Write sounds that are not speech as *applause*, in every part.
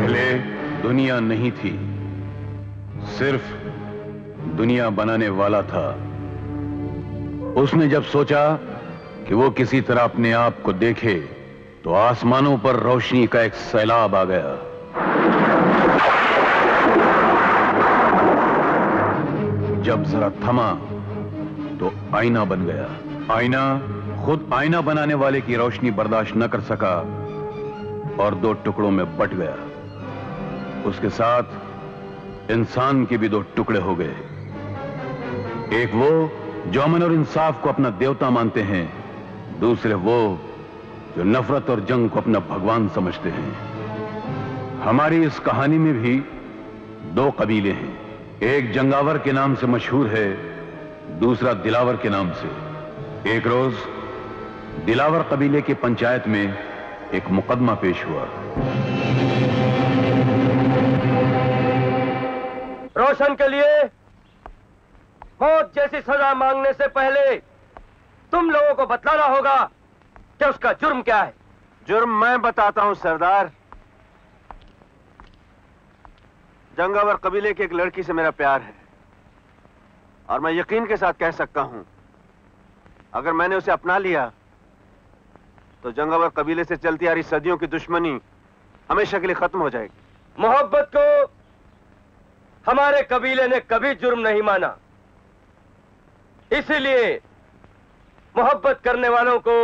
पहले दुनिया नहीं थी, सिर्फ़ दुनिया बनाने वाला था। उसने जब सोचा कि वो किसी तरह अपने आप को देखे तो आसमानों पर रोशनी का एक सैलाब आ गया। जब जरा थमा तो आईना बन गया। आईना, खुद आईना बनाने वाले की रोशनी बर्दाश्त न कर सका, और दो टुकड़ों में बट गया। उसके साथ इंसान के भी दो टुकड़े हो गए। एक वो जो अमन और इंसाफ को अपना देवता मानते हैं, दूसरे वो जो नफरत और जंग को अपना भगवान समझते हैं। हमारी इस कहानी में भी दो कबीले हैं। एक जंगावर के नाम से मशहूर है, दूसरा दिलावर के नाम से। एक रोज दिलावर कबीले की पंचायत में एक मुकदमा पेश हुआ। रोशन के लिए मौत जैसी सजा मांगने से पहले तुम लोगों को बतलाना होगा कि उसका जुर्म क्या है। जुर्म मैं बताता हूँ सरदार। जंगावर कबीले की एक लड़की से मेरा प्यार है। और मैं यकीन के साथ कह सकता हूँ अगर मैंने उसे अपना लिया तो जंगावर कबीले से चलती आ रही सदियों की दुश्मनी हमेशा के लिए खत्म हो जाएगी। मोहब्बत को हमारे कबीले ने कभी जुर्म नहीं माना। इसीलिए मोहब्बत करने वालों को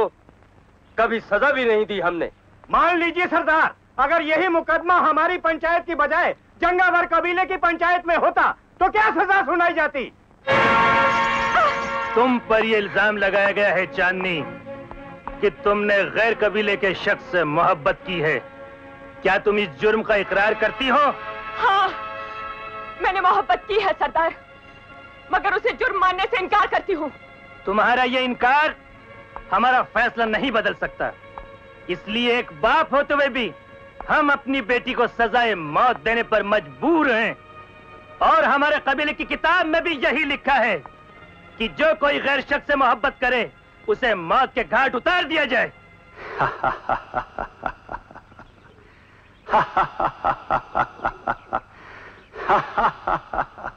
कभी सजा भी नहीं दी हमने। मान लीजिए सरदार अगर यही मुकदमा हमारी पंचायत की बजाय जंगावर कबीले की पंचायत में होता तो क्या सजा सुनाई जाती? तुम पर यह इल्ज़ाम लगाया गया है चांदनी कि तुमने गैर कबीले के शख्स से मोहब्बत की है। क्या तुम इस जुर्म का इकरार करती हो? हाँ। मैंने मोहब्बत की है सरदार। मगर उसे जुर्म मानने से इनकार करती हूँ। तुम्हारा ये इनकार हमारा फैसला नहीं बदल सकता। इसलिए एक बाप होते हुए भी। हम अपनी बेटी को सजाए मौत देने पर मजबूर हैं। और हमारे कबीले की किताब में भी यही लिखा है कि जो कोई गैर शख्स से मोहब्बत करे उसे मौत के घाट उतार दिया जाए। *laughs* *laughs* *laughs*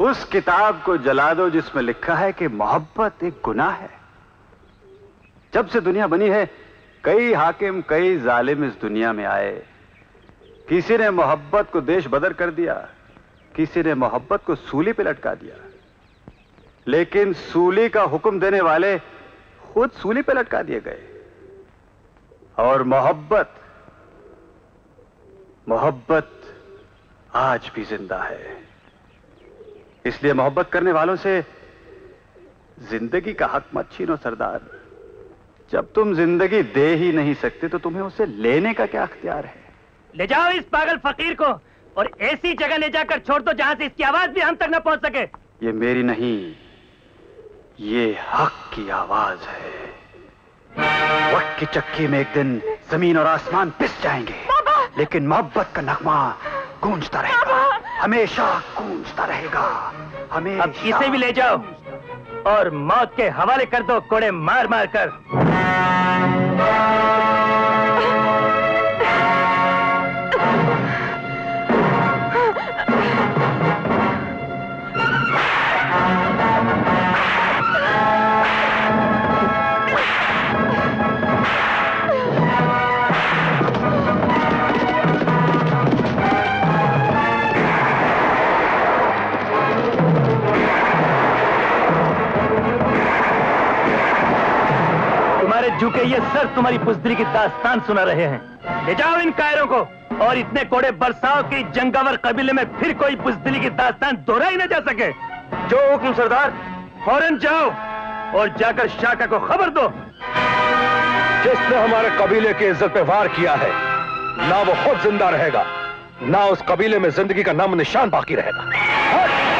उस किताब को जला दो जिसमें लिखा है कि मोहब्बत एक गुनाह है। जब से दुनिया बनी है, कई हाकिम, कई जालिम इस दुनिया में आए। किसी ने मोहब्बत को देश बदर कर दिया, किसी ने मोहब्बत को सूली पे लटका दिया। लेकिन सूली का हुक्म देने वाले खुद सूली पे लटका दिए गए। और मोहब्बत मोहब्बत आज भी ज़िंदा है। इसलिए मोहब्बत करने वालों से ज़िंदगी का हक मत छीनो सरदार। जब तुम ज़िंदगी दे ही नहीं सकते तो तुम्हें उसे लेने का क्या अख्तियार है? ले जाओ इस पागल फकीर को और ऐसी जगह ले जाकर छोड़ दो जहाँ से इसकी आवाज़ भी हम तक न पहुँच सके। ये मेरी नहीं ये हक की आवाज़ है। वक्त की चक्की में एक दिन ज़मीन और आसमान पिस जाएँगे। लेकिन मोहब्बत का नगमा गूंजता रहेगा। हमेशा गूंजता रहेगा। हमें अब इसे भी ले जाओ। और मौत के हवाले कर दो कोड़े मार मार कर झुके ये सर तुम्हारी बुजदरी की दास्तान सुना रहे हैं। ले जाओ इन कायरों को, और इतने कोड़े बरसाओ की जंगावर कबीले में फिर कोई बुजदिली की दास्तान दोहराई न जा सके। जो हुक्म सरदार, फ़ौरन जाओ और जाकर शाका को खबर दो। जिसने हमारे कबीले की इज़्ज़त पे वार किया है, ना वो खुद ज़िंदा रहेगा, ना उस कबीले में ज़िंदगी का नाम निशान बाकी रहेगा।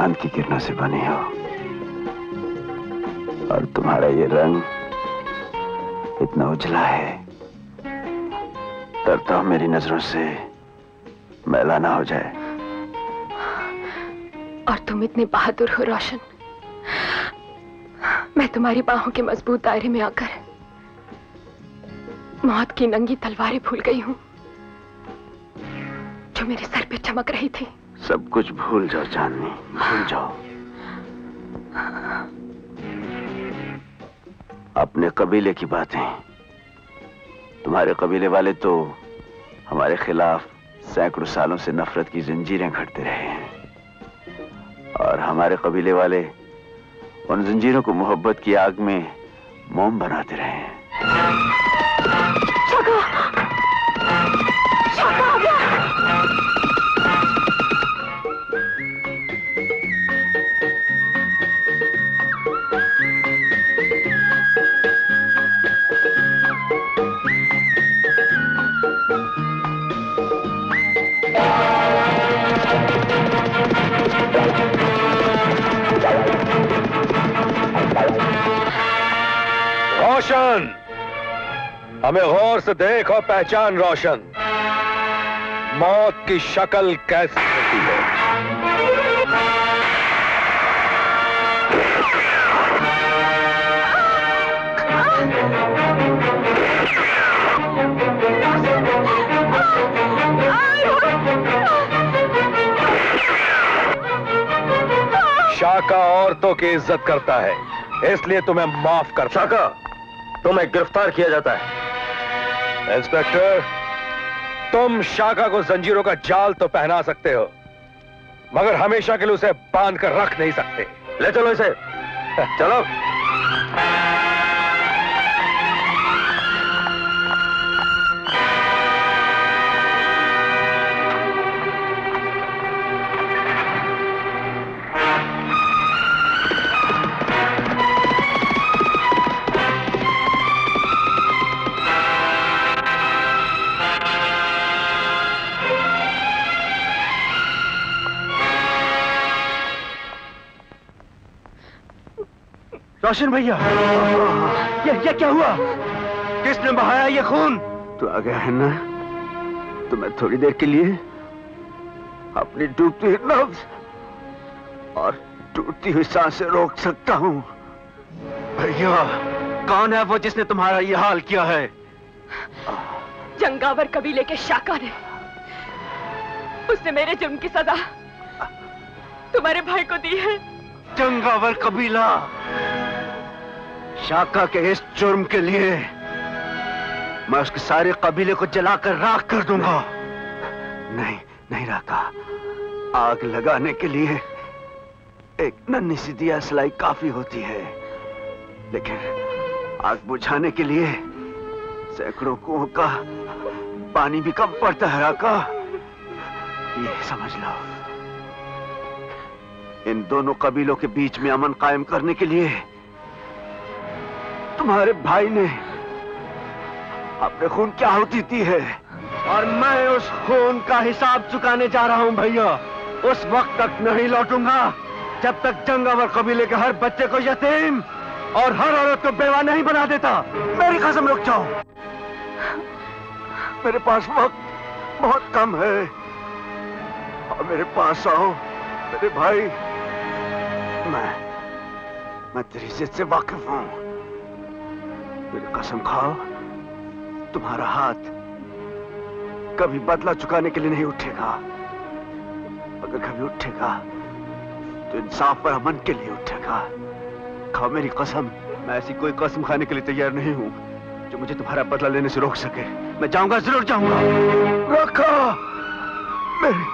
चाँद की किरणों से बनी हो। और तुम्हारा ये रंग इतना उजला है। डरता हूँ मेरी नज़रों से मैला ना हो जाए। और तुम इतने बहादुर हो, रोशन। मैं तुम्हारी बाहों के मज़बूत दायरे में आकर मौत की नंगी तलवारें भूल गई हूँ, जो मेरे सर पे चमक रही थी। सब कुछ भूल जाओ चांदनी भूल जाओ। अपने कबीले की बातें। तुम्हारे कबीले वाले तो हमारे खिलाफ सैकड़ों सालों से नफरत की जंजीरें घटते रहे हैं। और हमारे कबीले वाले उन जंजीरों को मोहब्बत की आग में मोम बनाते रहे हैं। शाका शाका रोशन। हमें गौर से देख और पहचान रोशन। मौत की शक्ल कैसी होती है? शाका औरतों की इज़्ज़त करता है, इसलिए तुम्हें माफ़ कर शाका तुम्हें गिरफ़्तार किया जाता है। इंस्पेक्टर, तुम शाखा को जंजीरों का जाल तो पहना सकते हो, मगर हमेशा के लिए उसे बाँध कर रख नहीं सकते। ले चलो इसे। चलो। रोशन भैया। ये ये क्या हुआ? किसने बहाया ये खून? तो आ गया है ना? तो मैं थोड़ी देर के लिए अपनी डूबती हुई नब्ज और टूटती हुई साँसें रोक सकता हूँ। भैया कौन है वो जिसने तुम्हारा ये हाल किया है? जंगावर कबीले के शाका ने उसने मेरे जुर्म की सजा तुम्हारे भाई को दी है। जंगावर कबीला शाका के इस जुर्म के लिए मैं उसके सारे कबीले को जलाकर राख कर दूँगा। नहीं नहीं राका। आग लगाने के लिए एक नन्ही सी दिया सलाई काफ़ी होती है। लेकिन आग बुझाने के लिए सैकड़ों कुओं का पानी भी कम पड़ता है राका। ये समझ लो। इन दोनों कबीलों के बीच में अमन कायम करने के लिए तुम्हारे भाई ने अपने खून की आहुति दी है। और मैं उस खून का हिसाब चुकाने जा रहा हूँ, भैया। उस वक्त तक नहीं लौटूँगा, जब तक जंगावर कबीले के हर बच्चे को यतीम और हर औरत को बेवा नहीं बना देता। मेरी कसम, रुक जाओ। मेरे पास वक्त बहुत कम है। और मेरे पास आओ, मेरे भाई। मैं मैं तेरी इज़्ज़त से वाकिफ हूँ। मेरी कसम खाओ, तुम्हारा हाथ कभी बदला चुकाने के लिए नहीं उठेगा। अगर कभी उठेगा तो इंसाफ पर अमन के लिए उठेगा। खाओ मेरी कसम, मैं ऐसी कोई कसम खाने के लिए तैयार नहीं हूँ, जो मुझे तुम्हारा बदला लेने से रोक सके। मैं जाऊँगा, ज़रूर जाऊँगा। रखा! मेरी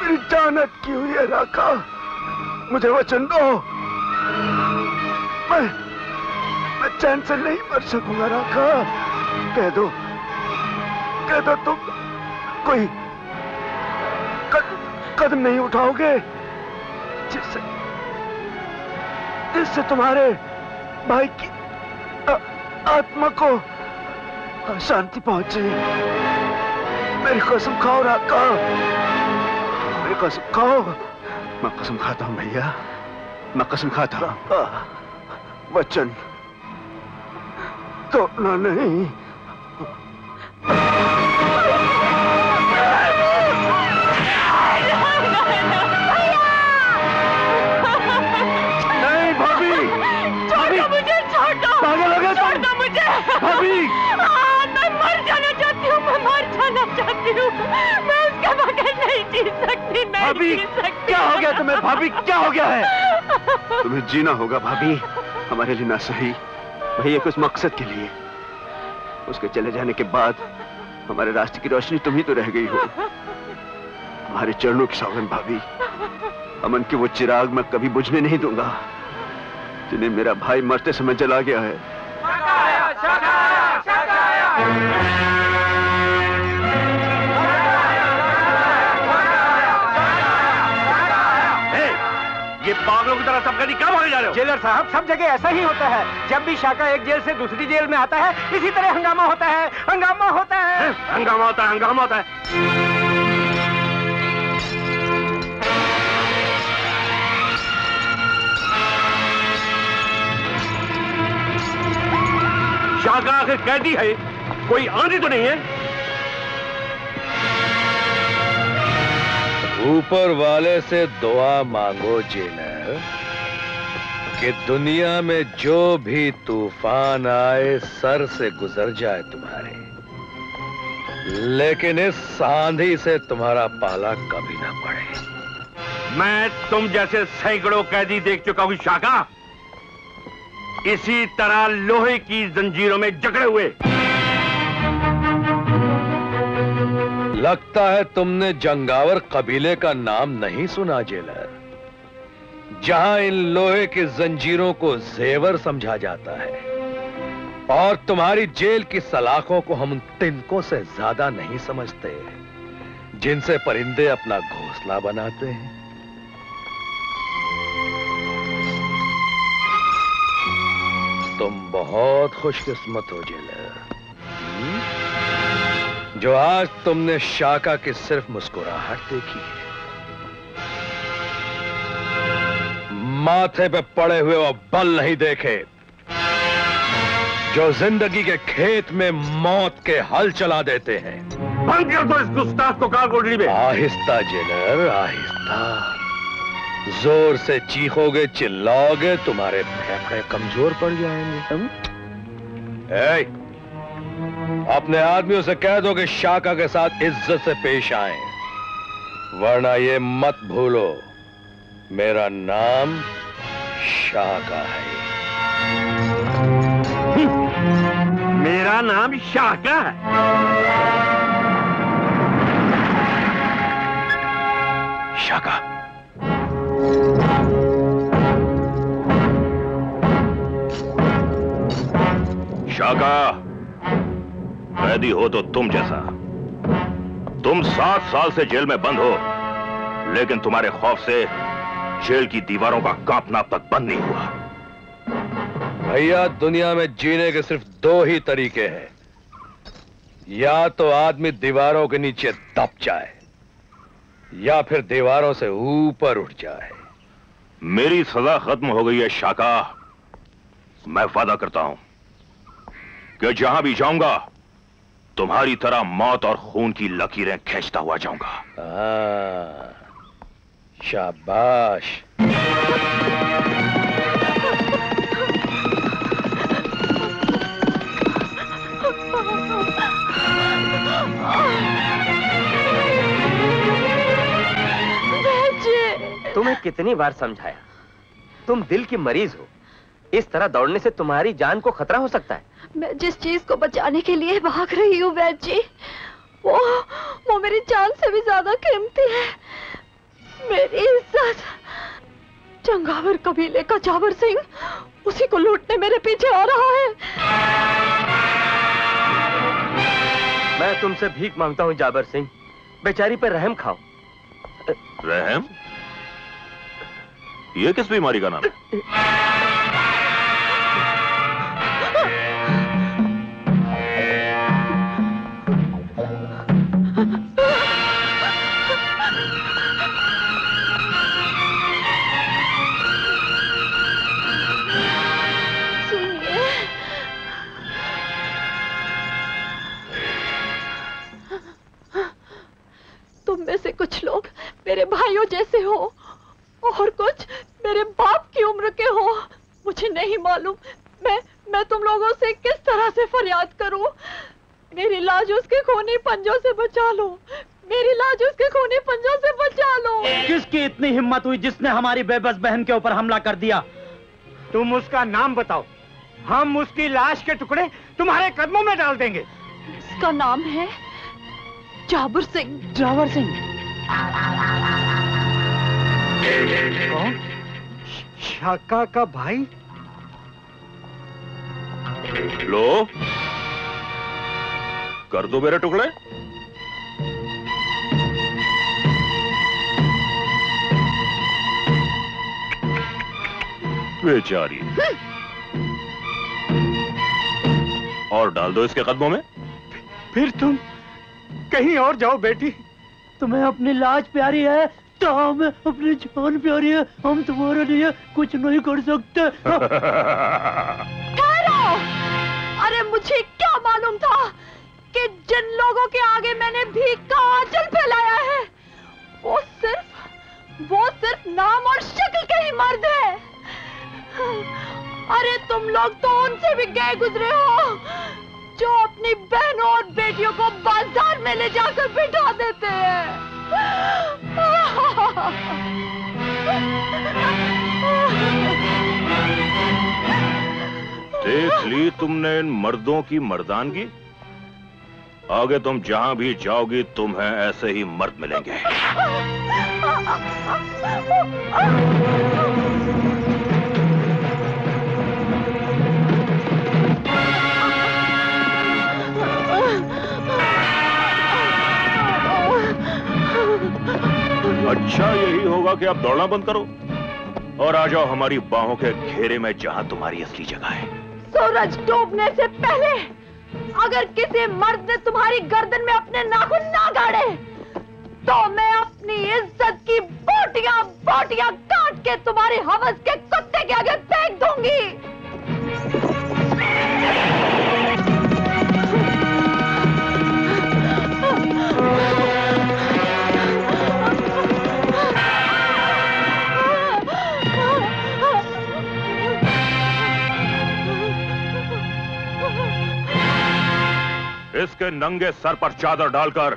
मेरी जान अटकी हुई है राका मुझे वचन दो। मैं चैन से नहीं मर सकूँगा राका कह दो। कह दो तुम कोई कद, कदम नहीं उठाओगे जिससे जिससे तुम्हारे भाई की आ, आत्मा को शांति पहुँचे। मेरी कसम खाओ मेरी मेरी कसम खाओ। मैं कसम खाता हूँ भैया। मैं कसम खाता हूँ। वचन। तोड़ना नहीं। नहीं भाभी। हो गए तुम? छोड़ो मुझे। भाभी। हाँ, मैं मर जाना चाहती हूँ मैं मर जाना चाहती हूँ। मैं उसके बगैर नहीं जी सकती नहीं भाभी क्या हो गया तुम्हें? भाभी क्या हो गया है? *laughs* तुम्हें जीना होगा भाभी। हमारे लिए ना सही। भैया कुछ मकसद के लिए। उसके चले जाने के बाद हमारे रास्ते की रोशनी तुम ही तो रह गई हो। तुम्हारे चरणों की सावन भाभी, अमन के वो चिराग मैं कभी बुझने नहीं दूँगा, जिन्हें मेरा भाई मरते समय जला गया है। ये पागलों की तरह सब कहीं क्या मारे जा रहे हो? जेलर साहब सब जगह ऐसा ही होता है। जब भी शाका एक जेल से दूसरी जेल में आता है इसी तरह हंगामा होता है। हंगामा होता है? हंगामा होता है हंगामा होता है। शाका आखिर कैदी है कोई आंधी तो नहीं है? ऊपर वाले से दुआ मांगो जेलर कि दुनिया में जो भी तूफ़ान आए, सर से गुजर जाए तुम्हारे। लेकिन इस आंधी से तुम्हारा पाला कभी ना पड़े। मैं तुम जैसे सैकड़ों कैदी देख चुका हूँ शाखा इसी तरह लोहे की जंजीरों में जकड़े हुए। लगता है तुमने जंगावर कबीले का नाम नहीं सुना, जेलर। जहाँ इन लोहे की जंजीरों को जेवर समझा जाता है, और तुम्हारी जेल की सलाखों को हम तिनकों से ज़्यादा नहीं समझते, जिनसे परिंदे अपना घोंसला बनाते हैं। तुम बहुत खुशकिस्मत हो, जेलर। हम्म? जो आज तुमने शाका की सिर्फ़ मुस्कुराहट देखी है। माथे पे पड़े हुए वो बल नहीं देखे। जो ज़िंदगी के खेत में मौत के हल चला देते हैं। बंद कर दो इस गुस्ताख को कार में। आहिस्ता जेलर आहिस्ता। ज़ोर से चीखोगे चिल्लाओगे तुम्हारे फेफड़े कमज़ोर पड़ जाएँगे। ए, अपने आदमियों से कह दो कि शाका के साथ इज़्ज़त से पेश आए। वरना ये मत भूलो मेरा नाम शाका है। मेरा नाम शाका है। शाका। शाका। कैदी हो तो तुम जैसा। तुम सात साल से जेल में बंद हो, लेकिन तुम्हारे खौफ से जेल की दीवारों का कांपना तक बंद नहीं हुआ। भैया, दुनिया में जीने के सिर्फ़ दो ही तरीके हैं। या तो आदमी दीवारों के नीचे दब जाए, या फिर दीवारों से ऊपर उठ जाए। मेरी सजा खत्म हो गई है, शाका। मैं वादा करता हूँ कि जहाँ भी जाऊँगा तुम्हारी तरह मौत और खून की लकीरें खींचता हुआ जाऊँगा। हाँ, शाबाश। तुम्हें कितनी बार समझाया? तुम दिल की मरीज़ हो। इस तरह दौड़ने से तुम्हारी जान को खतरा हो सकता है। मैं जिस चीज़ को बचाने के लिए भाग रही हूँ वैद जी वो वो मेरी जान से भी ज़्यादा कीमती है। मेरी इज़्ज़त। चंगावर कबीले का जावर सिंह उसी को लूटने मेरे पीछे आ रहा है। मैं तुमसे भीख माँगता हूँ जाबर सिंह। बेचारी पर रहम खाओ। रहम? ये किस बीमारी का नाम है? जैसे हो और कुछ मेरे बाप की उम्र के हो। मुझे नहीं मालूम मैं मैं तुम लोगों से किस तरह से फरियाद करूँ। मेरी लाज उसके खूनी पंजों से बचा लो। मेरी लाज उसके खूनी पंजों से बचा लो। किसकी इतनी हिम्मत हुई जिसने हमारी बेबस बहन के ऊपर हमला कर दिया? तुम उसका नाम बताओ। हम उसकी लाश के टुकड़े तुम्हारे कदमों में डाल देंगे। इसका नाम है जाबर सिंह जावर सिंह। कौन शाका का भाई? लो। कर दो मेरे टुकड़े। बेचारी। और डाल दो इसके कदमों में। फिर तुम कहीं और जाओ बेटी। तुम्हें अपनी लाज प्यारी है तो हमें अपनी जान प्यारी है। हम तुम्हारे लिए कुछ नहीं कर सकते। अरे, मुझे क्या मालूम था कि जिन लोगों के आगे मैंने भीख का आंचल फैलाया है, वो सिर्फ़ वो सिर्फ़ नाम और शक्ल के ही मर्द है। अरे, तुम लोग तो उनसे भी गए गुजरे हो। जो अपनी बहनों और बेटियों को बाज़ार में ले जाकर बिठा देते हैं। देख ली तुमने इन मर्दों की मर्दानगी? आगे तुम जहाँ भी जाओगी तुम्हें ऐसे ही मर्द मिलेंगे। *laughs* अच्छा यही होगा कि आप दौड़ना बंद करो। और आ जाओ हमारी बाहों के घेरे में, जहाँ तुम्हारी असली जगह है। सूरज डूबने से पहले अगर किसी मर्द ने तुम्हारी गर्दन में अपने नाखून ना गाड़े तो मैं अपनी इज़्ज़त की बोटियाँ बोटियाँ काट के तुम्हारी हवस के कुत्ते के आगे फेंक दूँगी। इसके नंगे सर पर चादर डालकर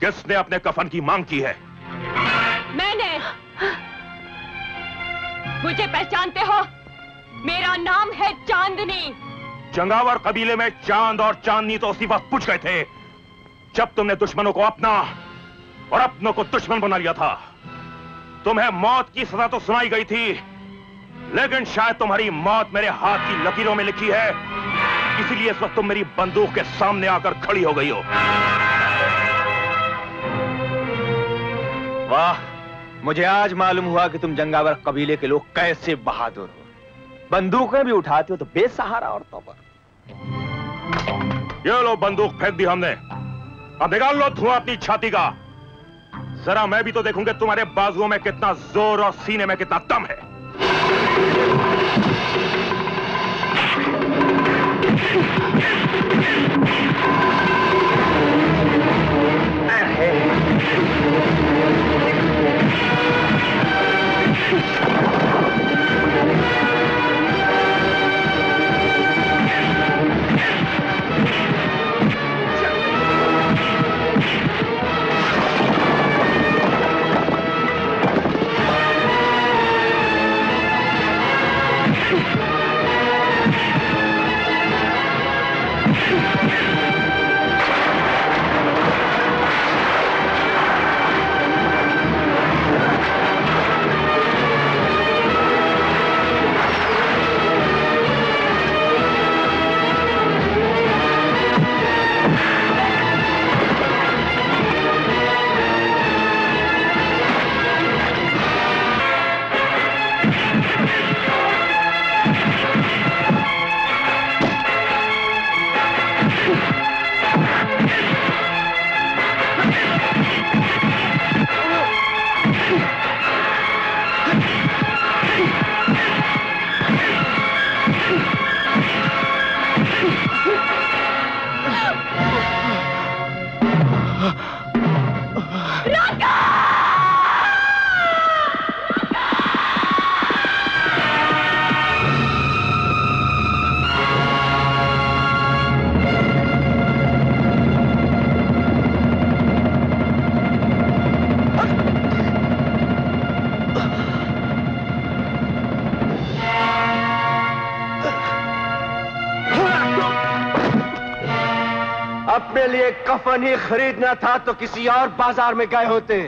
किसने अपने कफन की मांग की है? मैंने। मुझे पहचानते हो? मेरा नाम है चांदनी। जंगावर कबीले में चाँद और चांदनी तो उसी वक्त पूछ गए थे जब तुमने दुश्मनों को अपना और अपनों को दुश्मन बना लिया था। तुम्हें मौत की सजा तो सुनाई गई थी लेकिन शायद तुम्हारी मौत मेरे हाथ की लकीरों में लिखी है। इसीलिए इस वक्त तुम मेरी बंदूक के सामने आकर खड़ी हो गई हो। वाह, मुझे आज मालूम हुआ कि तुम जंगावर कबीले के लोग कैसे बहादुर हो। बंदूकें भी उठाते हो तो बेसहारा औरतों पर। ये लो बंदूक फेंक दी हमने। अब निकाल लो धुआँ अपनी छाती का। जरा मैं भी तो देखूँगा तुम्हारे बाजुओं में कितना ज़ोर और सीने में कितना दम है। Thank you. कफन ही खरीदना था तो किसी और बाज़ार में गए होते।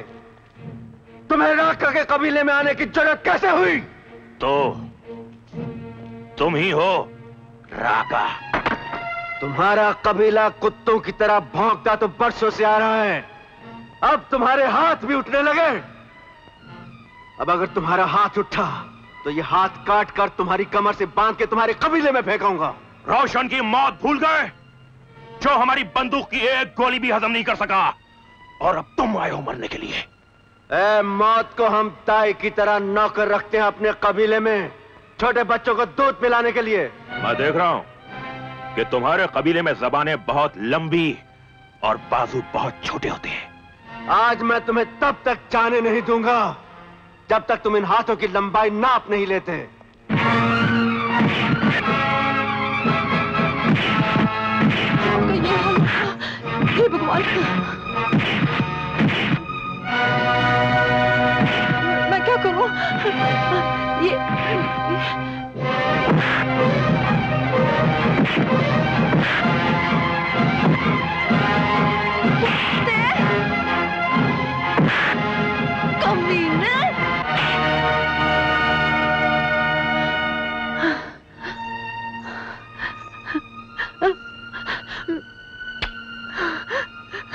तुम्हें राका के कबीले में आने की ज़रूरत कैसे हुई? तो तुम ही हो राका। तुम्हारा कबीला कुत्तों की तरह भौंकता तो बरसों से आ रहा है। अब तुम्हारे हाथ भी उठने लगे। अब अगर तुम्हारा हाथ उठा तो ये हाथ काट कर तुम्हारी कमर से बाँध के तुम्हारे कबीले में फेंकाऊँगा। रोशन की मौत भूल गए? जो हमारी बंदूक की एक गोली भी हजम नहीं कर सका। और अब तुम आए हो मरने के लिए। ए मौत को हम ताई की तरह नौकर रखते हैं अपने कबीले में छोटे बच्चों को दूध पिलाने के लिए। मैं देख रहा हूँ कि तुम्हारे कबीले में जबानें बहुत लंबी और बाजू बहुत छोटे होते हैं। आज मैं तुम्हें तब तक जाने नहीं दूँगा जब तक तुम इन हाथों की लंबाई नाप नहीं लेते। हे भगवान मैं क्या करूँ? ये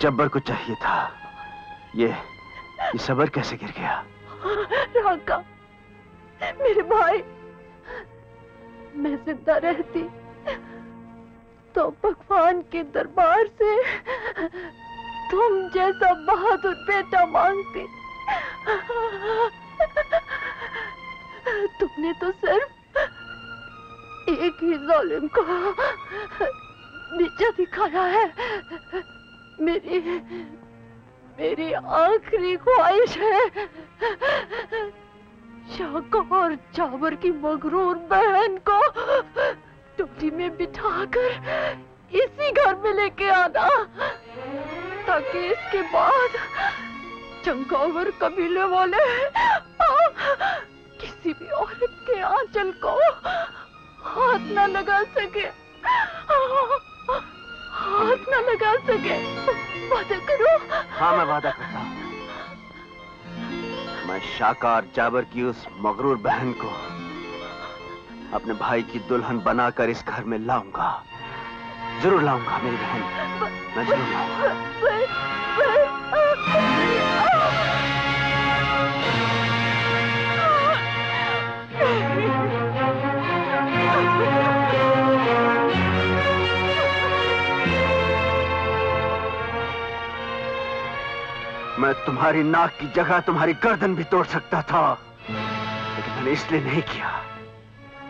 जब्बर को चाहिए था। ये ये सबर कैसे गिर गया? शाका जाबर की उस मगरूर बहन को अपने भाई की दुल्हन बनाकर इस घर में लाऊँगा। ज़रूर लाऊँगा मेरी बहन। मैं ज़रूर लाऊँगा। तुम्हारी नाक की जगह तुम्हारी गर्दन भी तोड़ सकता था। लेकिन मैंने इसलिए नहीं किया,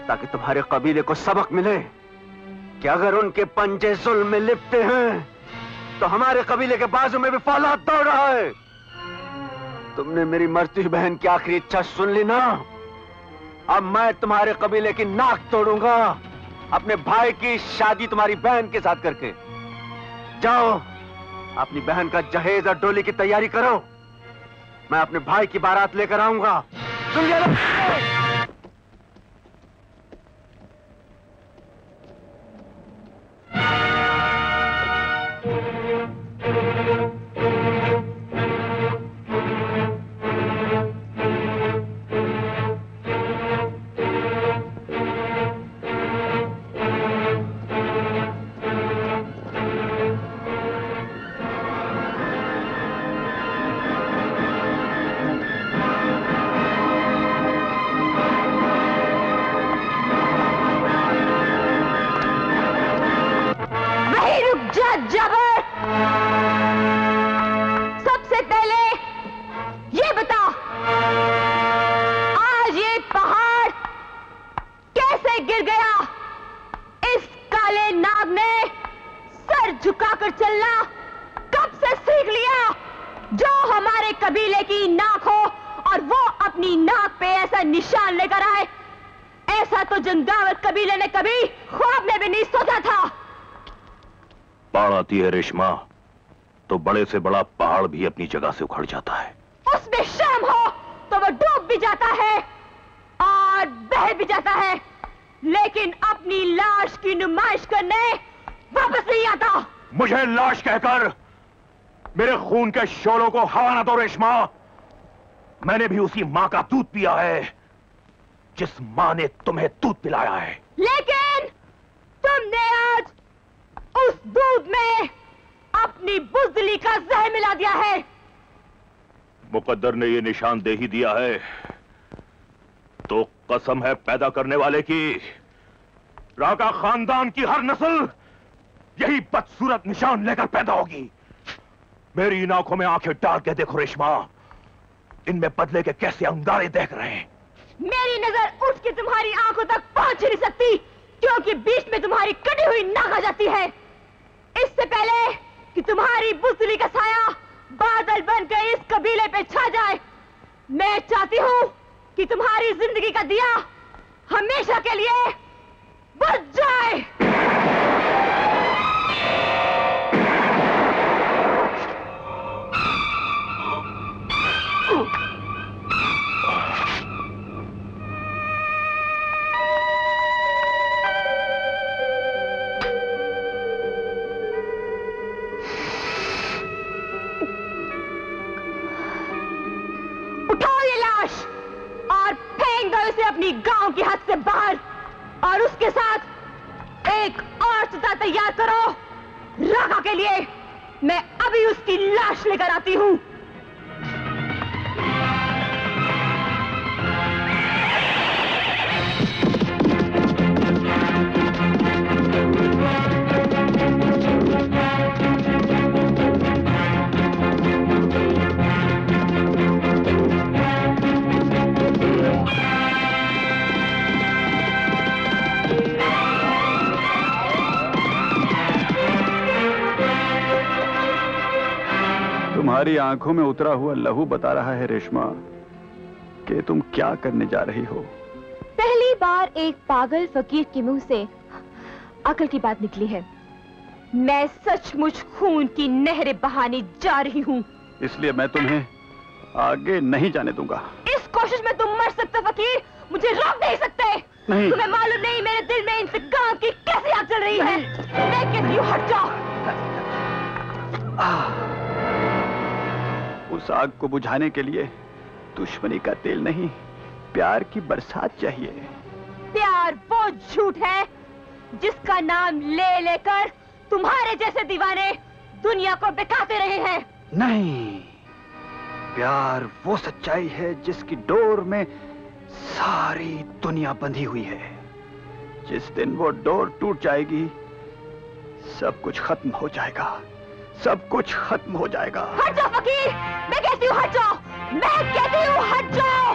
ताकि तुम्हारे कबीले को सबक मिले कि अगर उनके पंजे जुल्म में लिपटे हैं तो हमारे कबीले के बाजू में भी फौलाद दौड़ रहा है। तुमने मेरी मरती हुई बहन की आखिरी इच्छा सुन ली ना? अब मैं तुम्हारे कबीले की नाक तोड़ूँगा, अपने भाई की शादी तुम्हारी बहन के साथ करके। जाओ अपनी बहन का जहेज और डोली की तैयारी करो। मैं अपने भाई की बारात लेकर आऊँगा। सुन लिया से बड़ा पहाड़ भी अपनी जगह से उखड़ जाता है। उसमें शर्म हो तो वो डूब भी जाता है और बह भी जाता है। लेकिन अपनी लाश की नुमाइश करने वापस नहीं आता। मुझे लाश कहकर मेरे खून के शोलों को हवा ना दो रेशमा। मैंने भी उसी माँ का दूध पिया है जिस माँ ने तुम्हें दूध पिलाया है लेकिन तुमने आज उस दूध में अपनी बुजदली का जहर मिला दिया है। मुकद्दर ने ये निशान दे ही दिया है। तो कसम है पैदा करने वाले की। राका खानदान की हर नस्ल यही बदसूरत निशान लेकर पैदा होगी। मेरी इन आँखों में आँखें डाल के देखो रेशमा। इनमें बदले के कैसे अंगारे देख रहे हैं। मेरी नज़र उठ के तुम्हारी आँखों तक पहुँच नहीं सकती क्योंकि बीच में तुम्हारी कटी हुई नाक आ जाती है। इससे पहले कि तुम्हारी बुजली का साया बादल बनकर इस कबीले पे छा जाए। मैं चाहती हूँ कि तुम्हारी ज़िंदगी का दिया हमेशा के लिए बुझ जाए। आती हूँ। आँखों में उतरा हुआ लहू बता रहा है रेशमा कि तुम क्या करने जा रही हो। पहली बार एक पागल फकीर के मुँह से अकल की बात निकली है। मैं सचमुच खून की नहरें बहाने जा रही हूँ। इसलिए मैं तुम्हें आगे नहीं जाने दूँगा। इस कोशिश में तुम मर सकते फकीर। मुझे रोक नहीं सकते। नहीं। तुम्हें मालूम नहीं मेरे दिल में इंतकाम की कैसी आग चल रही है। मैं कहती हूँ? हट जाओ। उस आग को बुझाने के लिए दुश्मनी का तेल नहीं प्यार की बरसात चाहिए। प्यार वो झूठ है जिसका नाम ले लेकर तुम्हारे जैसे दीवाने दुनिया को बिकाते रहे हैं। नहीं प्यार वो सच्चाई है जिसकी डोर में सारी दुनिया बंधी हुई है। जिस दिन वो डोर टूट जाएगी सब कुछ खत्म हो जाएगा। सब कुछ खत्म हो जाएगा। हट जाओ, फकीर। मैं कहती हूँ, हट जाओ। मैं कहती हूँ, हट जाओ।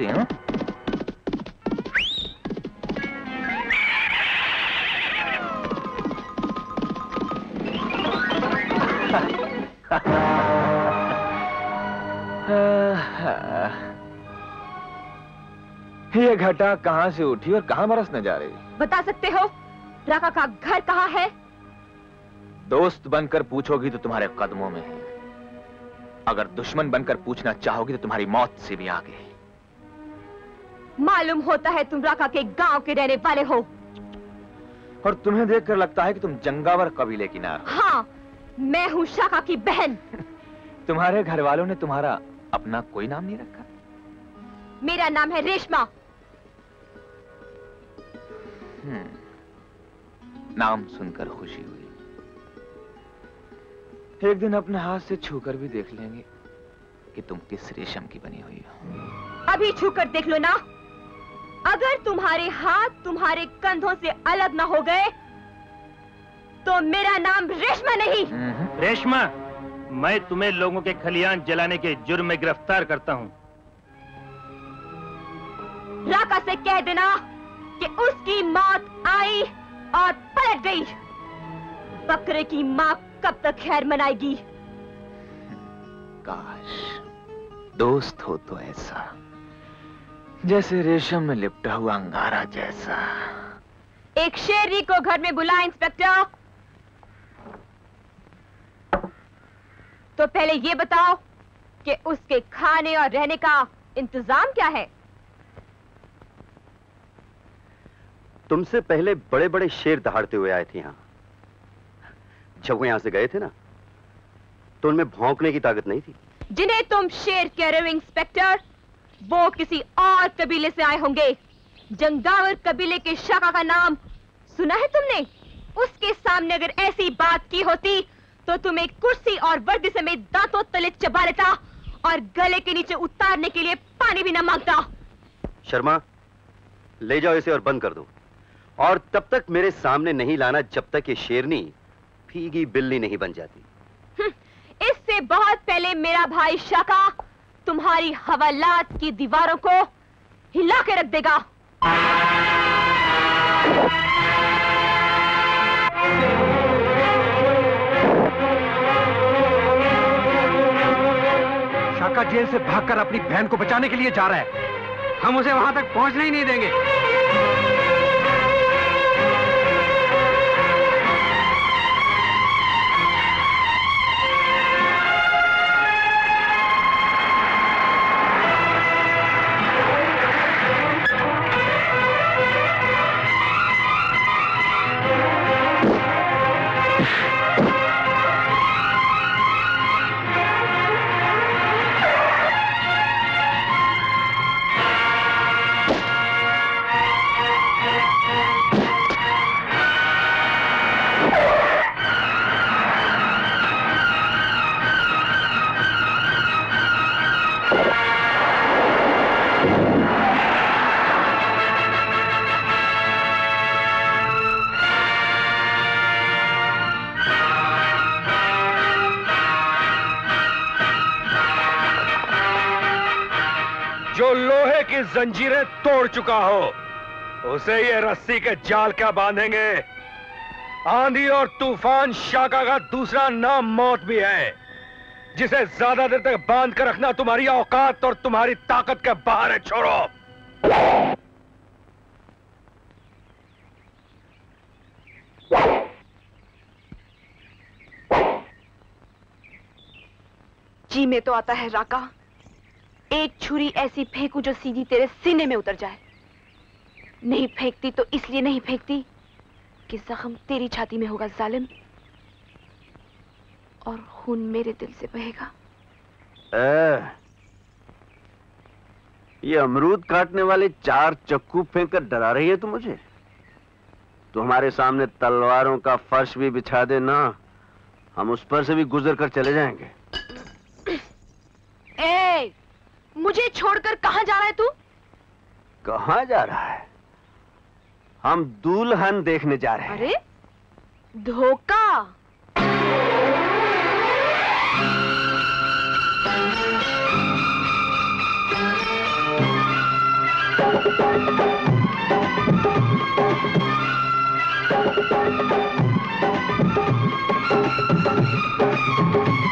उस्तादी हैं? ये घटा कहाँ से उठी और कहाँ बरसने जा रही? बता सकते हो? राका का घर कहाँ है? दोस्त बनकर पूछोगी तो तुम्हारे कदमों में है। अगर दुश्मन बनकर पूछना चाहोगी तो तुम्हारी मौत से भी आगे मालूम होता है तुम राका के गाँव के रहने वाले हो। और तुम्हें देखकर लगता है कि तुम जंगावर कबीले की नार हाँ मैं हूँ शाखा की बहन। *laughs* तुम्हारे घर वालों ने तुम्हारा अपना कोई नाम नहीं रखा? मेरा नाम है रेशमा। हम्म, नाम सुनकर खुशी हुई। एक दिन अपने हाथ से छूकर भी देख लेंगे कि तुम किस रेशम की बनी हुई हो। अभी छूकर देख लो ना। अगर तुम्हारे हाथ तुम्हारे कंधों से अलग ना हो गए तो मेरा नाम रेशमा नहीं। रेशमा मैं तुम्हें लोगों के खलियान जलाने के जुर्म में गिरफ़्तार करता हूँ। राका से कह देना कि उसकी मौत आई और पलट गई। बकरे की माँ कब तक खैर मनाएगी? काश दोस्त हो तो ऐसा। जैसे रेशम में लिपटा हुआ अंगारा जैसा। एक शेरनी को घर में बुला इंस्पेक्टर। तो पहले ये बताओ कि उसके खाने और रहने का इंतज़ाम क्या है? तुमसे पहले बड़े बड़े शेर दहाड़ते हुए आए थे यहाँ। जब वो यहाँ से गए थे ना तो उनमें भौंकने की ताकत नहीं थी। जिन्हें तुम शेर कह रहे हो इंस्पेक्टर वो किसी और कबीले से आए होंगे। जंगावर कबीले के शाखा का नाम सुना है तुमने? उसके सामने अगर ऐसी बात की होती तो तुम्हें कुर्सी और वर्दी समेत दांतों तले चबा लेता और गले के नीचे उतारने के लिए पानी भी न माँगता। शर्मा ले जाओ इसे और बंद कर दो। और तब तक मेरे सामने नहीं लाना जब तक ये शेरनी भीगी बिल्ली नहीं बन जाती। हम्म, इससे बहुत पहले मेरा भाई शाका तुम्हारी हवालात की दीवारों को हिला के रख देगा। शाका जेल से भागकर अपनी बहन को बचाने के लिए जा रहा है। हम उसे वहाँ तक पहुँचने ही नहीं देंगे। जंजीरें तोड़ चुका हो। उसे ये रस्सी के जाल क्या बांधेंगे? आंधी और तूफ़ान शाका का दूसरा नाम मौत भी है। जिसे ज़्यादा देर तक बाँध कर रखना तुम्हारी औकात और तुम्हारी ताकत के बाहर है, छोड़ो। जी में तो आता है राका। एक छुरी ऐसी फेंकू जो सीधी तेरे सीने में उतर जाए। नहीं फेंकती तो इसलिए नहीं फेंकती कि जख्म तेरी छाती में होगा, जालिम। और खून मेरे दिल से बहेगा। ये अमरूद काटने वाले चार चक्कू फेंक कर डरा रही है तू मुझे? तू हमारे सामने तलवारों का फर्श भी बिछा दे ना हम उस पर से भी गुजर कर चले जाएँगे ए, मुझे छोड़कर कहाँ जा रहा है तू? कहाँ जा रहा है? हम दुल्हन देखने जा रहे हैं। अरे धोखा! याद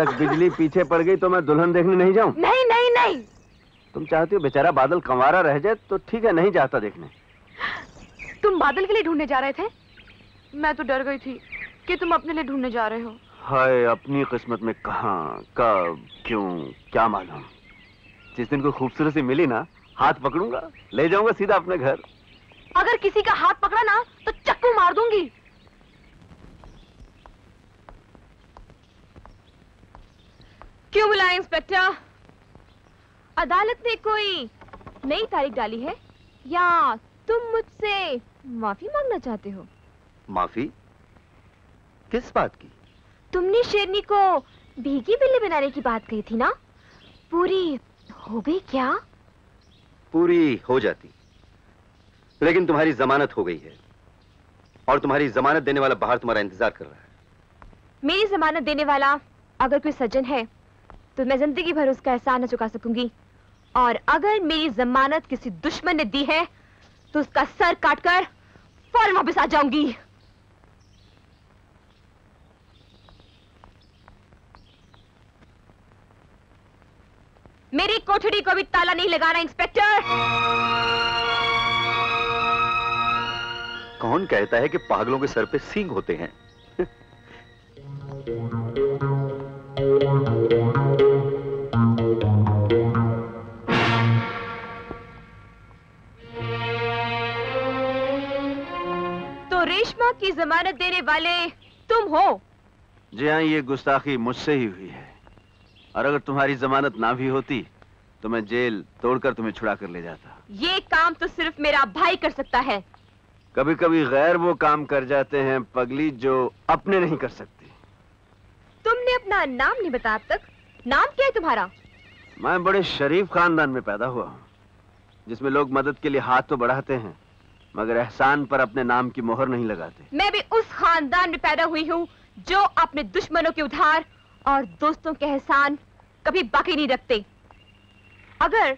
कड़क बिजली पीछे पड़ गई तो मैं दुल्हन देखने नहीं जाऊँ? नहीं नहीं नहीं। तुम चाहती हो बेचारा बादल कंवारा रह जाए तो ठीक है नहीं जाता देखने। तुम बादल के लिए ढूँढने जा रहे थे? मैं तो डर गई थी कि तुम अपने लिए ढूँढने जा रहे हो। हाय अपनी किस्मत में कहा कब क्यों क्या मालूम? जिस दिन कोई खूबसूरत सी मिली ना हाथ पकड़ूँगा ले जाऊँगा सीधा अपने घर। अगर किसी का हाथ पकड़ा ना तो चक्कू मार दूँगी। क्यों बुलाए इंस्पेक्टर? अदालत ने कोई नई तारीख डाली है? या तुम मुझसे माफ़ी मांगना चाहते हो? माफ़ी? किस बात की? तुमने शेरनी को भीगी बिल्ली बनाने की बात कही थी ना? पूरी हो गई क्या? पूरी हो जाती। लेकिन तुम्हारी जमानत हो गई है। और तुम्हारी जमानत देने वाला बाहर तुम्हारा इंतज़ार कर रहा है। मेरी जमानत देने वाला अगर कोई सज्जन है तो मैं ज़िंदगी भर उसका एहसान न चुका सकूँगी। और अगर मेरी जमानत किसी दुश्मन ने दी है तो उसका सर काटकर फ़ौरन वापस आ जाऊँगी। मेरी कोठड़ी को भी ताला नहीं लगाना, इंस्पेक्टर। कौन कहता है कि पागलों के सर पे सींग होते हैं? तो की जमानत देने वाले तुम हो। जी हाँ ये गुस्ताखी मुझसे ही हुई है। और अगर तुम्हारी जमानत ना भी होती तो मैं जेल तोड़कर तुम्हें छुड़ा कर ले जाता। ये काम तो सिर्फ़ मेरा भाई कर सकता है। कभी कभी गैर वो काम कर जाते हैं पगली जो अपने नहीं कर सकती। तुमने अपना नाम नहीं बताया अब तक। नाम क्या है तुम्हारा? मैं बड़े शरीफ खानदान में पैदा हुआ हूँ जिसमें लोग मदद के लिए हाथ तो बढ़ाते हैं मगर एहसान पर अपने नाम की मोहर नहीं लगाते। मैं भी उस खानदान में पैदा हुई हूँ जो अपने दुश्मनों के उधार और दोस्तों के एहसान कभी बाकी नहीं रखते। अगर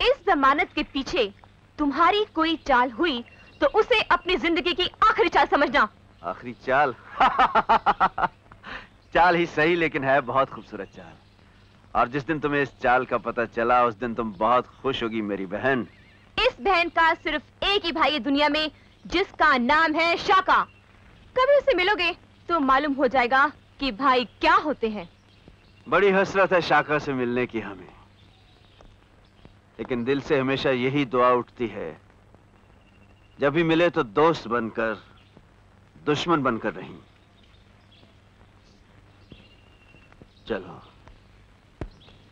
इस जमानत के पीछे तुम्हारी कोई चाल हुई तो उसे अपनी ज़िंदगी की आखिरी चाल समझना। आखिरी चाल? *laughs* चाल ही सही लेकिन है बहुत खूबसूरत चाल। और जिस दिन तुम्हें इस चाल का पता चला उस दिन तुम बहुत खुश होगी मेरी बहन। इस बहन का सिर्फ़ एक ही भाई है दुनिया में, जिसका नाम है शाका। कभी उसे मिलोगे तो मालूम हो जाएगा कि भाई क्या होते हैं। बड़ी हसरत है शाका से मिलने की हमें। लेकिन दिल से हमेशा यही दुआ उठती है, जब भी मिले तो दोस्त बनकर, दुश्मन बनकर नहीं चलो,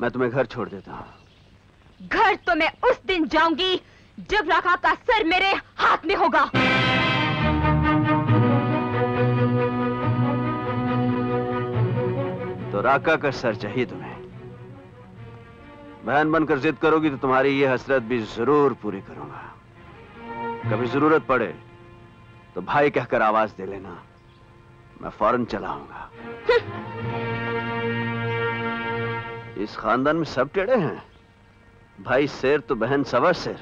मैं तुम्हें घर छोड़ देता हूँ। घर तो मैं उस दिन जाऊँगी जब राखा का सर मेरे हाथ में होगा। तो राका का सर चाहिए तुम्हें। बहन बनकर जिद करोगी तो तुम्हारी ये हसरत भी ज़रूर पूरी करूँगा। कभी ज़रूरत पड़े तो भाई कहकर आवाज़ दे लेना। मैं फ़ौरन चलाऊँगा। *laughs* इस खानदान में सब टेढ़े हैं। भाई शेर तो बहन सवा शेर।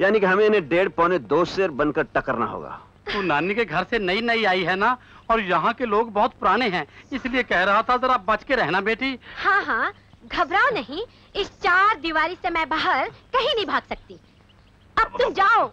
यानी कि हमें इन्हें डेढ़ पौने दो शेर बनकर टकरना होगा। तू नानी के घर से नई नई आई है ना और यहाँ के लोग बहुत पुराने हैं इसलिए कह रहा था जरा बच के रहना बेटी। हाँ हाँ घबराओ नहीं इस चार दीवारी से मैं बाहर कहीं नहीं भाग सकती। अब तुम जाओ।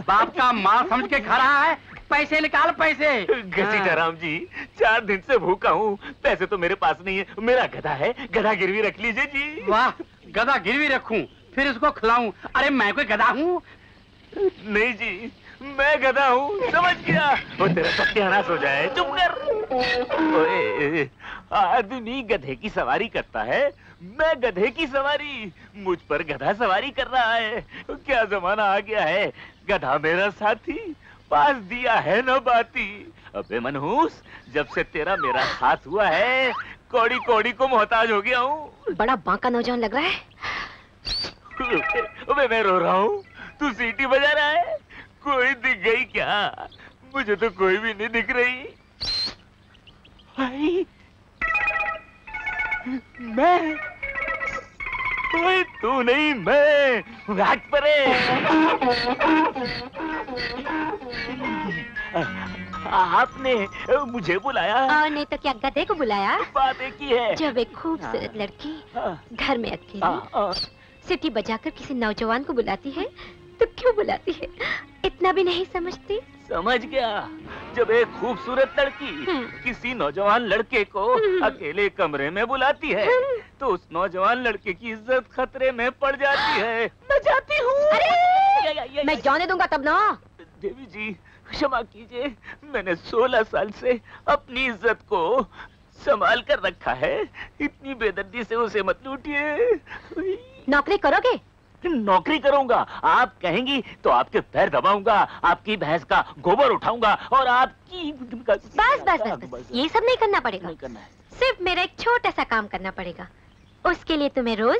बाप का माल समझ के खा रहा है। पैसे निकाल पैसे। घसीटाराम जी चार दिन से भूखा हूँ। पैसे तो मेरे पास नहीं है। मेरा गधा है गधा गिरवी रख लीजिए जी। वाह गधा गिरवी रखूँ फिर इसको खिलाऊं। अरे मैं कोई गधा हूँ? नहीं जी मैं गधा हूँ समझ गया। वो तेरा सत्यानाश हो जाए चुप कर। आदमी गधे की सवारी करता है। मैं गधे की सवारी मुझ पर गधा सवारी कर रहा है। क्या जमाना आ गया है? गधा मेरा साथी पास दिया है न बाती। अबे मनहूस जब से तेरा मेरा साथ हुआ है कौड़ी कौड़ी को मोहताज हो गया हूँ। बड़ा बांका नौजवान लग रहा है। अबे मैं रो रहा हूँ तू सीटी बजा रहा है। कोई दिख गई क्या? मुझे तो कोई भी नहीं दिख रही। भाई मैं ओए तू नहीं मैं रात परे आपने मुझे बुलाया। और नहीं तो क्या गधे को बुलाया? बात एक ही है। जब एक खूबसूरत लड़की हाँ। घर में हाँ, अकेली हाँ। सिटी बजाकर किसी नौजवान को बुलाती है तो क्यों बुलाती है? इतना भी नहीं समझती। समझ गया। जब एक खूबसूरत लड़की हम्म। किसी नौजवान लड़के को अकेले कमरे में बुलाती है तो उस नौजवान लड़के की इज़्ज़त खतरे में पड़ जाती है। मैं जाती हूँ। मैं जाने दूँगा तब ना। देवी जी क्षमा कीजिए मैंने 16 साल से अपनी इज़्ज़त को संभाल कर रखा है। इतनी बेदर्दी से उसे मत लूटिए। नौकरी करोगे? नौकरी करूँगा। आप कहेंगी तो आपके पैर दबाऊँगा आपकी भैंस का गोबर उठाऊँगा और आपकी बस बस। बस बस। ये सब नहीं करना पड़ेगा। नहीं करना है। सिर्फ़ मेरा एक छोटा सा काम करना पड़ेगा। उसके लिए तुम्हें रोज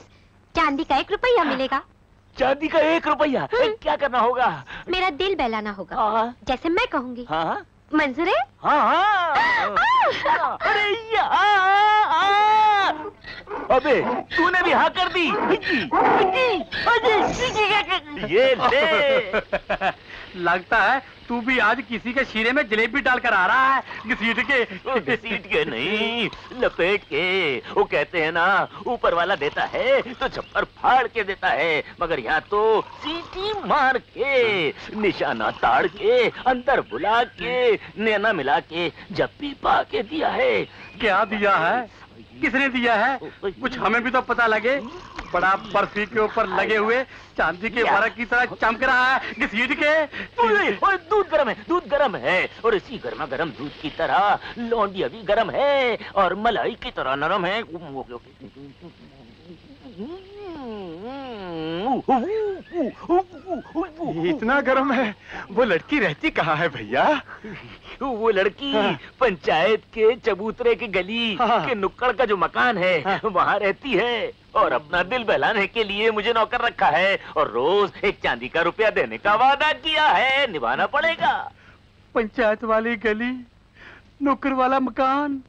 चांदी का एक रुपया मिलेगा। चांदी का एक रुपया? हम्म। क्या करना होगा? मेरा दिल बहलाना होगा। हाँ। जैसे मैं कहूँगी। हाँ। मंजूर है हाँ हाँ अरे यार अबे तूने भी हाँ कर दी ये ले लगता है तू भी आज किसी के शीरे में जलेबी डालकर आ रहा है। घसीट के। घसीट के नहीं लपेट के। वो कहते हैं ना ऊपर वाला देता है तो छप्पर फाड़ के देता है मगर यहाँ तो सीटी मार के निशाना ताड़ के अंदर बुला के नैना मिला के जप्पी पा के दिया है। क्या दिया है? किसने दिया है? कुछ हमें भी तो पता लगे। बड़ा बर्फ़ी के ऊपर लगे हुए चांदी के बरक की तरह चमक रहा है। घसीट के? दूध गरम है दूध गरम है। और इसी गर्मा गर्म दूध की तरह लौंडिया भी गरम है और मलाई की तरह नरम है। इतना गर्म है वो लड़की रहती कहाँ है भैया? वो लड़की हाँ। पंचायत के चबूतरे के गली हाँ। के नुक्कड़ का जो मकान है हाँ। वहाँ रहती है और अपना दिल बहलाने के लिए मुझे नौकर रखा है और रोज एक चांदी का रुपया देने का वादा किया है निभाना पड़ेगा पंचायत वाली गली नुक्कर वाला मकान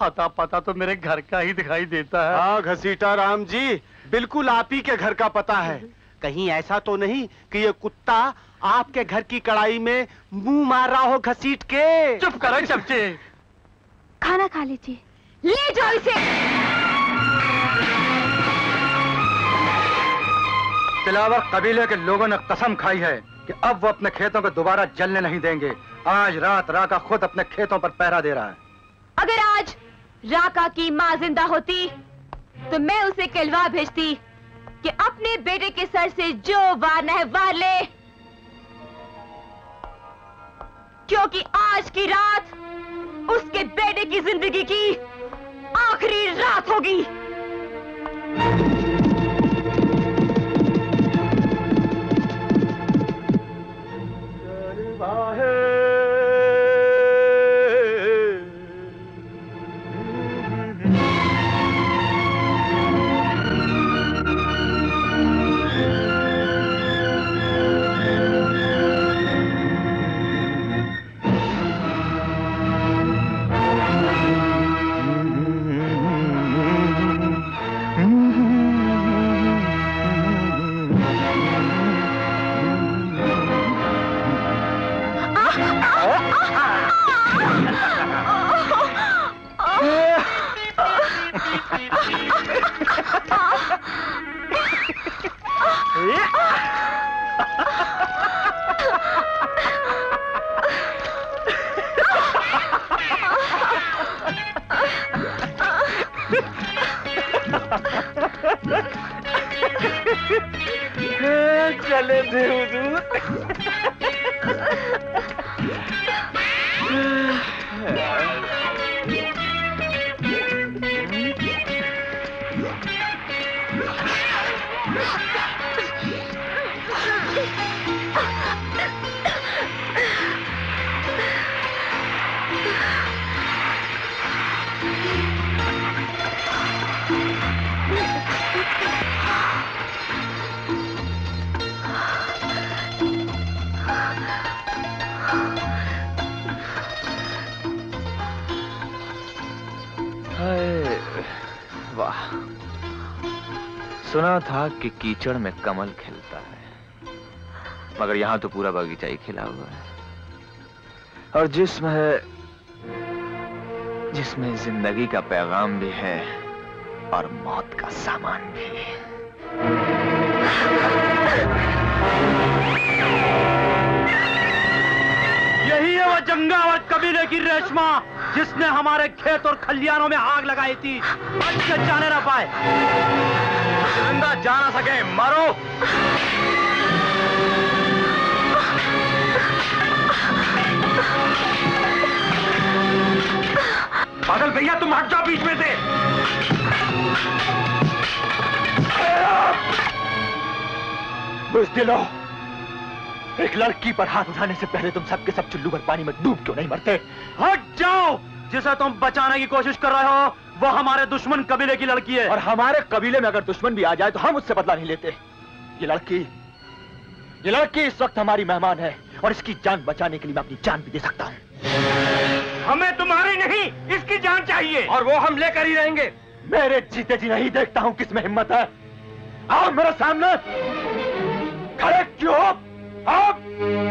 पता पता तो मेरे घर का ही दिखाई देता है हाँ घसीटा राम जी बिल्कुल आप ही के घर का पता है कहीं ऐसा तो नहीं कि ये कुत्ता आपके घर की कड़ाई में मुँह मार रहा हो घसीट के। चुप करो चमचे खाना खा लीजिए। ले जाओ इसे। तिलावर कबीले के लोगों ने कसम खाई है कि अब वो अपने खेतों को दोबारा जलने नहीं देंगे। आज रात राका खुद अपने खेतों पर पहरा दे रहा है। अगर आज राका की माँ ज़िंदा होती तो मैं उसे कहलवा भेजती कि अपने बेटे के सर से जो वार है वार ले। क्योंकि आज की रात उसके बेटे की ज़िंदगी की आखिरी रात होगी। कीचड़ में कमल खिलता है। मगर यहाँ तो पूरा बगीचा ही खिला हुआ है। और जिसमें है जिसमें ज़िंदगी का पैगाम भी है और मौत का सामान भी यही है वो जंगावर कबीले की रेशमा। जिसने हमारे खेत और खलियानों में आग लगाई थी, बच के जाने ना पाए। ज़िंदा जा ना सके, मारो। पागल भैया, तुम हट जाओ बीच में से। बुजदिलो एक लड़की पर हाथ उठाने से पहले तुम सबके सब चुल्लू भर पानी में डूब क्यों नहीं मरते? हट जाओ! जिसे तुम बचाने की कोशिश कर रहे हो वो हमारे दुश्मन कबीले की लड़की है। और हमारे कबीले में अगर दुश्मन भी आ जाए तो हम उससे बदला नहीं लेते। ये लड़की ये लड़की इस वक्त हमारी मेहमान है और इसकी जान बचाने के लिए मैं अपनी जान भी दे सकता हूँ। हमें तुम्हारी नहीं इसकी जान चाहिए। और वो हम लेकर ही रहेंगे। मेरे जीते जी नहीं देखता हूँ किसमें हिम्मत है। आओ मेरे सामने। खड़े क्यों आप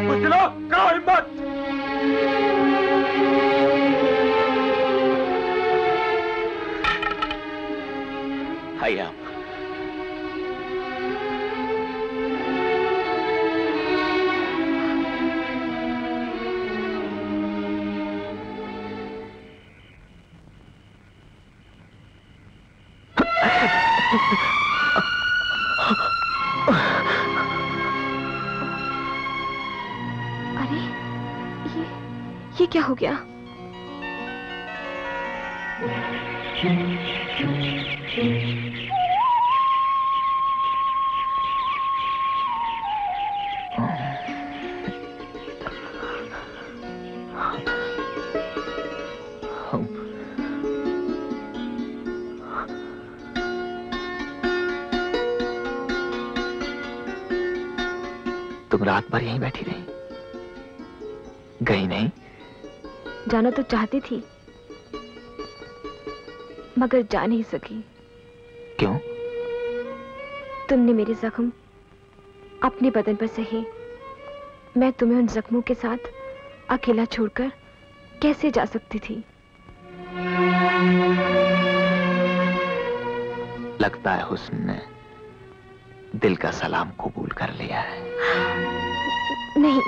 बुझलो करो हिम्मत आइए आप। अरे ये क्या हो गया? तुम रात भर यहीं बैठी रही। गई नहीं? जाना तो चाहती थी मगर जा नहीं सकी। क्यों? तुमने मेरे जख्म अपने बदन पर सहे। मैं तुम्हें उन जख्मों के साथ अकेला छोड़कर कैसे जा सकती थी? लगता है हुस्न ने दिल का सलाम कबूल कर लिया है। नहीं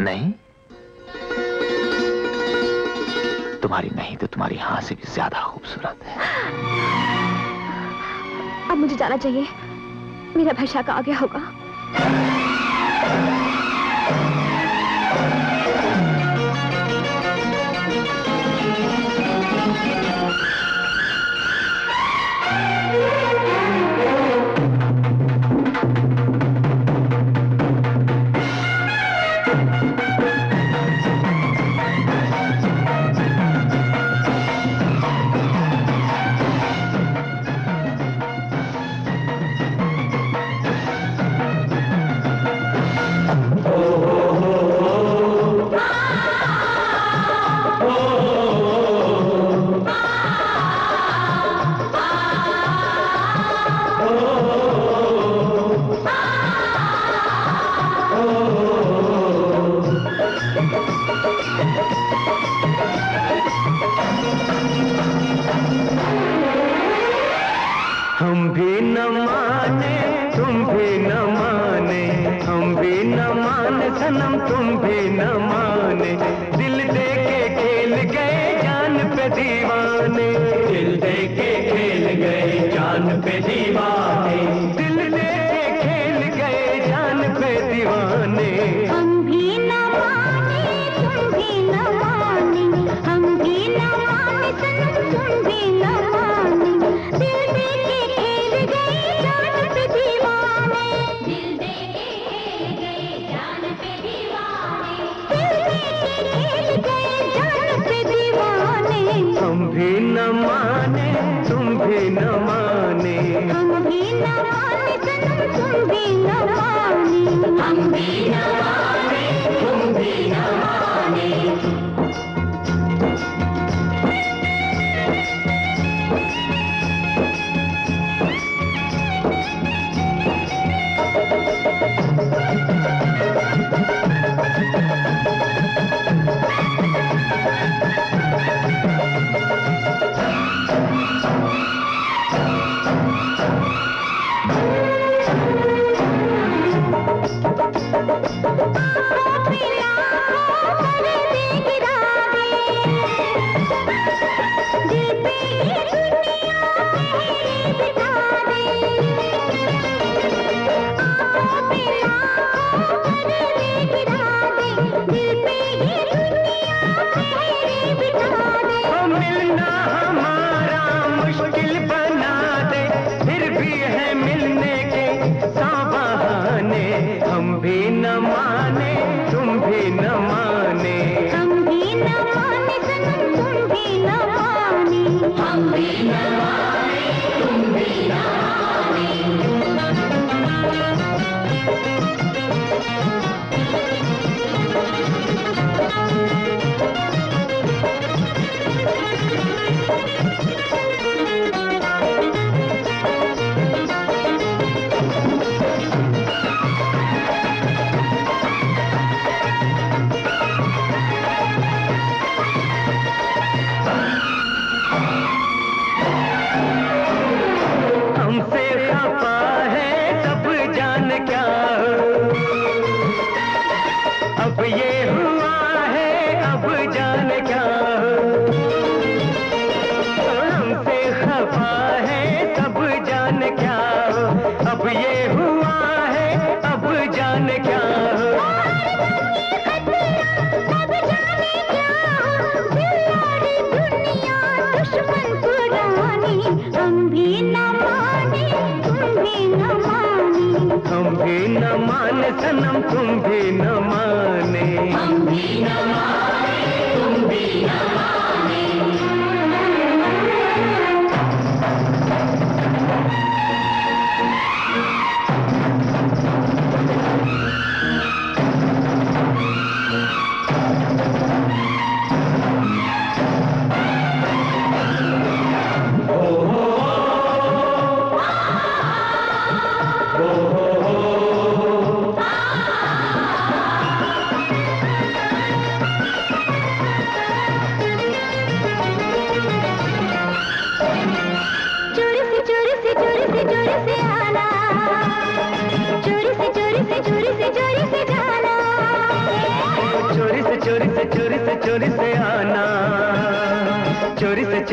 नहीं। तुम्हारी नहीं तो तुम्हारी हाँ से भी ज़्यादा खूबसूरत है। अब मुझे जाना चाहिए। मेरा भाई शाका आ गया होगा। तुम भी न माने। दिल दे के खेल गए जान पे दीवाने। दिल दे के खेल गए जान पे दीवाने। हम भी न माने तुम भी न माने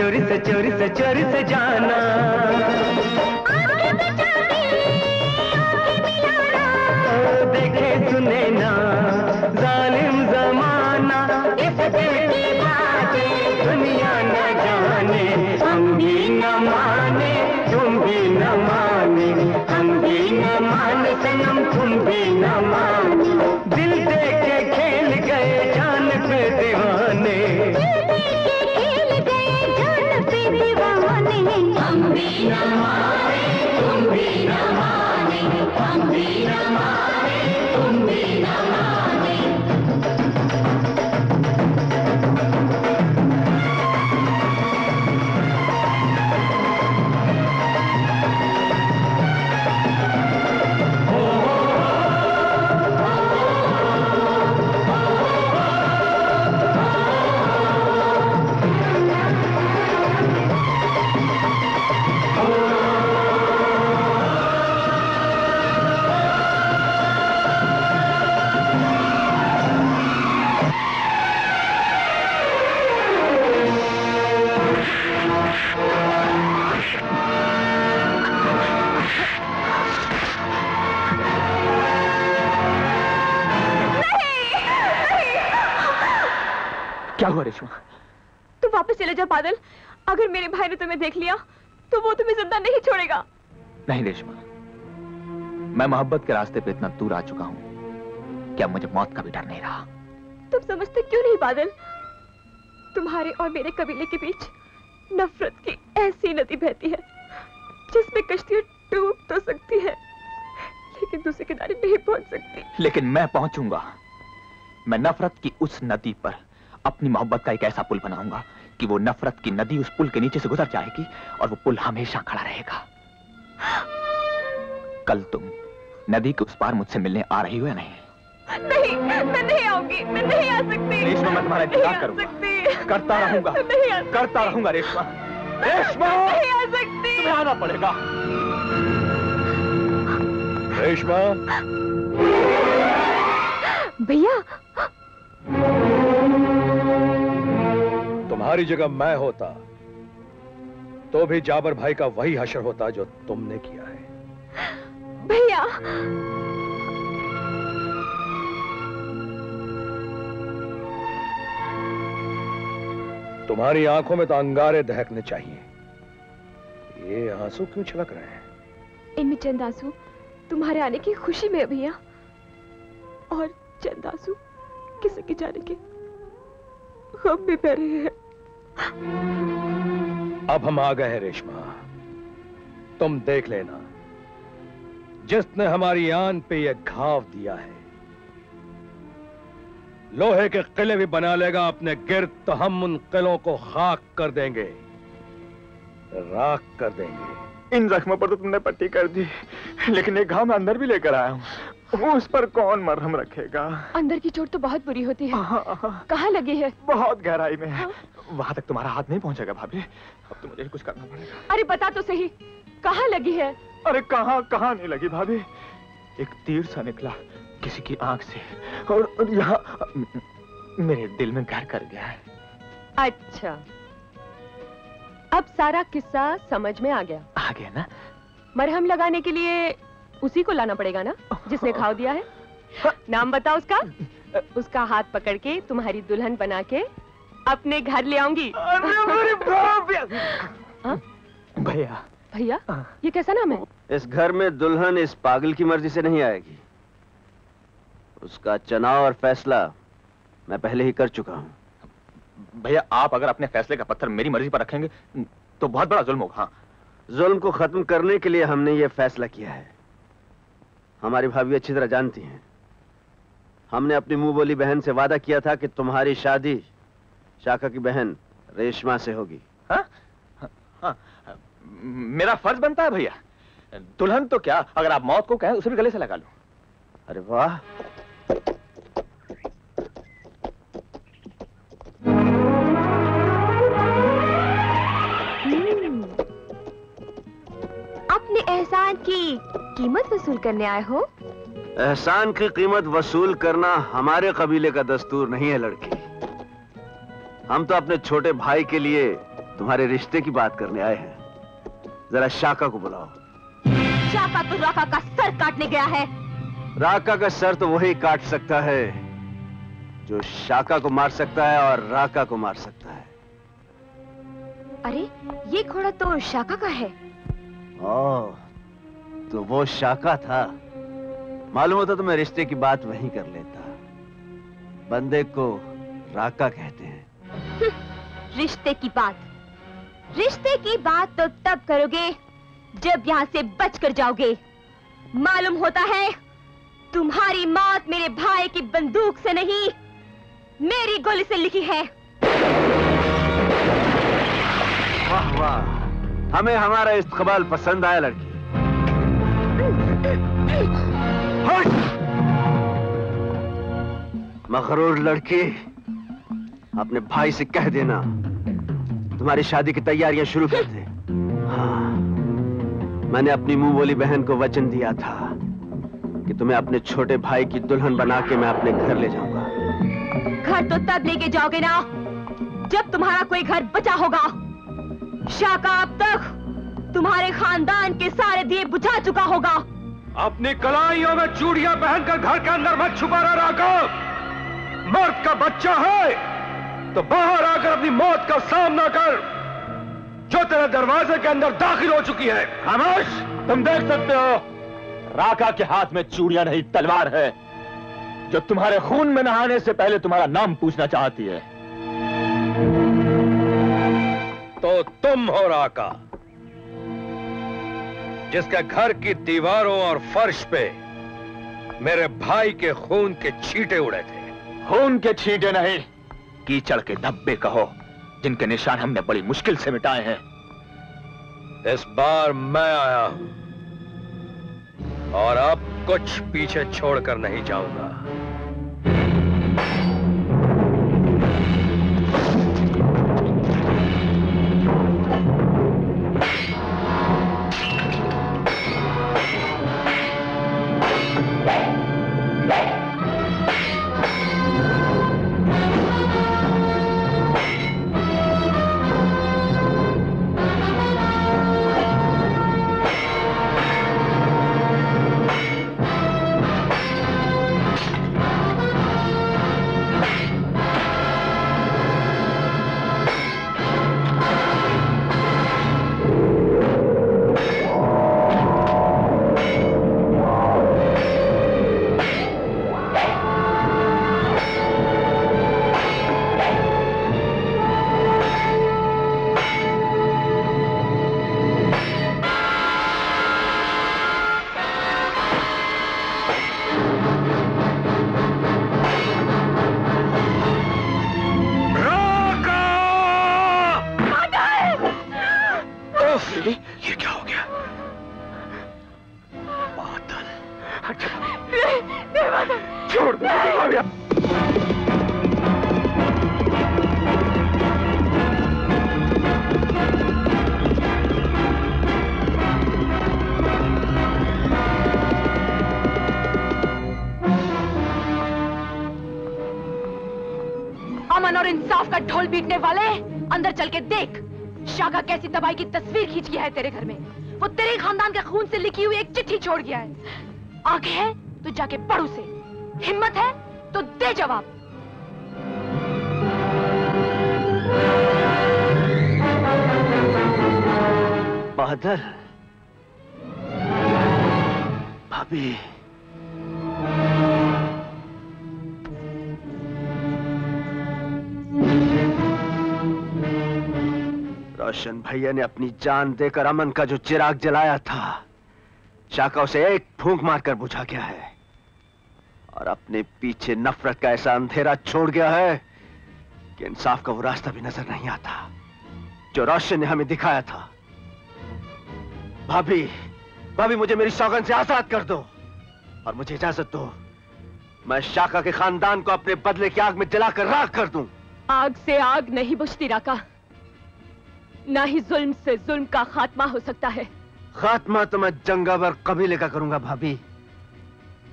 चोरी से चोरी से चोरी से जाना। रेशमा तुम वापस चले जाओ बादल। अगर मेरे भाई ने तुम्हें देख लिया तो वो तुम्हें ज़िंदा नहीं छोड़ेगा। नहीं रेशमा मैं मोहब्बत के रास्ते पे इतना दूर आ चुका हूँ कि अब मुझे मौत का भी डर नहीं रहा। तुम समझते क्यों नहीं बादल? तुम्हारे और मेरे कबीले के बीच नफरत की ऐसी नदी बहती है जिसमें कश्तियाँ डूब तो सकती है लेकिन दूसरे किनारे नहीं पहुँच सकती। लेकिन मैं पहुंचूँगा। मैं नफरत की उस नदी पर अपनी मोहब्बत का एक ऐसा पुल बनाऊँगा कि वो नफरत की नदी उस पुल के नीचे से गुजर जाएगी और वो पुल हमेशा खड़ा रहेगा। कल तुम नदी के उस पार मुझसे मिलने आ रही हो या नहीं? नहीं मैं नहीं आऊँगी मैं नहीं आ सकती। रेशमा मैं तुम्हारा इंतज़ार करूँगा। करता रहूँगा। करता रहूँगा रेशमा। रेशमा! नहीं आ सकती। तुम्हें आना पड़ेगा। रेशमा! भैया! तुम्हारी जगह मैं होता तो भी जाबर भाई का वही हशर होता जो तुमने किया है। भैया। तुम्हारी आँखों में तो अंगारे दहकने चाहिए। ये आँसू क्यों छलक रहे हैं? इनमें चंद आँसू तुम्हारे आने की खुशी में भैया। और चंद आँसू किसी के जाने के गम में बह रहे हैं। अब हम आ गए हैं रेशमा। तुम देख लेना। जिसने हमारी आन पे ये घाव दिया है लोहे के किले भी बना लेगा अपने गिर्द तो हम उन किलों को खाक कर देंगे राख कर देंगे। इन जख्मों पर तो तुमने पट्टी कर दी लेकिन एक घाव मैं अंदर भी लेकर आया हूँ। वो उस पर कौन मरहम रखेगा? अंदर की चोट तो बहुत बुरी होती है। कहाँ लगी है? बहुत गहराई में है। वहाँ तक तुम्हारा हाथ नहीं पहुंचेगा भाभी। अब तो मुझे कुछ करना पड़ेगा। अरे बता तो सही। कहाँ लगी है? अरे कहाँ कहाँ नहीं लगी भाभी? एक तीर सा निकला किसी की आँख से। और, और यहाँ मेरे दिल में घर कर गया है। अच्छा। अब सारा किस्सा समझ में आ गया। आ गया ना? मरहम लगाने के लिए उसी को लाना पड़ेगा ना जिसने घाव दिया है। नाम बताओ उसका। उसका हाथ पकड़ के तुम्हारी दुल्हन बना के अपने घर ले आऊँगी। हाँ? भैया। भैया ये कैसा नाम है? इस घर में दुल्हन इस पागल की मर्ज़ी से नहीं आएगी। उसका चुनाव और फैसला मैं पहले ही कर चुका हूँ। भैया आप अगर अपने फैसले का पत्थर मेरी मर्ज़ी पर रखेंगे तो बहुत बड़ा जुल्म होगा। हाँ। जुल्म को खत्म करने के लिए हमने ये फैसला किया है। हमारी भाभी अच्छी तरह जानती हैं। हमने अपनी मुँह बोली बहन से वादा किया था कि तुम्हारी शादी शाखा की बहन रेशमा से होगी। हाँ? हाँ, मेरा फ़र्ज़ बनता है भैया। दुल्हन तो क्या अगर आप मौत को कहें उसे भी गले से लगा लो। अरे वाह। अपने एहसान की कीमत वसूल करने आए हो? एहसान की कीमत वसूल करना हमारे कबीले का दस्तूर नहीं है लड़की। हम तो अपने छोटे भाई के लिए तुम्हारे रिश्ते की बात करने आए हैं। जरा शाका को बुलाओ। शाका तो राका का सर काटने गया है। राका का सर तो वही काट सकता है जो शाका को मार सकता है और राका को मार सकता है। अरे ये घोड़ा तो शाका का है। ओह तो वो शाका था। मालूम होता तो मैं रिश्ते की बात वहीं कर लेता। बंदे को राका कहते हैं। *laughs* रिश्ते की बात। रिश्ते की बात तो तब करोगे, जब यहाँ से बचकर जाओगे। मालूम होता है, तुम्हारी मौत मेरे भाई की बंदूक से नहीं, मेरी गोली से लिखी है। वाह वाह। हमें हमारा इस्तकबाल पसंद आया, लड़की! मगरूर लड़की। अपने भाई से कह देना। तुम्हारी शादी की तैयारियाँ शुरू कर दे। हाँ मैंने अपनी मुँह बोली बहन को वचन दिया था कि तुम्हें अपने छोटे भाई की दुल्हन बना के मैं अपने घर ले जाऊँगा। घर तो तब लेके जाओगे ना जब तुम्हारा कोई घर बचा होगा। शाका अब तक तुम्हारे खानदान के सारे दिए बुझा चुका होगा। अपनी कलाइयों में चूड़ियाँ पहनकर घर के अंदर मत छुपा रहा राघव। मर्द का बच्चा है। तो बाहर आकर अपनी मौत का सामना कर, जो तेरे दरवाजे के अंदर दाखिल हो चुकी है। खामोश! तुम देख सकते हो, राका के हाथ में चूड़ियाँ नहीं, तलवार है, जो तुम्हारे खून में नहाने से पहले तुम्हारा नाम पूछना चाहती है। तो तुम हो राका, जिसके घर की दीवारों और फर्श पे मेरे भाई के खून के छींटे उड़े थे। खून के छींटे नहीं कीचड़ के धब्बे कहो, जिनके निशान हमने बड़ी मुश्किल से मिटाए हैं। इस बार मैं आया हूँ, और अब कुछ पीछे छोड़कर नहीं जाऊँगा। की तस्वीर खींच गया है तेरे घर में। वो तेरे खानदान के खून से लिखी हुई एक चिट्ठी छोड़ गया है। आँखें हैं तो जाके पढ़ उसे। हिम्मत है तो दे जवाब। भैया ने अपनी जान देकर अमन का जो चिराग जलाया था शाका उसे एक फूंक मारकर बुझा गया है। और अपने पीछे नफरत का ऐसा अंधेरा छोड़ गया है कि इंसाफ का वो रास्ता भी नज़र नहीं आता, जो रोशन ने हमें दिखाया था। भाभी भाभी, मुझे मेरी सौगन से आज़ाद कर दो और मुझे इजाज़त दो। मैं शाका के खानदान को अपने बदले की आग में जलाकर राख कर दूँ। आग से आग नहीं बुझती, राका। ना ही जुल्म से जुल्म का खात्मा हो सकता है। खात्मा तो मैं जंगावर कबीले का करूँगा भाभी।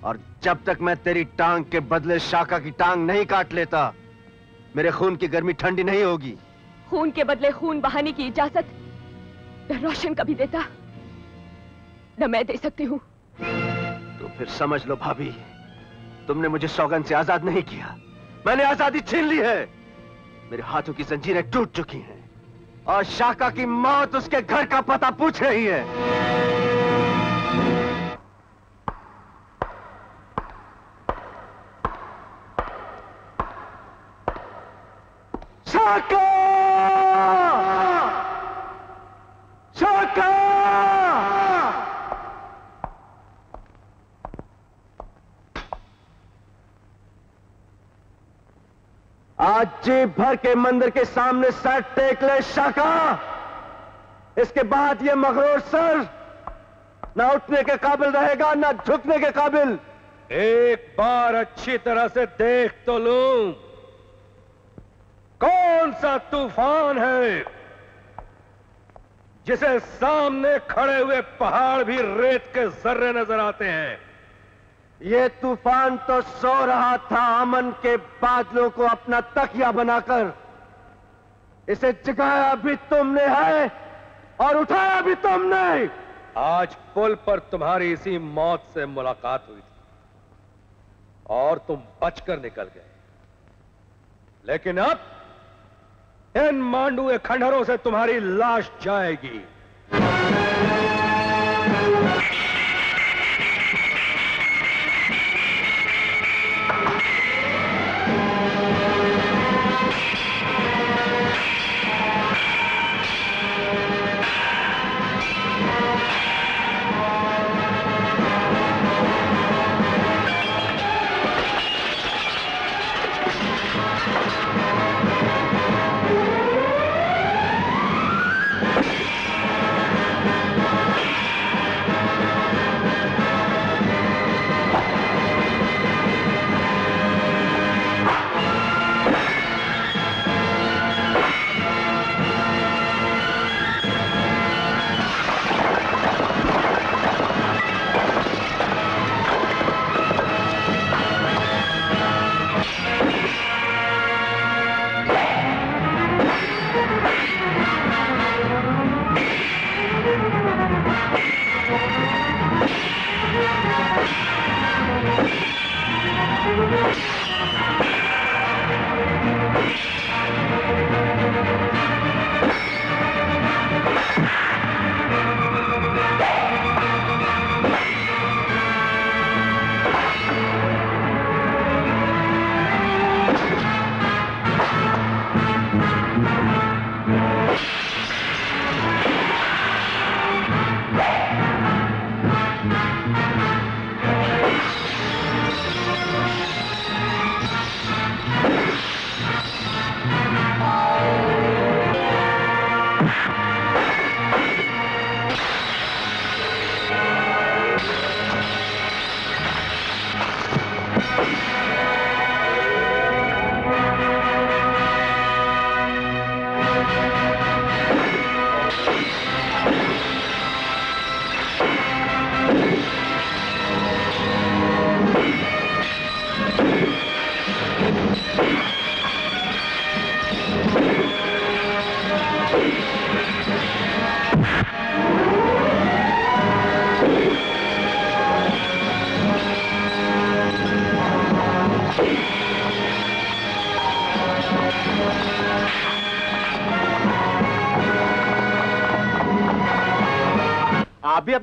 और जब तक मैं तेरी टांग के बदले शाखा की टांग नहीं काट लेता मेरे खून की गर्मी ठंडी नहीं होगी। खून के बदले खून बहाने की इजाज़त न रोशन कभी देता न मैं दे सकती हूँ। तो फिर समझ लो भाभी तुमने मुझे सौगन से आज़ाद नहीं किया। मैंने आज़ादी छीन ली है। मेरे हाथों की जंजीरें टूट चुकी हैं। और शाका की मौत उसके घर का पता पूछ रही है। शाका! शाका! आज जी भर के मंदिर के सामने सर टेक ले शाखा इसके बाद ये मगरूर सर ना उठने के काबिल रहेगा, ना झुकने के काबिल। एक बार अच्छी तरह से देख तो लूँ। कौन सा तूफ़ान है जिसे सामने खड़े हुए पहाड़ भी रेत के जर्रे नज़र आते हैं? ये तूफ़ान तो सो रहा था अमन के बादलों को अपना तकिया बनाकर। इसे जगाया भी तुमने है और उठाया भी तुमने। आज पुल पर तुम्हारी इसी मौत से मुलाकात हुई थी और तुम बचकर निकल गए। लेकिन अब इन मांडुए खंडहरों से तुम्हारी लाश जाएगी।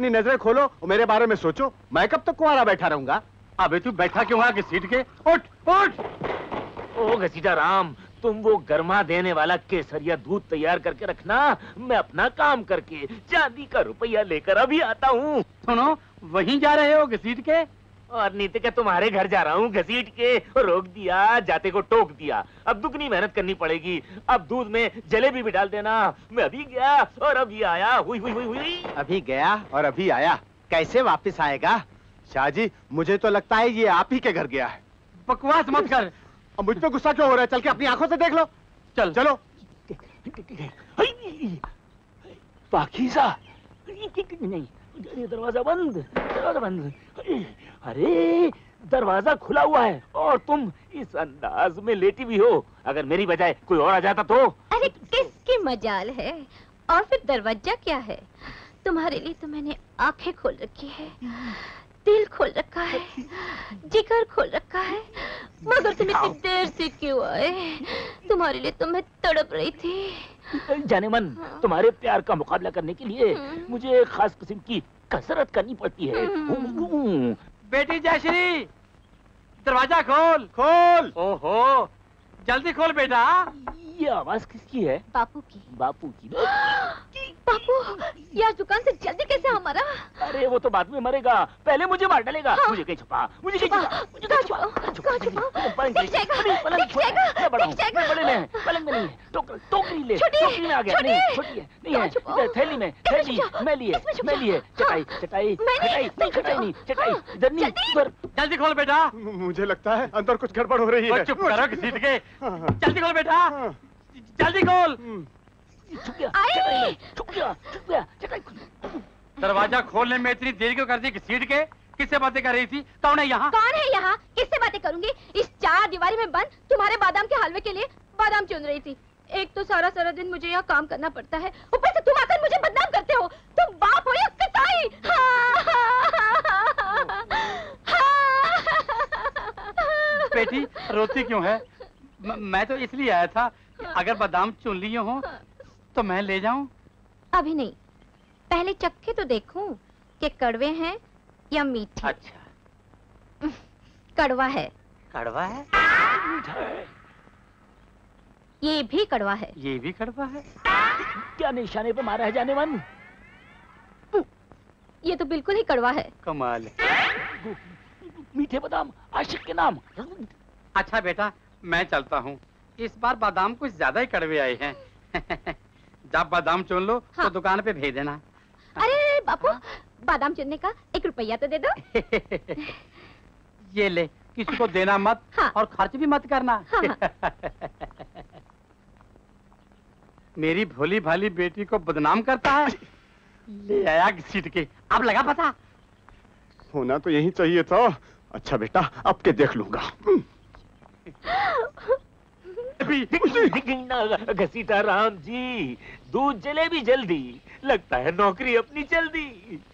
अपनी नज़रें खोलो और मेरे बारे में सोचो। मैं कब तक कुआरा बैठा रहूँगा? अबे तू बैठा क्यों आके सीट के? उठ उठ! ओ घसीटा राम तुम वो गर्मा देने वाला केसरिया दूध तैयार करके रखना मैं अपना काम करके चांदी का रुपया लेकर अभी आता हूँ। सुनो वहीं जा रहे हो घसीट के? और नीति के तुम्हारे घर जा रहा हूँ घसीट के रोक दिया जाते को टोक दिया। अब दुगनी मेहनत करनी पड़ेगी। अब दूध में जलेबी भी डाल देना। मैं अभी गया और अभी आया। हुई हुई हुई हुई। अभी गया और अभी आया। कैसे वापस आएगा? शाहजी मुझे तो लगता है ये आप ही के घर गया है। बकवास मत कर। अब मुझ पे गुस्सा क्यों हो रहा है? चल के अपनी आँखों से देख लो। चल। चलो। पाकिजा नहीं। अरे दरवाज़ा बंद दरवाज़ा बंद। अरे, दरवाज़ा खुला हुआ है और तुम इस अंदाज में लेटी भी हो। अगर मेरी बजाय कोई और आ जाता तो? अरे, किसकी मजाल है? और फिर दरवाज़ा क्या है? तुम्हारे लिए तो मैंने आँखें खोल रखी है। दिल खोल रखा है जिगर खोल रखा है। मगर तुम इतनी देर से क्यों आए? तुम्हारे लिए तो मैं तड़प रही थी। जाने मन तुम्हारे प्यार का मुकाबला करने के लिए मुझे एक खास किस्म की कसरत करनी पड़ती है। बेटी जयश्री दरवाज़ा खोल खोल। ओहो जल्दी खोल बेटा। ये आवाज़ किसकी है? बापू की। बापू की *gasps* बापू यार दुकान से जल्दी कैसे हमारा? अरे वो तो बाद में मरेगा। पहले मुझे मार डालेगा। हाँ। मुझे कहीं छुपा मुझे कहीं छुपा, छुपा मुझे कहीं छुपाऊं? कहाँ छुपाऊं? दिख जाएगा, दिख जाएगा, मैं बड़ा हूँ दिख जाएगा। बड़े में पलंग में नहीं है टोकर टोकरी ले टोकरी में आ गया। नहीं छोटी है नहीं है थैली में थैली मैं लिए मैं लिए चटाई चटाई नहीं, चटाई तुम नहीं चटाई नहीं चटाई इधर नहीं उधर जल्दी खोल बेटा। मुझे लगता है अंदर कुछ गड़बड़ हो रही है। चुप करो किसी के। जल्दी खोल बेटा। जल्दी खोल। दरवाज़ा खोलने में इतनी देर क्यों कर दी सीट के? किससे बातें कर रही थी? कौन है यहाँ? कौन है यहाँ? किससे बातें करूँगी? इस चार दीवारी में बंद तुम्हारे बादाम के हलवे के लिए बादाम चुन रही थी। एक तो सारा सारा दिन मुझे यहाँ काम करना पड़ता है। ऊपर से तुम आकर मुझे बदनाम करते हो। तुम बाप हो या कसाई बेटी रोती क्यों है? म- मैं तो इसलिए आया था अगर बादाम चुन लिए हो तो मैं ले जाऊँ? अभी नहीं। पहले चक्के तो देखूँ कि कड़वे हैं या मीठे। अच्छा। कड़वा है। कड़वा है? ये भी कड़वा है। ये भी कड़वा है? क्या निशाने पर मारा है जाने मन? ये तो बिल्कुल ही कड़वा है। कमाल है। मीठे बादाम आशिक के नाम। अच्छा बेटा मैं चलता हूँ। इस बार बादाम कुछ ज़्यादा ही कड़वे आए हैं। *laughs* जब बादाम चुन लो हाँ। तो दुकान पे भेज देना। *laughs* अरे बापू बादाम चुनने का एक रुपया तो दे दो। *laughs* ये ले किसी को देना मत हाँ। और खर्च भी मत करना। हाँ। मेरी भोली भाली बेटी को बदनाम करता है। ले आया सीट के। अब लगा पता। होना तो यही चाहिए था। अच्छा बेटा अब के देख लूँगा। घसीटा राम जी। दूध जलेबी जल्दी लगता है नौकरी अपनी जल्दी।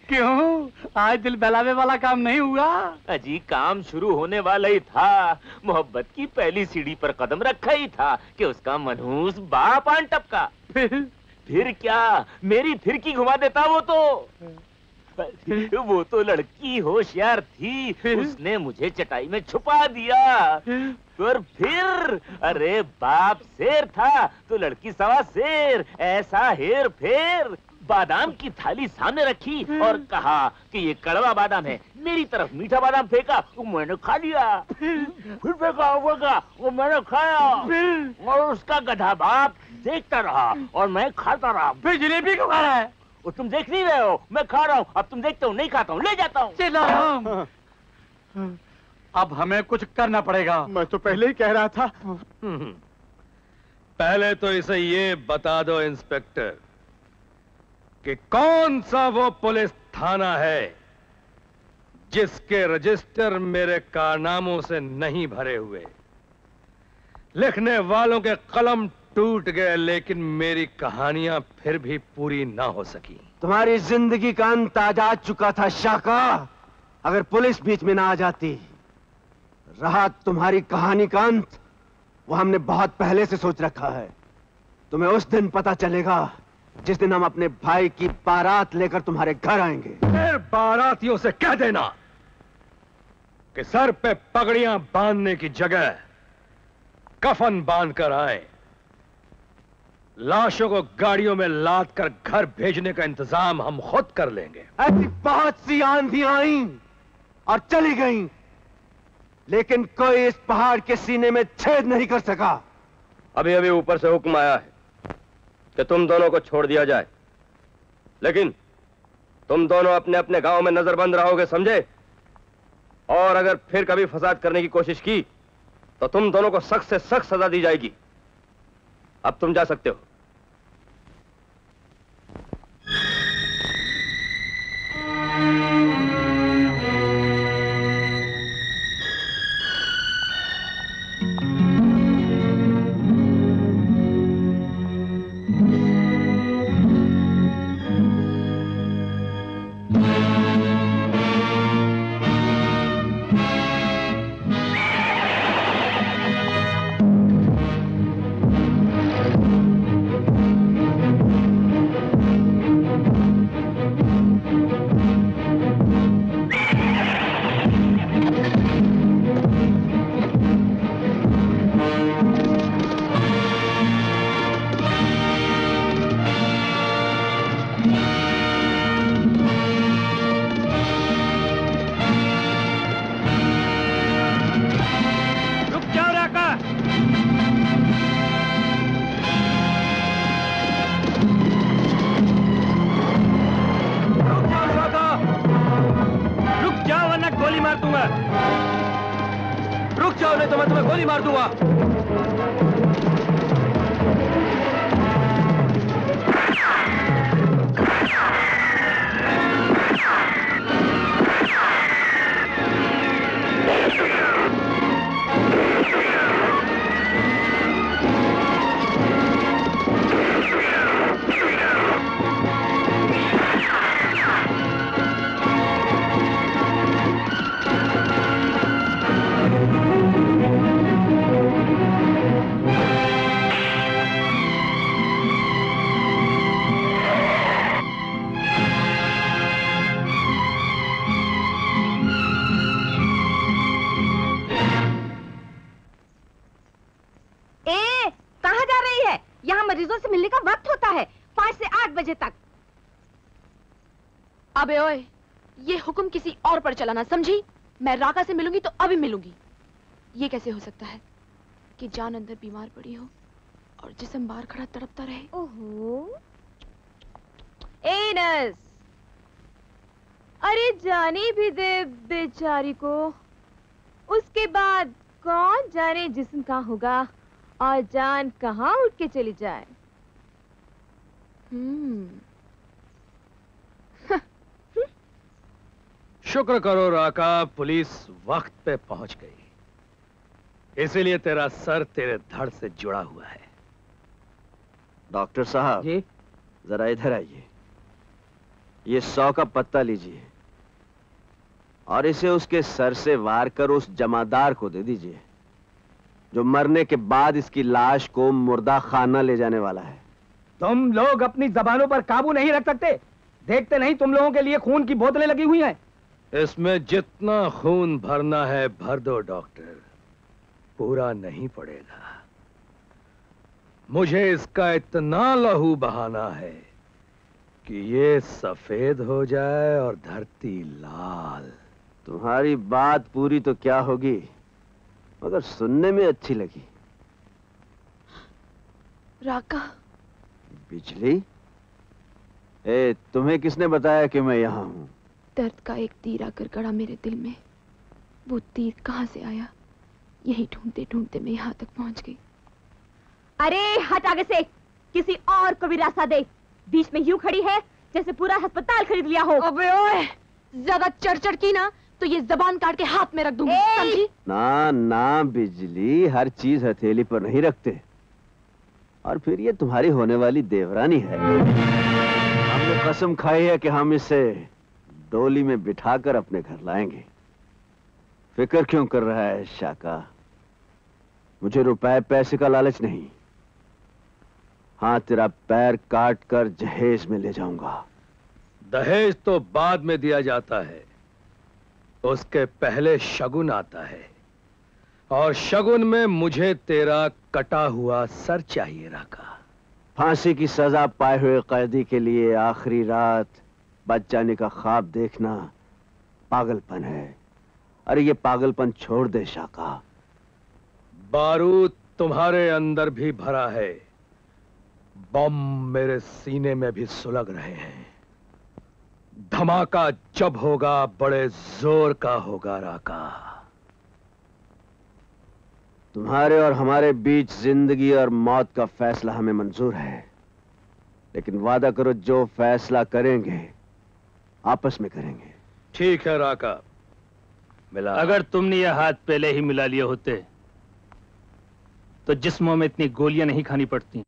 क्यों? आज दिल बहलावे वाला काम नहीं हुआ? अजी काम शुरू होने वाला ही था। मोहब्बत की पहली सीढ़ी पर कदम रखा ही था कि उसका मनहूस बाप आन टपका। फिर? फिर क्या? मेरी फिरकी घुमा देता वो तो। वो तो लड़की होशियार थी। उसने मुझे चटाई में छुपा दिया। और फिर अरे बाप शेर था तो लड़की सवा शेर ऐसा हेर फेर। बादाम की थाली सामने रखी और कहा कि ये कड़वा बादाम है। मेरी तरफ़ मीठा बादाम फेंका वो मैंने खा लिया। फिर? फेंका फेंका वो मैंने खाया। और उसका गधा बाप देखता रहा और मैं खाता रहा। फिर जलेबी क्यों खा रहा है? और तुम देख नहीं रहे हो मैं खा रहा हूँ। अब तुम देखते हो नहीं खाता हूँ ले जाता हूँ। अब हमें कुछ करना पड़ेगा। मैं तो पहले ही कह रहा था। पहले तो इसे ये बता दो इंस्पेक्टर कि कौन सा वो पुलिस थाना है जिसके रजिस्टर मेरे कारनामों से नहीं भरे हुए। लिखने वालों के कलम टूट गए लेकिन मेरी कहानियाँ फिर भी पूरी ना हो सकी। तुम्हारी ज़िंदगी का अंत आ चुका था शाका। अगर पुलिस बीच में ना आ जाती रहा तुम्हारी कहानी का अंत वो हमने बहुत पहले से सोच रखा है। तुम्हें उस दिन पता चलेगा जिस दिन हम अपने भाई की बारात लेकर तुम्हारे घर आएँगे। फिर बारातियों से कह देना कि सर पे पगड़ियाँ बांधने की जगह कफन बाँध कर आए। लाशों को गाड़ियों में लाद कर घर भेजने का इंतज़ाम हम खुद कर लेंगे। ऐसी बहुत सी आंधियाँ आई और चली गईं, लेकिन कोई इस पहाड़ के सीने में छेद नहीं कर सका। अभी अभी ऊपर से हुक्म आया है कि तुम दोनों को छोड़ दिया जाए। लेकिन तुम दोनों अपने अपने गाँव में नजरबंद रहोगे, समझे? और अगर फिर कभी फसाद करने की कोशिश की तो तुम दोनों को सख्त से सख्त सजा दी जाएगी। अब तुम जा सकते हो। चलाना समझी? मैं राका से मिलूँगी तो अभी मिलूँगी। ये कैसे हो सकता है कि जान अंदर बीमार पड़ी हो और जिसम बाहर खड़ा तड़पता रहे? ओहो। ए नर्स अरे जाने भी दे बेचारी को। उसके बाद कौन जाने जिसम कहाँ होगा? और जान कहाँ उठ के चली जाए? हम्म। शुक्र करो राका पुलिस वक्त पे पहुँच गई। इसीलिए तेरा सर तेरे धड़ से जुड़ा हुआ है। डॉक्टर साहब जी? जरा इधर आइए। ये सौ का पत्ता लीजिए। और इसे उसके सर से वार कर उस जमादार को दे दीजिए जो मरने के बाद इसकी लाश को मुर्दा खाना ले जाने वाला है। तुम लोग अपनी जबानों पर काबू नहीं रख सकते। देखते नहीं तुम लोगों के लिए खून की बोतलें लगी हुई हैं। इसमें जितना खून भरना है भर दो डॉक्टर। पूरा नहीं पड़ेगा। मुझे इसका इतना लहू बहाना है कि ये सफ़ेद हो जाए और धरती लाल। तुम्हारी बात पूरी तो क्या होगी? मगर सुनने में अच्छी लगी। राका। बिजली? ए तुम्हें किसने बताया कि मैं यहाँ हूँ? दर्द का एक तीर आकर गड़ा मेरे दिल में। वो तीर कहाँ से आया? यही ढूंढते ढूंढते मैं यहाँ तक पहुँच गई। अरे हट आगे से। किसी और को भी रास्ता दे। बीच में यूँ खड़ी है जैसे पूरा अस्पताल खरीद लिया हो। अबे ओए ज़्यादा चढ़ की ना तो ये जबान काट के हाथ में रख दूँगी समझी? ना ना बिजली हर चीज़ हथेली पर नहीं रखते। और फिर ये तुम्हारी होने वाली देवरानी है। हमने कसम खाई है कि हम इसे डोली में बिठाकर अपने घर लाएँगे। फ़िक्र क्यों कर रहा है शाका? मुझे रुपए पैसे का लालच नहीं। हाँ तेरा पैर काट कर जहेज में ले जाऊँगा। दहेज तो बाद में दिया जाता है। उसके पहले शगुन आता है। और शगुन में मुझे तेरा कटा हुआ सर चाहिए राका। फांसी की सजा पाए हुए कैदी के लिए आखिरी रात बच जाने का ख्वाब देखना पागलपन है। अरे ये पागलपन छोड़ दे शाका। बारूद तुम्हारे अंदर भी भरा है। बम मेरे सीने में भी सुलग रहे हैं। धमाका जब होगा बड़े ज़ोर का होगा राका। तुम्हारे और हमारे बीच ज़िंदगी और मौत का फैसला हमें मंजूर है। लेकिन वादा करो जो फैसला करेंगे आपस में करेंगे। ठीक है राका। मिला। अगर तुमने यह हाथ पहले ही मिला लिए होते तो जिस्मों में इतनी गोलियाँ नहीं खानी पड़ती।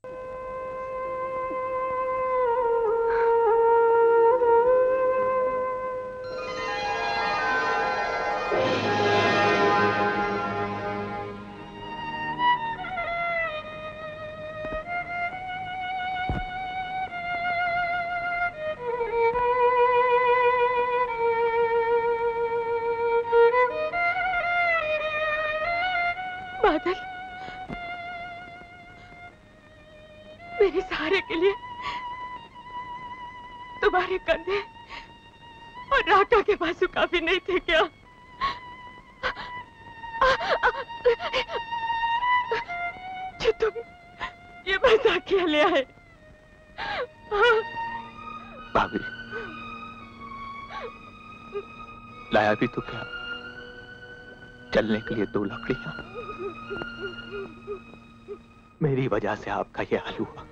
से आपका ये हाल हुआ।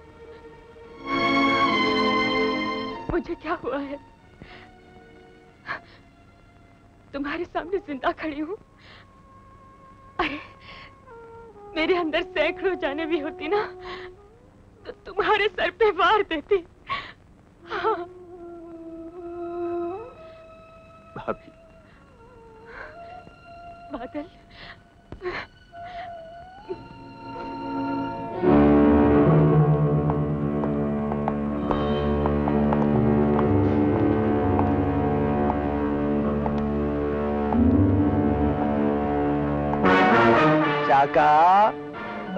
मुझे क्या हुआ है? तुम्हारे सामने ज़िंदा खड़ी हूँ। अरे मेरे अंदर सैकड़ों जाने भी होती ना तो तुम्हारे सर पे वार देती। हाँ। भाभी। बादल। शाका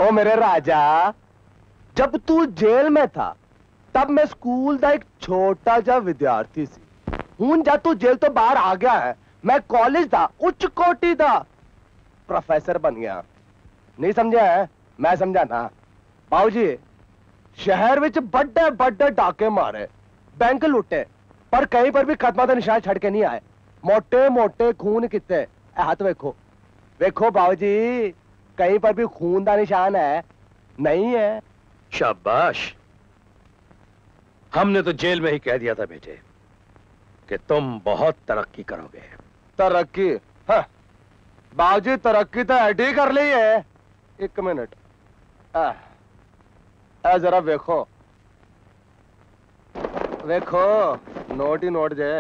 ओ मेरे राजा, जब तू जेल में था, तब मैं स्कूल का एक छोटा जा विद्यार्थी सी। हूँ जा तू जेल तो बाहर आ गया है, मैं कॉलेज था उच्च कोटि था प्रोफेसर बन गया। नहीं समझा है? मैं समझा ना। बाबूजी, शहर विच बड़े बड़े डाके मारे, बैंक लुटे, पर कहीं पर भी खत्मा का निशान छड़ के नहीं आए। मोटे मोटे खून किते। हाथ वेखो। वेखो बाबूजी कहीं पर भी खून का निशान है? नहीं है। शाबाश। हमने तो जेल में ही कह दिया था बेटे कि तुम बहुत तरक्की करोगे। तरक्की? हाँ। बाबूजी तरक्की तो ऐडी कर ली है। एक मिनट। आ, जरा वेखो वेखो नोट ही नोट जे।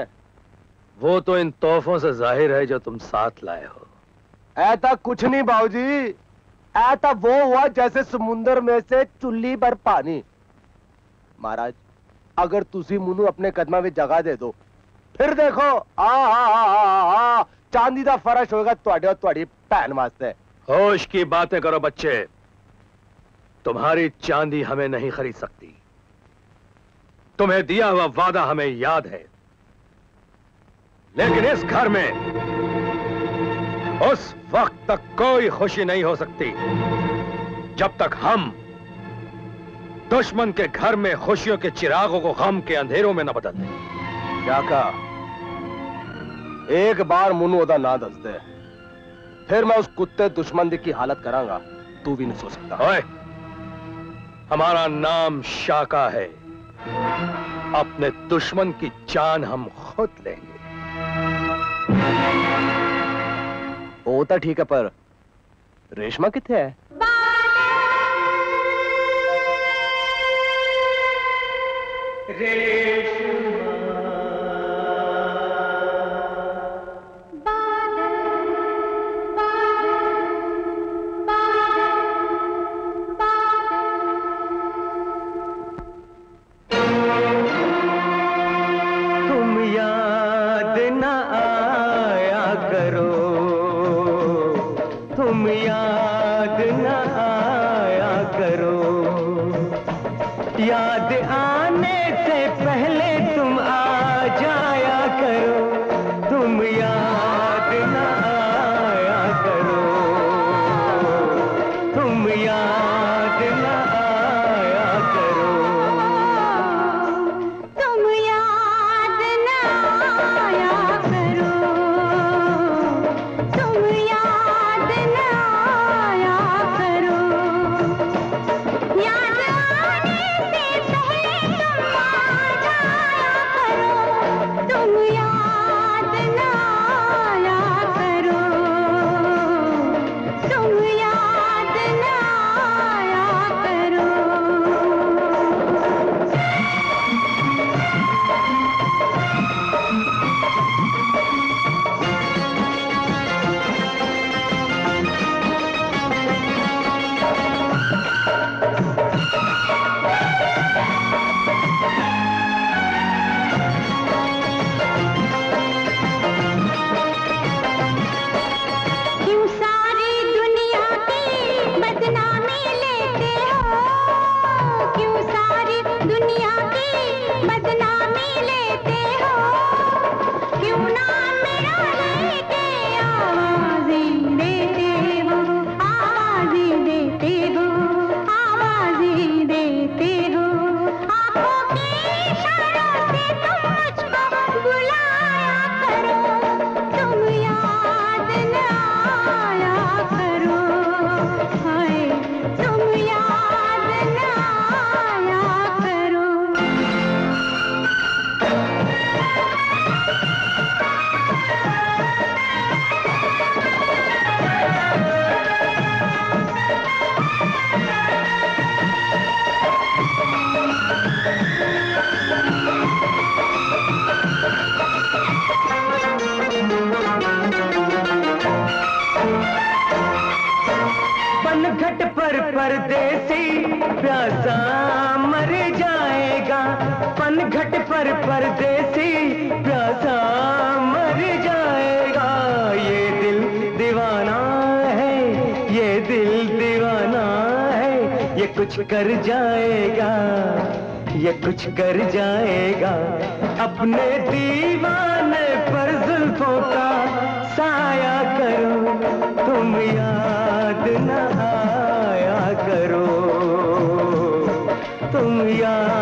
वो तो इन तोहफों से ज़ाहिर है जो तुम साथ लाए हो। ऐसा कुछ नहीं बाबूजी। ऐसा वो हुआ जैसे समुंदर में से चुल्ली भर पानी। महाराज, अगर तुसी मुनु अपने कदमा में जगह दे दो, फिर देखो, आ हा हा चांदी का फर्श होगा थोड़े और तोड़ी भैन वास्ते। होश की बातें करो बच्चे। तुम्हारी चांदी हमें नहीं खरीद सकती। तुम्हें दिया हुआ वादा हमें याद है। लेकिन इस घर में उस वक्त तक कोई खुशी नहीं हो सकती। जब तक हम दुश्मन के घर में खुशियों के चिरागों को गम के अंधेरों में न बदल दें क्या एक बार मुनु ओदा ना दस दे। फिर मैं उस कुत्ते दुश्मन की हालत करांगा। तू भी नहीं सो सकता। ओए, हमारा नाम शाका है। अपने दुश्मन की जान हम खुद लेंगे। वो तो ठीक है पर रेशमा कितने है? तुम याद न आया करो तुम याद न आया करो। याद आने से पहले कर जाएगा, ये कुछ कर जाएगा। अपने दीवाने पर जुल्फों का साया करो, तुम याद न आया करो। तुम याद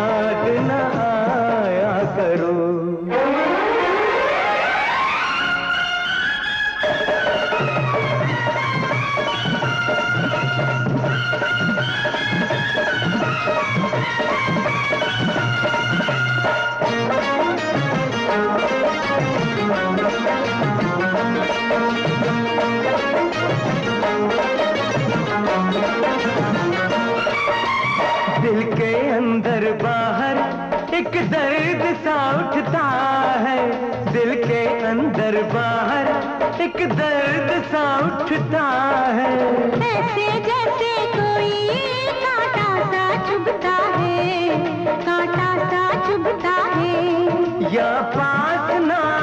एक दर्द सा उठता है। ऐसे जैसे कोई कांटा सा चुभता है कांटा सा चुभता है। या पास ना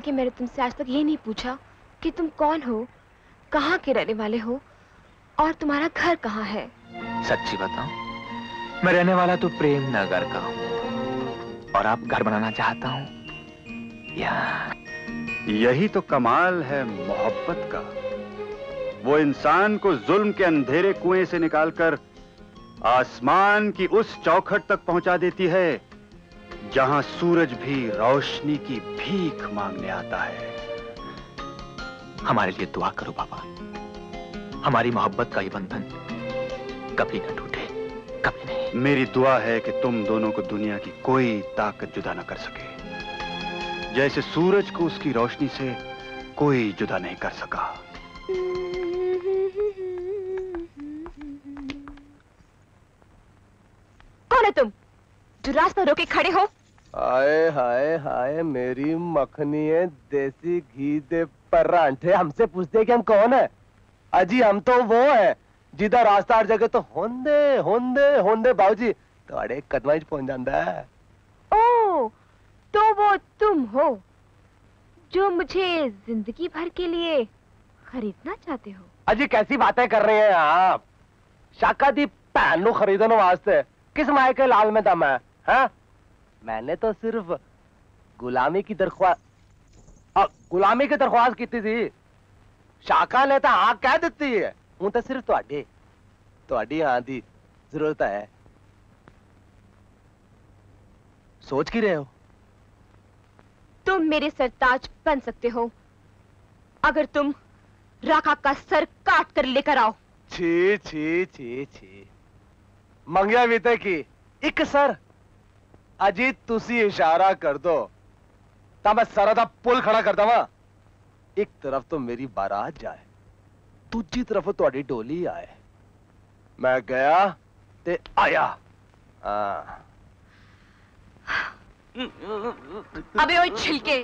लेकिन मैंने तुमसे आज तक ये नहीं पूछा कि तुम कौन हो कहाँ के रहने वाले हो और तुम्हारा घर कहाँ है। सच्ची बताऊँ मैं रहने वाला तो प्रेम नगर का हूँ। और आप घर बनाना चाहता हूँ? यही तो कमाल है मोहब्बत का। वो इंसान को जुल्म के अंधेरे कुएँ से निकालकर आसमान की उस चौखट तक पहुँचा देती है जहाँ सूरज भी रोशनी की भीख मांगने आता है। हमारे लिए दुआ करो बाबा। हमारी मोहब्बत का ये बंधन कभी न टूटे कभी नहीं। मेरी दुआ है कि तुम दोनों को दुनिया की कोई ताकत जुदा न कर सके। जैसे सूरज को उसकी रोशनी से कोई जुदा नहीं कर सका। कौन है तुम? जो रास्ता रोके खड़े हो। आए हाय हाय मेरी मखनी है देसी घी दे परांठे। हमसे पूछते कि हम कौन है? अजी हम तो वो है जिधर रास्ता हर जगह तो होंदे होंदे होंदे बाबूजी। तो कदम कदमा पहुँच जाता है। ओ तो वो तुम हो जो मुझे ज़िंदगी भर के लिए खरीदना चाहते हो। अजी कैसी बातें कर रहे हैं आप? शाका दी खरीदने वास्ते किस मायके लाल में? दम है हाँ? मैंने तो सिर्फ़ गुलामी की दरख्वा हाँ, गुलामी की दरख्वास्त की थी शाखा ने तो हाँ कह देती है। हूँ तो सिर्फ़ थोड़ी थोड़ी हाँ की ज़रूरत है। सोच की रहे हो? तुम मेरे सरताज बन सकते हो। अगर तुम राखा का सर काट कर लेकर आओ। छी छी छी छी। मंगिया बीते की एक सर। ਅਜੀ ਤੁਸੀਂ ਇਸ਼ਾਰਾ ਕਰ ਦੋ ਤਾਂ ਮੈਂ ਸਾਰਾ ਦਾ ਪੁਲ ਖੜਾ ਕਰ ਦਵਾਂ ਇੱਕ ਤਰਫ ਤੋਂ ਮੇਰੀ ਬਾਰਾਤ ਜਾਏ ਦੂਜੀ ਤਰਫ ਤੁਹਾਡੀ ਢੋਲੀ ਆਏ ਮੈਂ ਗਿਆ ਤੇ ਆਇਆ ਹਾਂ अबे ओए छिलके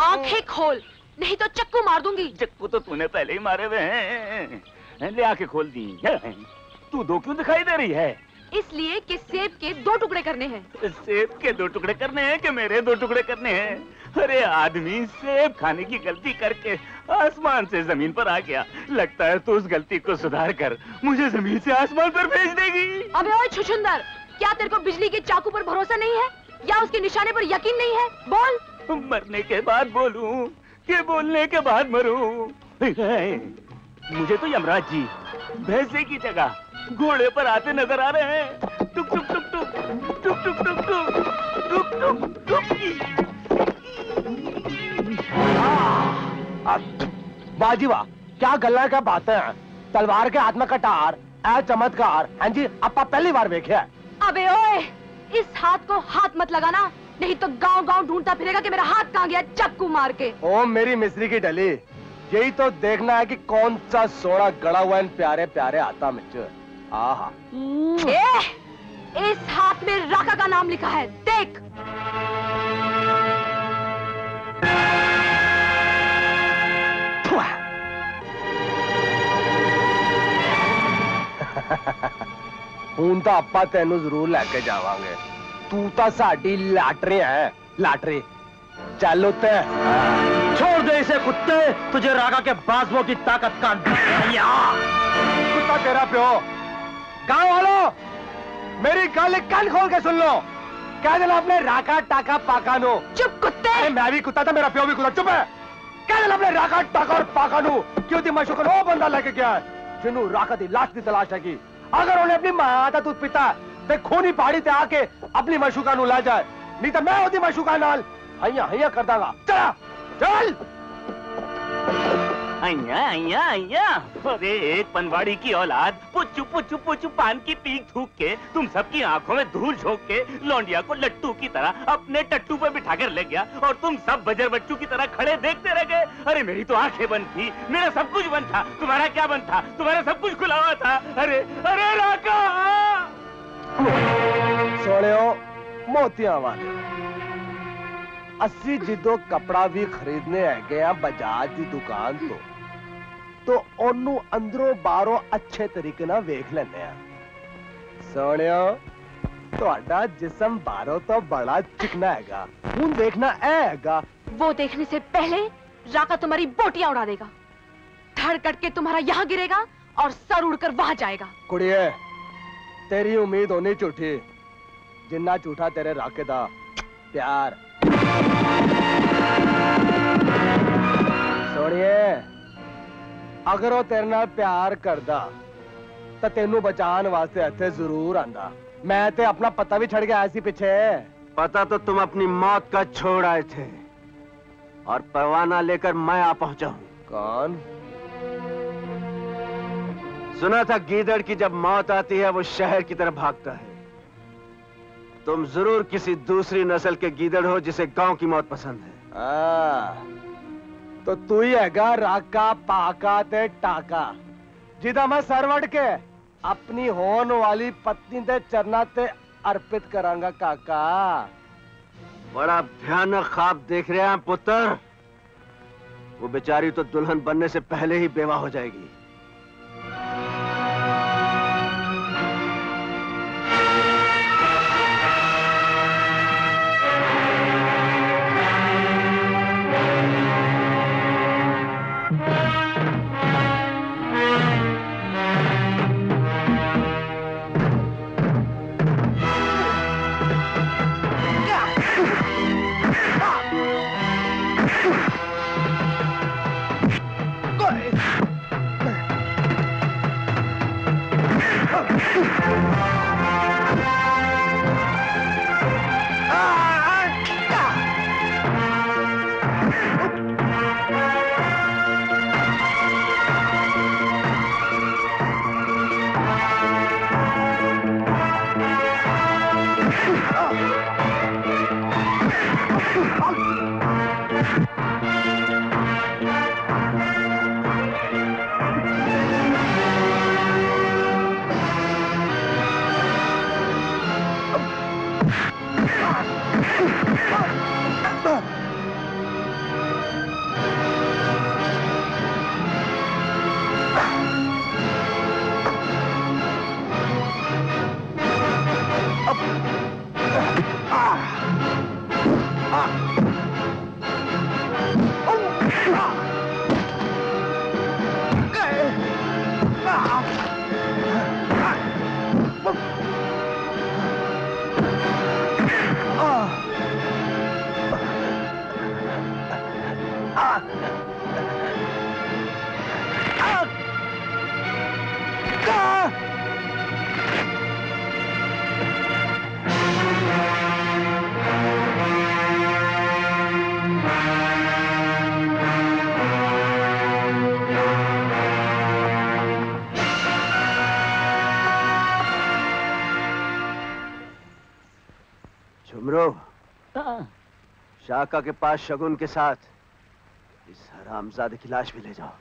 आंखें खोल नहीं तो चक्कू मार दूंगी चक्कू तो तूने पहले ही मारे हुए हैं ले आके खोल दी तू दो क्यों दिखाई दे रही है इसलिए कि सेब के दो टुकड़े करने हैं। सेब के दो टुकड़े करने हैं कि मेरे दो टुकड़े करने हैं? अरे आदमी सेब खाने की गलती करके आसमान से ज़मीन पर आ गया। लगता है तो उस गलती को सुधार कर मुझे ज़मीन से आसमान पर भेज देगी। अबे ओए छुछुंदर क्या तेरे को बिजली के चाकू पर भरोसा नहीं है? या उसके निशाने पर यकीन नहीं है? बोल। मरने के बाद बोलूँ कि बोलने के बाद मरूं। मुझे तो यमराज जी भैंसे की जगह घोड़े पर आते नज़र आ रहे हैं टुक टुक टुक टुक टुक टुक टुक टुक टुक टुक टुक वाह क्या गल्ला क्या बात है तलवार के हाथ में कटार ऐ चमत्कार हाँ जी अपा पहली बार देखे अबे ओए इस हाथ को हाथ मत लगाना नहीं तो गाँव गाँव ढूंढता फिरेगा कि मेरा हाथ कहाँ गया चक्कू मार के ओ मेरी मिस्री की डली यही तो देखना है कि कौन सा सोना गड़ा हुआ इन प्यारे प्यारे आता में ए, हम्म। इस हाथ में राका का नाम लिखा है देख। हूँ तो आप तेन ज़रूर लैके जावे तू तो साड़ी लाटरे है लाटरे। चल उते छोड़ दे इसे कुत्ते तुझे रागा के बाजुओं की ताकत का तेरा प्यो गाँव वालों मेरी गल कान खोल के सुन लो। कह देना अपने राका टाका पाका नो। चुप कुत्ते! अरे मैं भी कुत्ता था मेरा प्यो भी कुत्ता चुप है। कह देना अपने राका टाका और पाका नो क्यों दी मशूक वो बंदा लेके गया है जिन्हों राका दी लाश की तलाश है की अगर उन्हें अपनी माँ का दूध पीता ते खूनी पहाड़ी ते आके अपनी मशूका नु ला जाए। नहीं तो मैं होती मशूका नाल हैया हैया कर दागा चला चल! अरे, एक पनवाड़ी की औलाद, पुच्चू पुच्चू पुच्चू, पान की पीक थूक के, तुम सबकी आँखों में धूल झोंक के, लौंडिया को लट्टू की तरह अपने टट्टू पर बिठा कर ले गया, और तुम सब बजर बच्चू की तरह खड़े देखते रह गए। अरे, मेरी तो आँखें बंद थी, मेरा सब कुछ बंद था, तुम्हारा क्या बंद था? तुम्हारा सब कुछ खुला हुआ था। अरे अरे, राका! मोतियाँ वाले। ਅਸੀਂ ਜਦੋਂ ਕਪੜਾ ਵੀ ਖਰੀਦਨੇ ਹੈਗੇ ਆ ਬਜਾਜ ਦੀ ਦੁਕਾਨ ਤੋਂ ਤੋਂ ਉਹਨੂੰ ਅੰਦਰੋਂ ਬਾਹਰੋਂ ਅੱਛੇ ਤਰੀਕੇ ਨਾਲ ਵੇਖ ਲੈਂਦੇ ਆ ਸੋਹਣਿਓ ਤੁਹਾਡਾ ਜਿਸਮ ਬਾਹਰੋਂ ਤੋਂ ਬੜਾ ਚਿਕਨਾ ਹੈਗਾ ਹੁਣ ਦੇਖਣਾ ਇਹ ਹੈਗਾ वो देखने से पहले राका तुम्हारी बोटियां उड़ा देगा धड़ कट के तुम्हारा यहाँ गिरेगा और सर उड़कर वहां जाएगा ਕੁੜੀਏ ਤੇਰੀ ਉਮੀਦ ਹੋਣੀ ਝੂਠੀ ਜਿੰਨਾ ਝੂਠਾ ਤੇਰੇ ਰਾਕੇ ਦਾ ਪਿਆਰ ਸੋਣੀਏ ਅਗਰ ਉਹ ਤੇਰੇ ਨਾਲ ਪਿਆਰ ਕਰਦਾ ਤਾਂ ਤੈਨੂੰ ਬਚਾਉਣ ਵਾਸਤੇ ਇੱਥੇ ਜ਼ਰੂਰ ਆਂਦਾ ਮੈਂ ਤੇ ਆਪਣਾ ਪਤਾ ਵੀ ਛੱਡ ਕੇ ਆਇਆ ਸੀ ਪਿੱਛੇ पता तो तुम अपनी मौत का छोड़ आए थे और परवाना लेकर मैं आ पहुंचा हूं कौन सुना था गीदड़ की जब मौत आती है वो शहर की तरफ भागता है तुम ज़रूर किसी दूसरी नस्ल के गीदड़ हो जिसे गाँव की मौत पसंद है। आ, तो तू ही हैगा राका पाका ते टाका जिदा मैं सरवट के अपनी होन वाली पत्नी दे चरना ते अर्पित करांगा काका। बड़ा भयानक ख्वाब देख रहे हैं पुत्र। वो बेचारी तो दुल्हन बनने से पहले ही बेवा हो जाएगी। शाका के पास शगुन के साथ। इस हरामजादे की लाश भी ले जाओ।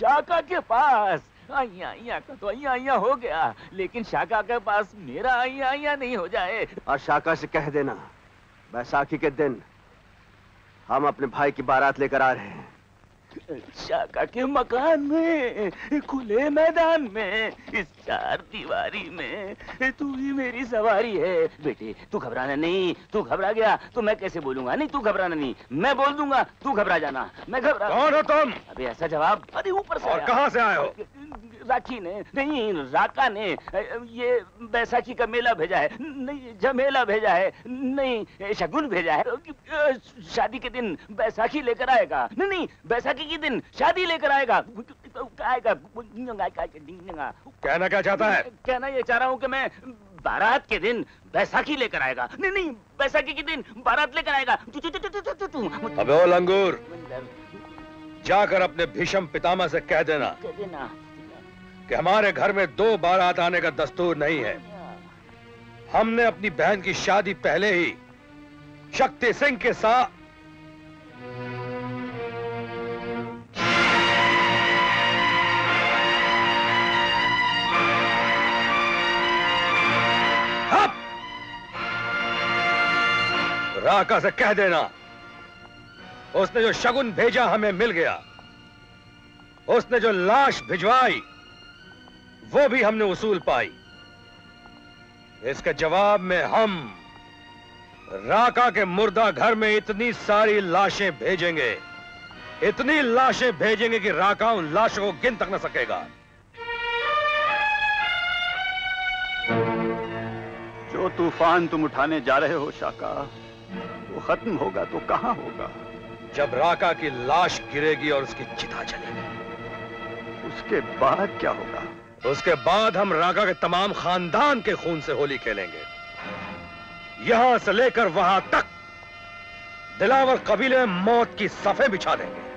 शाका के पास? आइया आइया का तो आइया आइया हो गया। लेकिन शाका के पास मेरा आइया आइया नहीं हो जाए। और शाका से कह देना बैसाखी के दिन हम अपने भाई की बारात लेकर आ रहे हैं। शाका के मकान में खुले मैदान में इस चार दीवारी में तू ही मेरी सवारी है बेटे तू घबराना नहीं तू घबरा गया तो मैं कैसे बोलूँगा नहीं तू घबराना नहीं मैं बोल दूँगा तू घबरा जाना मैं घबरा कौन हो तुम अभी ऐसा जवाब अरे ऊपर से। कहाँ से आए हो? राखी ने नहीं राका ने ये बैसाखी का मेला भेजा है नहीं जमेला भेजा है नहीं शगुन भेजा है शादी के दिन बैसाखी लेकर आएगा नहीं नहीं बैसाखी के दिन शादी लेकर आएगा आएगा कहना क्या चाहता है? कहना ये चाह रहा हूँ कि मैं बारात के दिन बैसाखी लेकर आएगा नहीं नहीं बैसाखी के दिन बारात लेकर आएगा तू तू तू तू तू तू तू अबे ओ लंगूर जाकर अपने भीषम पितामह से कह देना। कह देना। कि हमारे घर में दो बार बारात आने का दस्तूर नहीं है। हमने अपनी बहन की शादी पहले ही शक्ति सिंह के साथ राका से कह देना, उसने जो शगुन भेजा हमें मिल गया। उसने जो लाश भिजवाई वो भी हमने उसूल पाई। इसके जवाब में हम राका के मुर्दा घर में इतनी सारी लाशें भेजेंगे। इतनी लाशें भेजेंगे कि राका उन लाशों को गिन तक न सकेगा। जो तूफ़ान तुम उठाने जा रहे हो शाका वो खत्म होगा तो कहाँ होगा? जब राका की लाश गिरेगी और उसकी चिता जलेगी उसके बाद क्या होगा? उसके बाद हम राका के तमाम खानदान के खून से होली खेलेंगे। यहाँ से लेकर वहाँ तक दिलावर कबीले मौत की सफे बिछा देंगे।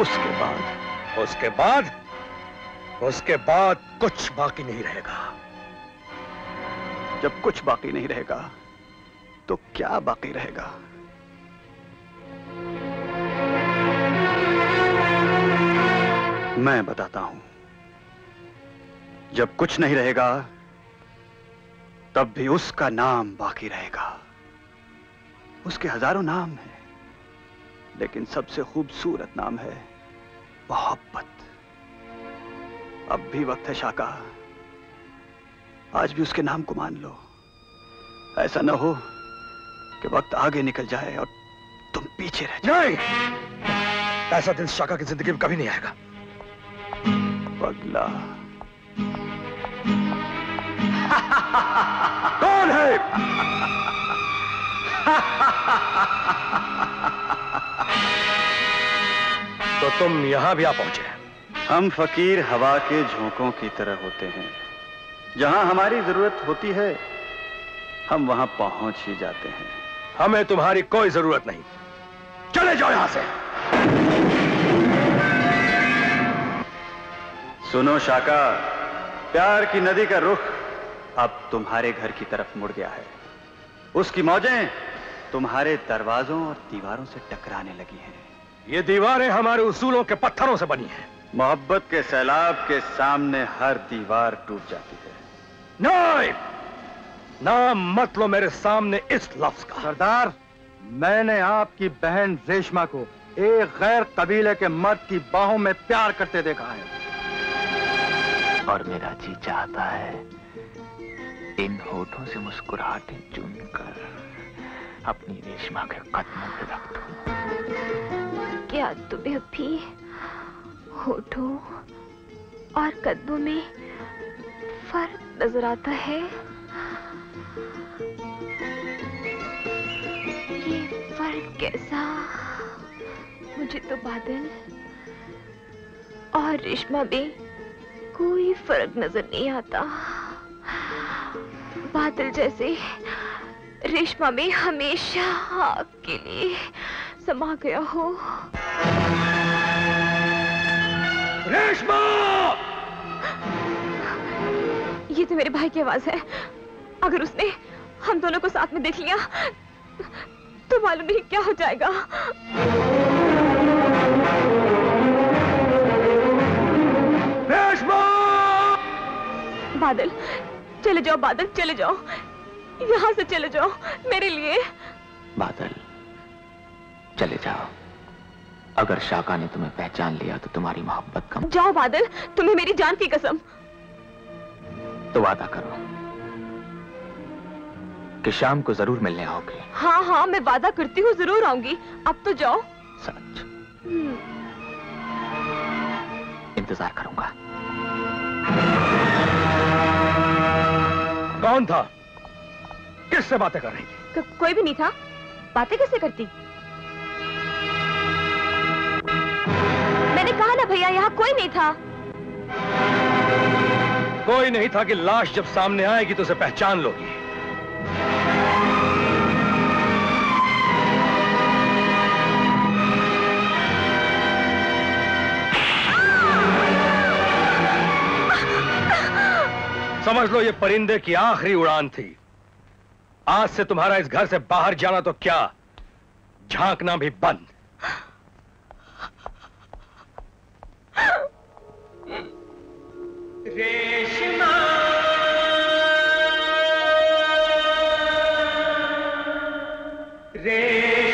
उसके बाद उसके बाद उसके बाद कुछ बाकी नहीं रहेगा। जब कुछ बाकी नहीं रहेगा तो क्या बाकी रहेगा? मैं बताता हूँ। जब कुछ नहीं रहेगा, तब भी उसका नाम बाकी रहेगा। उसके हज़ारों नाम हैं, लेकिन सबसे खूबसूरत नाम है मोहब्बत। अब भी वक्त है शाका। आज भी उसके नाम को मान लो। ऐसा ना हो कि वक्त आगे निकल जाए और तुम पीछे रह नहीं! ऐसा दिन शाका की ज़िंदगी में कभी नहीं आएगा। पगला कौन है? तो तुम यहाँ भी आ पहुँचे। हम फकीर हवा के झोंकों की तरह होते हैं। जहाँ हमारी ज़रूरत होती है हम वहाँ पहुँच ही जाते हैं। हमें तुम्हारी कोई ज़रूरत नहीं। चले जाओ यहाँ से। सुनो शाका प्यार की नदी का रुख अब तुम्हारे घर की तरफ़ मुड़ गया है। उसकी मौजें तुम्हारे दरवाजों और दीवारों से टकराने लगी हैं। ये दीवारें हमारे उसूलों के पत्थरों से बनी हैं। मोहब्बत के सैलाब के सामने हर दीवार टूट जाती है। नहीं नाम मत लो मेरे सामने इस लफ्ज का। सरदार मैंने आपकी बहन रेशमा को एक गैर कबीले के मर्द की बाहों में प्यार करते देखा है। और मेरा जी चाहता है इन होठों से मुस्कुराहटें चुनकर अपनी रेशमा के कदमों पे रख दूँ। क्या तुम्हें भी होठों और कदमों में फ़र्क नज़र आता है? ये फ़र्क कैसा? मुझे तो बादल और रेशमा में कोई फ़र्क नज़र नहीं आता। बादल जैसे रेशमा में हमेशा आपके लिए समा गया हो। रेशमा! ये तो मेरे भाई की आवाज़ है। अगर उसने हम दोनों को साथ में देख लिया तो मालूम नहीं क्या हो जाएगा। बादल। चले जाओ बादल चले जाओ। यहाँ से चले जाओ मेरे लिए। बादल चले जाओ। अगर शाका ने तुम्हें पहचान लिया तो तुम्हारी मोहब्बत कम। जाओ बादल तुम्हें मेरी जान की कसम। तो वादा करो कि शाम को ज़रूर मिलने आओगे। हाँ हाँ मैं वादा करती हूँ ज़रूर आऊँगी। अब तो जाओ। सच। हम्म, इंतज़ार करूँगा। कौन था? किससे बातें कर रही थी? को, कोई भी नहीं था। बातें कैसे करती? मैंने कहा ना भैया यहाँ कोई नहीं था। कोई नहीं था कि लाश जब सामने आएगी तो उसे पहचान लोगी। समझ लो ये परिंदे की आखिरी उड़ान थी। आज से तुम्हारा इस घर से बाहर जाना तो क्या? झांकना भी बंद। रेशमा। रेशमा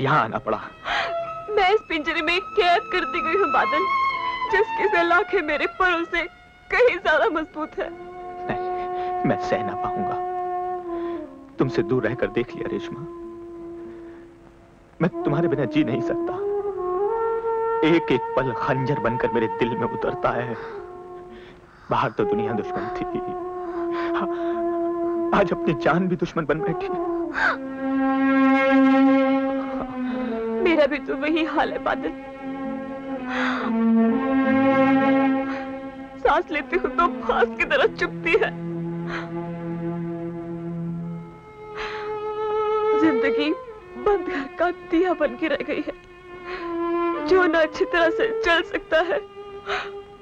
मुझे यहाँ आना पड़ा। मैं इस पिंजरे में कैद कर दी गई हूँ बादल जिसकी सलाखें मेरे परों से कहीं ज़्यादा मज़बूत है। नहीं मैं सह ना पाऊँगा। तुमसे दूर रहकर देख लिया रेशमा। मैं तुम्हारे बिना जी नहीं सकता। एक एक पल खंजर बनकर मेरे दिल में उतरता है। बाहर तो दुनिया दुश्मन थी। आज अपनी जान भी दुश्मन बन बैठी मेरा भी तो वही हाल है, बादल। सांस लेती हूँ तो फांस की तरह चुपती है। ज़िंदगी बंद घर का दिया बन के रह गई है। जो ना अच्छी तरह से चल सकता है,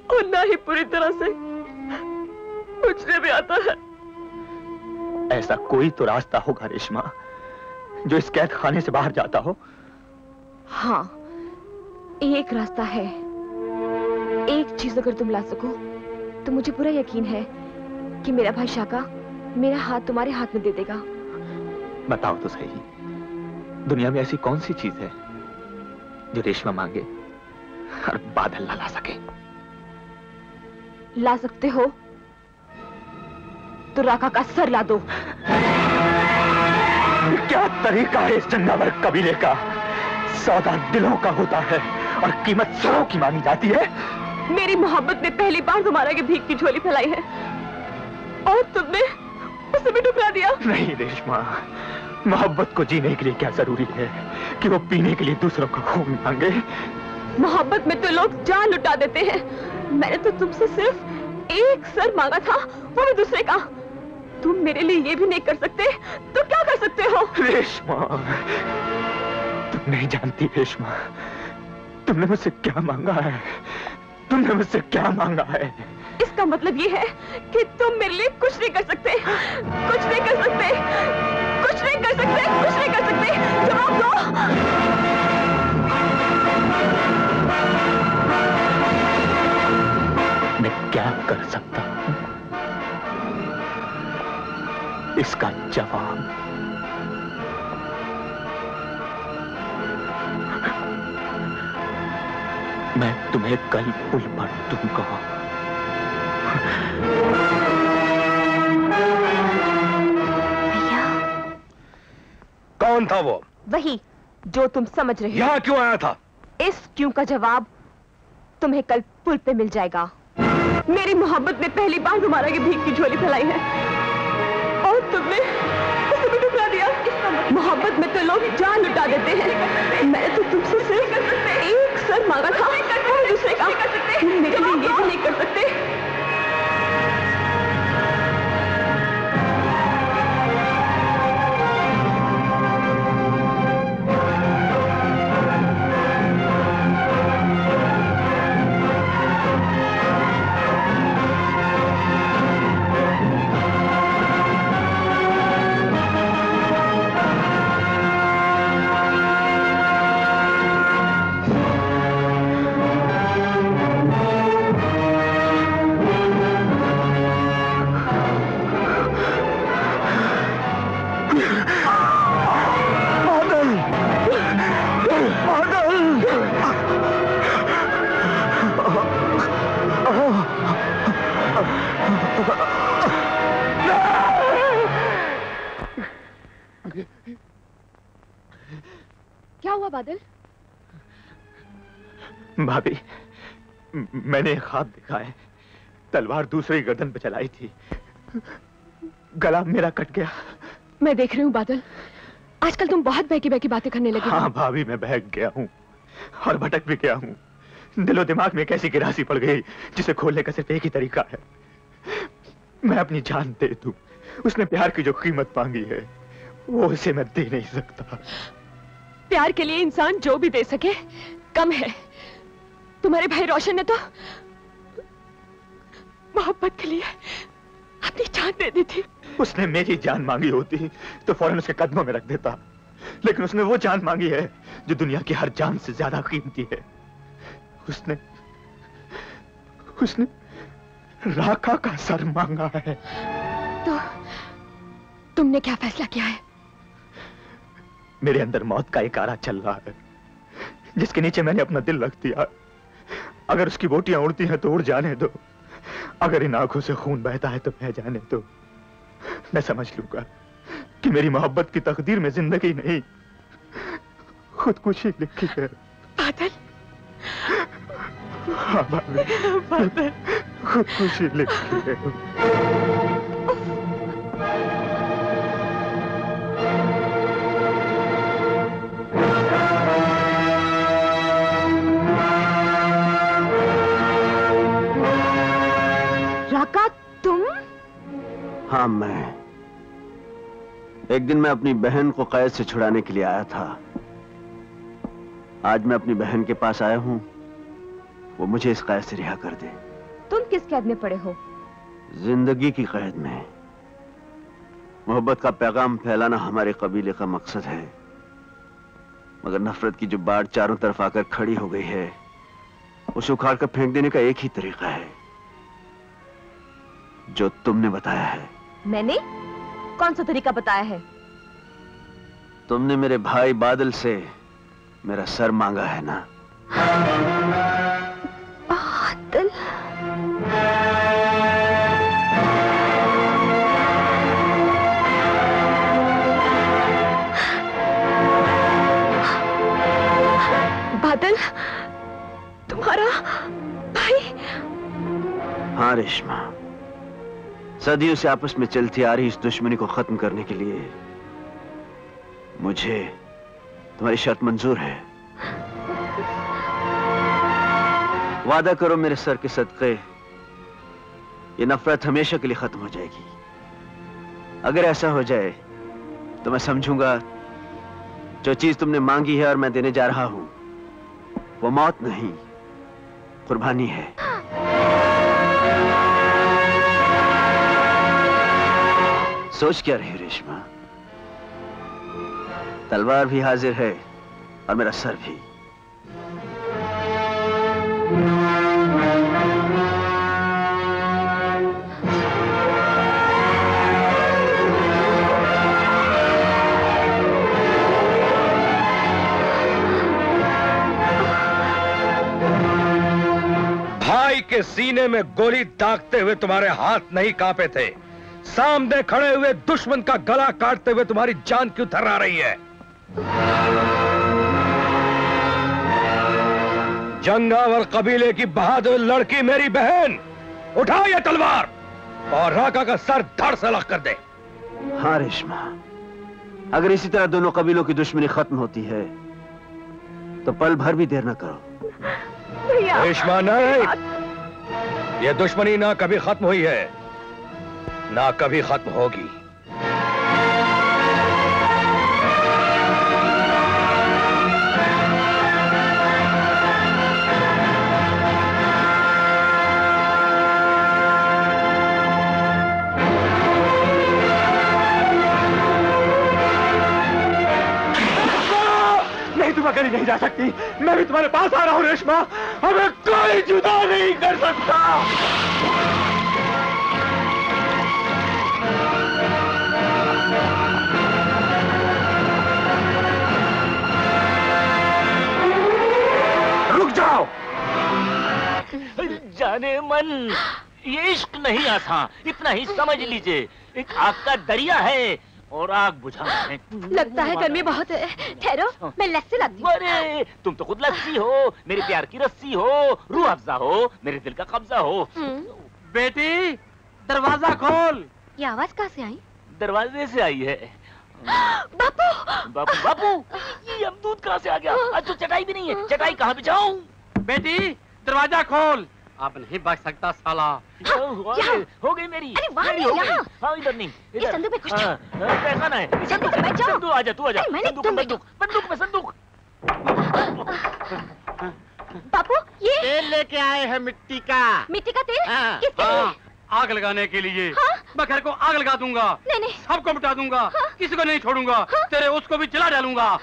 और ना ही पूरी तरह से बुझने में आता है। ऐसा कोई तो रास्ता होगा, रेशमा, जो इस कैद खाने से बाहर जाता हो। हाँ एक रास्ता है। एक चीज़ अगर तुम ला सको तो मुझे पूरा यकीन है कि मेरा भाई शाका मेरा हाथ तुम्हारे हाथ में दे देगा। बताओ तो सही। दुनिया में ऐसी कौन सी चीज़ है जो रेशमा मांगे और बादल ना ला सके? ला सकते हो तो राका का सर ला दो। क्या तरीका है इस चंदावर कबीले का? सौदा दिलों का होता है और कीमत सरों की मानी जाती है। मेरी मोहब्बत ने पहली बार तुम्हारा के भीख की झोली फैलाई है। और तुमने उसे भी ठुकरा दिया। नहीं रेशमा मोहब्बत को जीने के लिए क्या ज़रूरी है कि वो पीने के लिए दूसरों का खून मांगे? मोहब्बत में तो लोग जान लुटा देते हैं। मैंने तो तुमसे सिर्फ़ एक सर मांगा था वो भी दूसरे का। तुम मेरे लिए ये भी नहीं कर सकते तो क्या कर सकते हो? रेशमा नहीं जानती रेशमा तुमने मुझसे क्या मांगा है? तुमने मुझसे क्या मांगा है? इसका मतलब ये है कि तुम मेरे लिए कुछ नहीं कर सकते। कुछ नहीं कर सकते। कुछ नहीं कर सकते। कुछ नहीं कर सकते। जवाब दो। मैं क्या कर सकता हूँ? इसका जवाब मैं तुम्हें कल पुल पर दूँगा कौन था वो? वही जो तुम समझ रहे हो। यहाँ क्यों आया था? इस क्यों का जवाब तुम्हें कल पुल पे मिल जाएगा। मेरी मोहब्बत ने पहली बार तुम्हारा की भीख की झोली फैलाई है। और तुमने उसे भी दिया। मोहब्बत में तो लोग जान लुटा देते हैं। मैंने तो तुमसे सर मांगा था। दूसरे का तुम मेरे लिए ये भी नहीं कर सकते। मैंने ख्वाब देखा है। तलवार दूसरे गर्दन पे चलाई थी। गला मेरा कट गया। मैं देख रही हूँ बादल। आजकल तुम बहुत बहकी बहकी बातें करने लगे हाँ भाभी मैं बहक गया हूँ और भटक भी गया हूँ। दिलो दिमाग में एक ऐसी गिरासी पड़ गई जिसे खोलने का सिर्फ़ एक ही तरीका है। मैं अपनी जान दे दू। उसने प्यार की जो कीमत मांगी है वो उसे मैं दे नहीं सकता। प्यार के लिए इंसान जो भी दे सके कम है। तुम्हारे भाई रोशन ने तो मोहब्बत के लिए अपनी जान दे दी थी। उसने मेरी जान मांगी होती तो फ़ौरन उसके कदमों में रख देता। लेकिन उसने वो जान मांगी है जो दुनिया की हर जान से ज़्यादा कीमती है। उसने उसने राका का सर मांगा है। तो तुमने क्या फैसला किया है? मेरे अंदर मौत का एक आरा चल रहा है जिसके नीचे मैंने अपना दिल रख दिया। अगर उसकी बोटियाँ उड़ती हैं तो उड़ जाने दो। अगर इन आँखों से खून बहता है तो बह जाने दो। मैं समझ लूँगा कि मेरी मोहब्बत की तकदीर में ज़िंदगी नहीं खुदकुशी लिखी है। बादल? हाँ बादल। खुदकुशी लिखी है। राका तुम? हाँ मैं। एक दिन मैं अपनी बहन को कैद से छुड़ाने के लिए आया था। आज मैं अपनी बहन के पास आया हूँ। वो मुझे इस कैद से रिहा कर दे। तुम किस कैद में पड़े हो? ज़िंदगी की कैद में। मोहब्बत का पैगाम फैलाना हमारे कबीले का मकसद है। मगर नफरत की जो बाढ़ चारों तरफ़ आकर खड़ी हो गई है उसे उखाड़ कर फेंक देने का एक ही तरीका है। जो तुमने बताया है। मैंने? कौन सा तरीका बताया है? तुमने मेरे भाई बादल से मेरा सर मांगा है ना? बादल? बादल तुम्हारा भाई? हाँ रेशमा। सदियों से आपस में चलती आ रही इस दुश्मनी को खत्म करने के लिए मुझे तुम्हारी शर्त मंजूर है। वादा करो मेरे सर के सदके, ये नफरत हमेशा के लिए खत्म हो जाएगी। अगर ऐसा हो जाए तो मैं समझूँगा, जो चीज़ तुमने मांगी है और मैं देने जा रहा हूँ, वो मौत नहीं, कुर्बानी है। सोच क्या रही रेशमा? तलवार भी हाजिर है और मेरा सर भी। भाई के सीने में गोली दागते हुए तुम्हारे हाथ नहीं कांपे थे। सामने खड़े हुए दुश्मन का गला काटते हुए तुम्हारी जान क्यों थर्रा रही है? जंगावर कबीले की बहादुर लड़की मेरी बहन उठा ये तलवार और राका का सर धड़ से लग कर दे। हाँ रेशमा अगर इसी तरह दोनों कबीलों की दुश्मनी खत्म होती है तो पल भर भी देर ना करो। भैया। रेशमा नहीं ये दुश्मनी ना कभी खत्म हुई है। ना कभी खत्म होगी। अकेली नहीं जा सकती। मैं भी तुम्हारे पास आ रहा हूँ, रेशमा। हमें कोई जुदा नहीं कर सकता। जाने मन। ये इश्क नहीं आसान इतना ही समझ लीजिए। एक आग का दरिया है और आग बुझाना है। लगता है गर्मी बहुत है। ठहरो मैं लस्सी लाती हूँ। अरे तुम तो खुद लस्सी हो मेरे प्यार की रस्सी हो रूह अफजा हो मेरे दिल का कब्जा हो। बेटी दरवाज़ा खोल। ये आवाज़ कहाँ से आई? दरवाजे से आई है। बापू! बापू बापू ये अमदूद कहाँ से आ गया? आज तो चटाई भी नहीं है। चटाई कहाँ बिछाऊं? बेटी दरवाज़ा खोल। अब नहीं बच सकता साला। हो गई हो गई मेरी। अरे वहाँ नहीं। यहाँ। हाँ इधर नहीं इस इधर। संदूक में कुछ हाँ, हाँ, पैसा ना है। इस संदूक में। बैठ जाओ। संदूक आजा तू आजा अरे मैंने संदूक तुम में बंदूक बंदूक में संदूक। बापू ये तेल लेके आए हैं मिट्टी का। मिट्टी का तेल? हाँ, किसके लिए? हाँ, आग लगाने के लिए। हाँ? मैं घर को आग लगा दूँगा। नहीं नहीं। सबको मिटा दूँगा। हाँ? किसी को नहीं छोड़ूँगा। हाँ? तेरे उसको भी जला डालूँगा।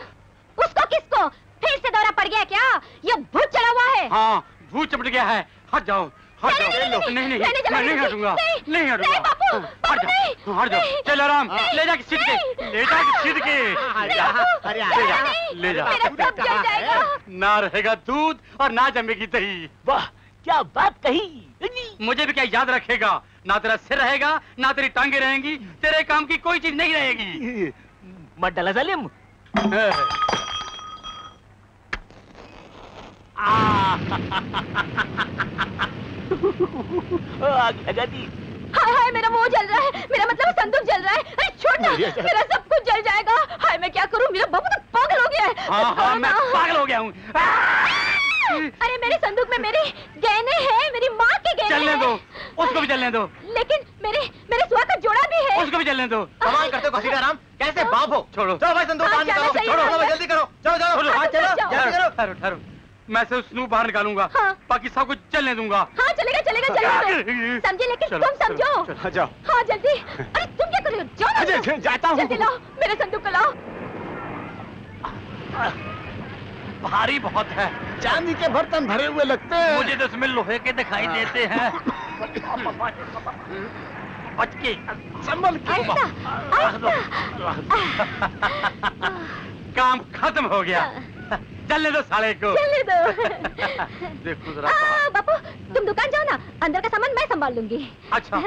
उसको किसको? फिर से दौरा पड़ गया क्या? ये भूत चढ़ा हुआ है। हाँ भूत चपट गया है। हट जाओ हट जाओ। नहीं, नहीं, नहीं नहीं नहीं, नहीं, मैं नहीं नहीं, हटूँगा। नहीं, नहीं हटूँगा। बापू, हट जाओ। हट जाओ। चल आराम। ले जा सीट के। ले जा सीट के। ले जा। ले जा। ले जा। ना रहेगा दूध और ना जमेगी दही। वाह क्या बात कही। मुझे भी क्या याद रखेगा? ना तेरा सिर रहेगा ना तेरी टांगे रहेंगी तेरे काम की कोई चीज़ नहीं रहेगी। मत डाला जालिम। आग लगा दी हाय हाय मेरा मुँह जल रहा है। मेरा मतलब संदूक जल रहा है। अरे छोड़ ना। मेरा सब कुछ जल जाएगा। हाय मैं क्या करूँ? मेरा बाबू तो पागल हो गया है। हाँ हाँ मैं पागल हो गया हूँ। अरे मेरे संदूक में मेरे गहने हैं। मेरी माँ के गहने चलने दो। उसको भी चलने दो। लेकिन मेरे मेरे सुहा का जोड़ा भी है। उसको भी चलने दो। कमाल करते हो घसीटाराम कैसे? बाप हो। छोड़ो। चलो भाई संदूक हाँ, छोड़ो हाँ, जल्दी करो। चलो चलो हाँ चलो। जल्दी करो ठहरो ठहरो। मैं से उस स्नूप बाहर निकालूँगा। बाकी सब कुछ चलने दूँगा। हाँ चलेगा चलेगा चलेगा। समझे लेकिन तुम समझो। जाओ। हाँ जल्दी। अरे तुम क्या कर रहे हो? जाओ ना। अजय, जाओ। जाता हूँ। जल्दी लाओ मेरे संदूक को लाओ। भारी बहुत है। चांदी के बर्तन भरे हुए लगते हैं। मुझे तो इसमें लोहे के दिखाई देते हैं। बच के। संभल के। *laughs* काम खत्म हो गया। चलने दो साले को। चलने दो देखो जरा हाँ, बापू तुम दुकान जाओ ना अंदर का सामान मैं संभाल लूँगी। अच्छा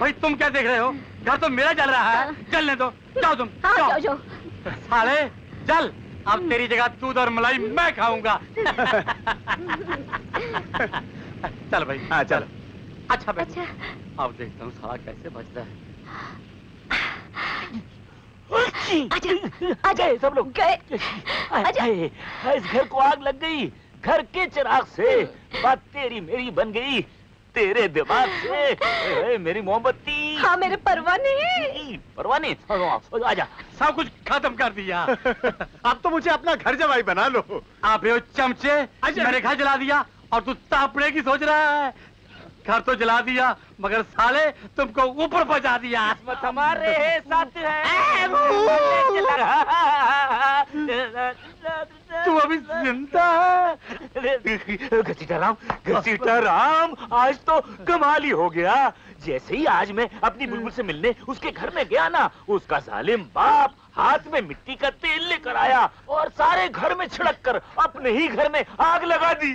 भाई तुम क्या देख रहे हो? घर तो मेरा चल रहा है। चलने दो। जाओ तुम हाँ जाओ। जाओ जाओ। साले चल। अब तेरी जगह दूध और मलाई मैं खाऊँगा। चल भाई हाँ चल। अच्छा भाई। अच्छा। अब देखता हूँ साला कैसे बचता है। आजा आजा। सब लोग गए। इस घर को आग लग गई घर के चिराग से। बात तेरी मेरी बन गई तेरे दिमाग से। ए, मेरी मोमबत्ती। हाँ मेरे परवाने परवाने आजा सब कुछ खत्म कर दिया। अब तो मुझे अपना घर जवाई बना लो। आप चमचे मैंने घर जला दिया और तू तापड़े की सोच रहा है। घर तो जला दिया मगर साले तुमको ऊपर पहुँचा दिया। हमारे साथ है। *laughs* *laughs* तू अभी ज़िंदा है। घसीटाराम घसीटाराम आज तो कमाल ही हो गया। जैसे ही आज मैं अपनी बुलबुल से मिलने उसके घर में गया ना उसका जालिम बाप हाथ में मिट्टी का तेल लेकर आया और सारे घर में छिड़क कर अपने ही घर में आग लगा दी।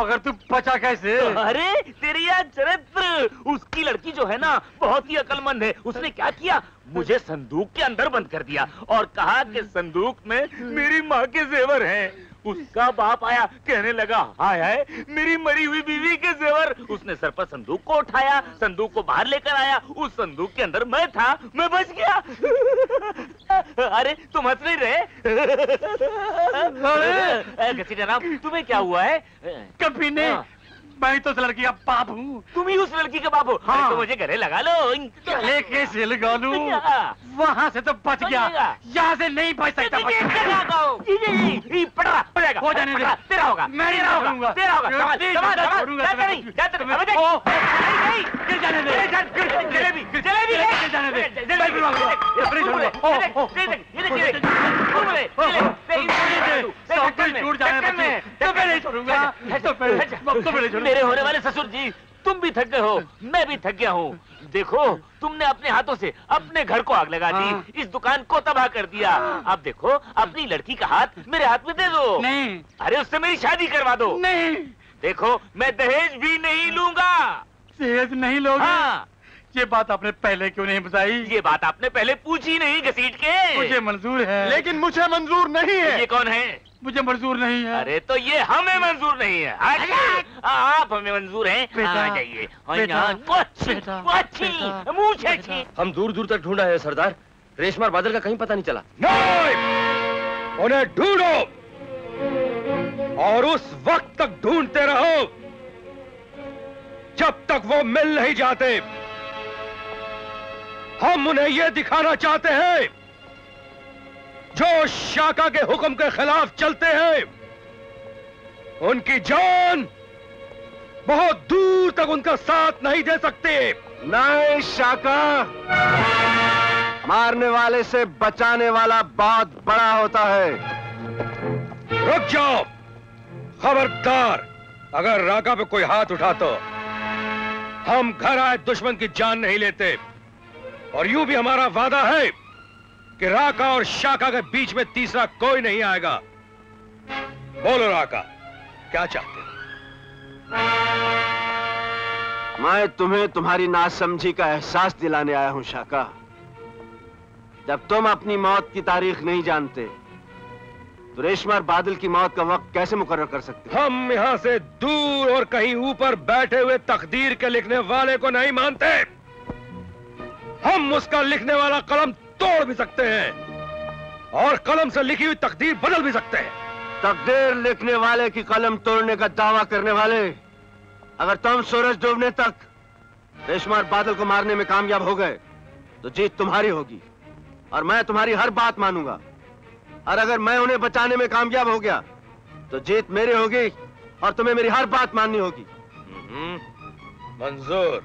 मगर तू बचा कैसे? अरे, तेरी यार चरित्र, उसकी लड़की जो है ना, बहुत ही अकलमंद है। उसने क्या किया? मुझे संदूक के अंदर बंद कर दिया और कहा कि संदूक में मेरी माँ के जेवर हैं। उसका बाप आया कहने लगा हाय हाय मेरी मरी हुई बीवी के जेवर। उसने सर पर संदूक को उठाया संदूक को बाहर लेकर आया। उस संदूक के अंदर मैं था मैं बच गया। अरे तुम हंस नहीं रहे? घसीटाराम तुम्हें क्या हुआ है? कभी नहीं। मैं तो उस लड़की का बाप हूँ तुम ही उस लड़की के बाप हो हाँ। तो मुझे घरे लगा लो लेके से लगा लूँ हाँ। वहाँ से तो बच गया यहाँ से नहीं बच सकता हो जाने दे। तेरा होगा मैं होगा, तेरा होगा है। तो छोड़ूँगा। तो तो नहीं छोड़ूँगा। मेरे होने वाले ससुर जी तुम भी थक गए हो मैं भी थक गया हूँ। देखो तुमने अपने हाथों से अपने घर को आग लगा दी हाँ। इस दुकान को तबाह कर दिया। अब देखो अपनी लड़की का हाथ मेरे हाथ में दे दो। नहीं। अरे उससे मेरी शादी करवा दो। नहीं। देखो मैं दहेज भी नहीं लूँगा। दहेज नहीं लोगे? हाँ। ये बात आपने पहले क्यों नहीं बताई? ये बात आपने पहले पूछी नहीं घसीट के। मुझे मंजूर है। लेकिन मुझे मंजूर नहीं है। ये कौन है? मुझे मंजूर नहीं है। अरे तो ये हमें मंजूर नहीं है! आप हमें मंजूर हैं। बेटा, जाइए। हम दूर दूर तक ढूंढा है सरदार। रेशमा और बादल का कहीं पता नहीं चला। उन्हें ढूंढो! और उस वक्त तक ढूंढते रहो जब तक वो मिल नहीं जाते। हम उन्हें यह दिखाना चाहते हैं जो शाका के हुक्म के खिलाफ चलते हैं उनकी जान बहुत दूर तक उनका साथ नहीं दे सकते। नहीं शाका। मारने वाले से बचाने वाला बहुत बड़ा होता है। रुक जाओ। खबरदार अगर राका पे कोई हाथ उठा तो हम घर आए दुश्मन की जान नहीं लेते। और यूँ भी हमारा वादा है। कि राका और शाका के बीच में तीसरा कोई नहीं आएगा। बोलो राका क्या चाहते हो? मैं तुम्हें तुम्हारी नासमझी का एहसास दिलाने आया हूँ शाका। जब तुम अपनी मौत की तारीख नहीं जानते तो रेशमा और बादल की मौत का वक्त कैसे मुकर्र कर सकते हम यहाँ से दूर और कहीं ऊपर बैठे हुए तकदीर के लिखने वाले को नहीं मानते। हम उसका लिखने वाला कलम तोड़ भी सकते हैं। और कलम से लिखी हुई तकदीर बदल भी सकते हैं। तकदीर लिखने वाले की कलम तोड़ने का दावा करने वाले अगर तुम सूरज डूबने तक रेशमा और बादल को मारने में कामयाब हो गए तो जीत तुम्हारी होगी। और मैं तुम्हारी हर बात मानूँगा। और अगर मैं उन्हें बचाने में कामयाब हो गया तो जीत मेरी होगी और तुम्हें मेरी हर बात माननी होगी। मंजूर।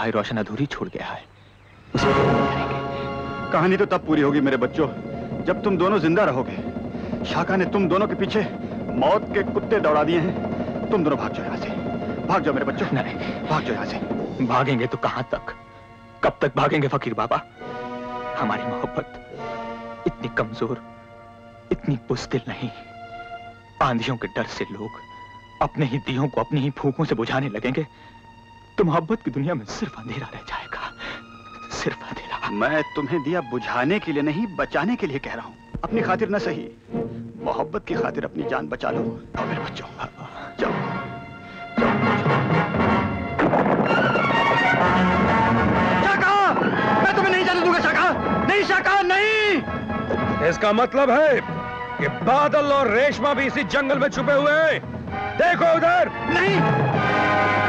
भाई रोशन अधूरी छोड़ गया है। उसे कहानी तो तब पूरी होगी मेरे बच्चों जब तुम दोनों ज़िंदा रहोगे। शाका ने तुम दोनों के पीछे मौत के कुत्ते दौड़ा दिए हैं। तुम दोनों भाग जाओ यहाँ से। भाग जाओ मेरे बच्चों। नहीं भाग जाओ यहाँ से। भागेंगे तो कहाँ तक? कब तक भागेंगे फकीर बाबा? हमारी मोहब्बत इतनी कमज़ोर इतनी बुजदिल नहीं। आंधियों के डर से लोग अपने ही दियों को अपनी ही फूकों से बुझाने लगेंगे। तो मोहब्बत की दुनिया में सिर्फ़ अंधेरा रह जाएगा। सिर्फ़ अंधेरा। मैं तुम्हें दिया बुझाने के लिए नहीं बचाने के लिए कह रहा हूँ। अपनी खातिर न सही। मोहब्बत की खातिर अपनी जान बचा लो आओ मेरे बच्चों जाओ शाका! मैं तुम्हें नहीं जाने दूँगा शाका। नहीं शाका नहीं! इसका मतलब है कि बादल और रेशमा भी इसी जंगल में छुपे हुए हैं। देखो उधर। नहीं!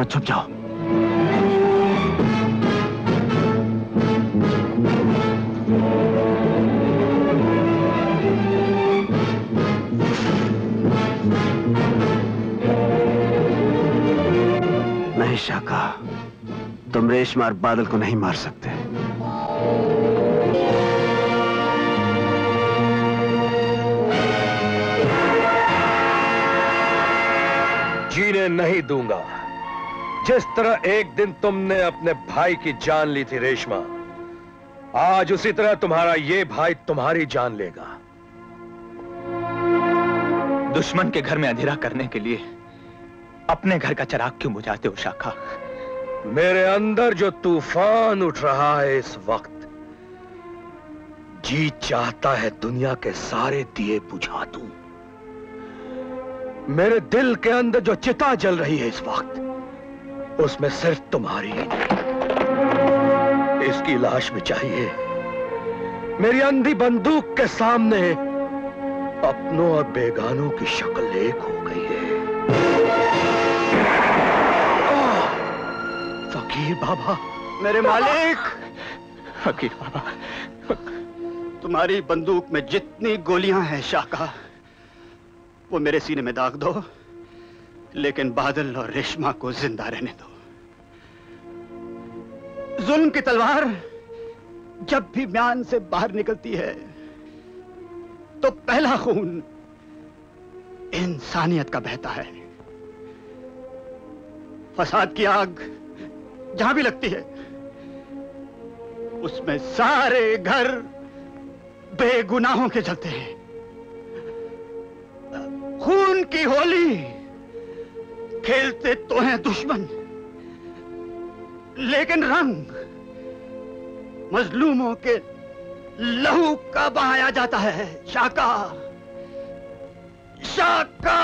रेशमा छुप जाओ नहीं शाका तुम रेशमा और बादल को नहीं मार सकते जीने नहीं दूँगा जिस तरह एक दिन तुमने अपने भाई की जान ली थी रेशमा आज उसी तरह तुम्हारा ये भाई तुम्हारी जान लेगा। दुश्मन के घर में अंधेरा करने के लिए अपने घर का चराग क्यों बुझाते हो शाखा? मेरे अंदर जो तूफ़ान उठ रहा है इस वक्त जी चाहता है दुनिया के सारे दिए बुझा दूँ। मेरे दिल के अंदर जो चिता जल रही है इस वक्त उसमें सिर्फ़ तुम्हारी इसकी लाश भी चाहिए। मेरी अंधी बंदूक के सामने अपनों और बेगानों की शक्ल एक हो गई है। फकीर बाबा मेरे मालिक! फकीर बाबा तुम्हारी बंदूक में जितनी गोलियाँ हैं शाका वो मेरे सीने में दाग दो। लेकिन बादल और रेशमा को ज़िंदा रहने दो। जुल्म की तलवार जब भी म्यान से बाहर निकलती है तो पहला खून इंसानियत का बहता है। फसाद की आग जहाँ भी लगती है, उसमें सारे घर बेगुनाहों के जलते हैं। खून की होली खेलते तो हैं दुश्मन, लेकिन रंग मजलूमों के लहू का बहाया जाता है। शाका शाका।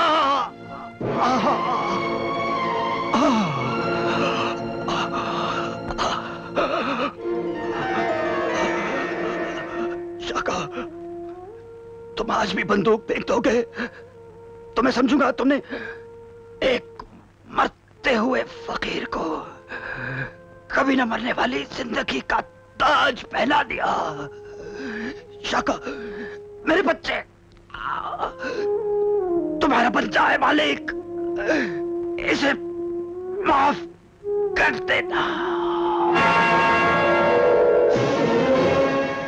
शाका, तुम आज भी बंदूक फेंक दोगे? तो मैं समझूँगा, तुमने एक मरते हुए फकीर को कभी न मरने वाली ज़िंदगी का ताज पहना दिया। शाका, मेरे बच्चे, तुम्हारा बच्चा है मालिक। इसे माफ़ कर देना।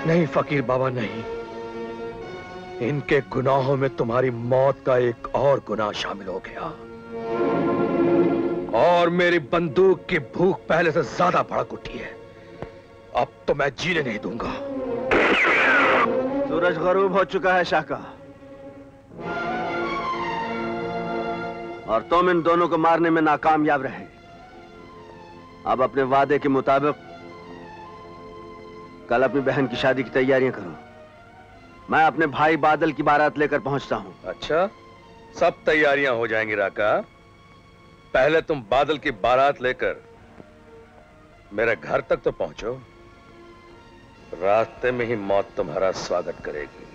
नहीं फकीर बाबा, नहीं। इनके गुनाहों में तुम्हारी मौत का एक और गुनाह शामिल हो गया। और मेरी बंदूक की भूख पहले से ज़्यादा भड़क उठी है। अब तो मैं जीने नहीं दूँगा। सूरज गरूब हो चुका है शाका। और तुम इन दोनों को मारने में नाकामयाब रहे अब अपने वादे के मुताबिक कल अपनी बहन की शादी की तैयारियाँ करो। मैं अपने भाई बादल की बारात लेकर पहुँचता हूँ। अच्छा सब तैयारियाँ हो जाएँगी राका। पहले तुम बादल की बारात लेकर मेरे घर तक तो पहुंचो। रास्ते में ही मौत तुम्हारा स्वागत करेगी।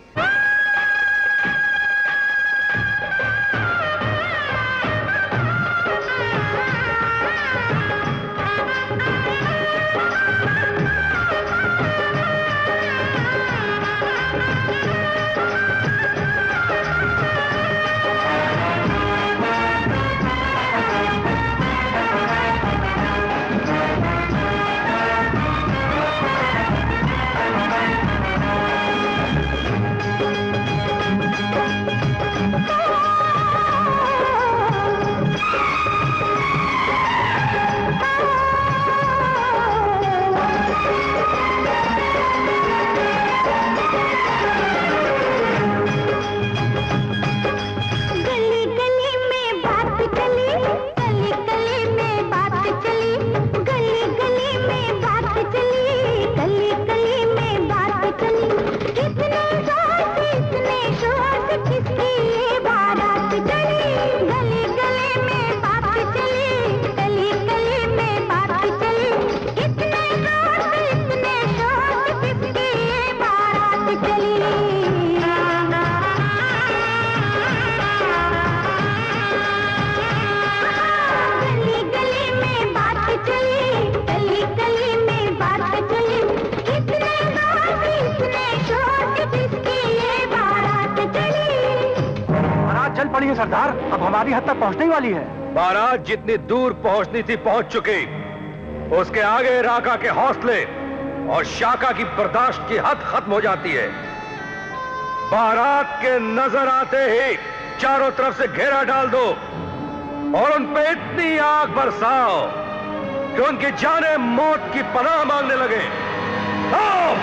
लेकिन सरदार, अब हमारी हद तक पहुँचने वाली है। महाराज, जितनी दूर पहुंचनी थी, पहुँच चुकी। उसके आगे राका के हौसले और शाखा की बर्दाश्त की हद खत्म हो जाती है। बारात के नज़र आते ही चारों तरफ़ से घेरा डाल दो और उन पर इतनी आग बरसाओ कि उनकी जाने मौत की पनाह मांगने लगे। आओ!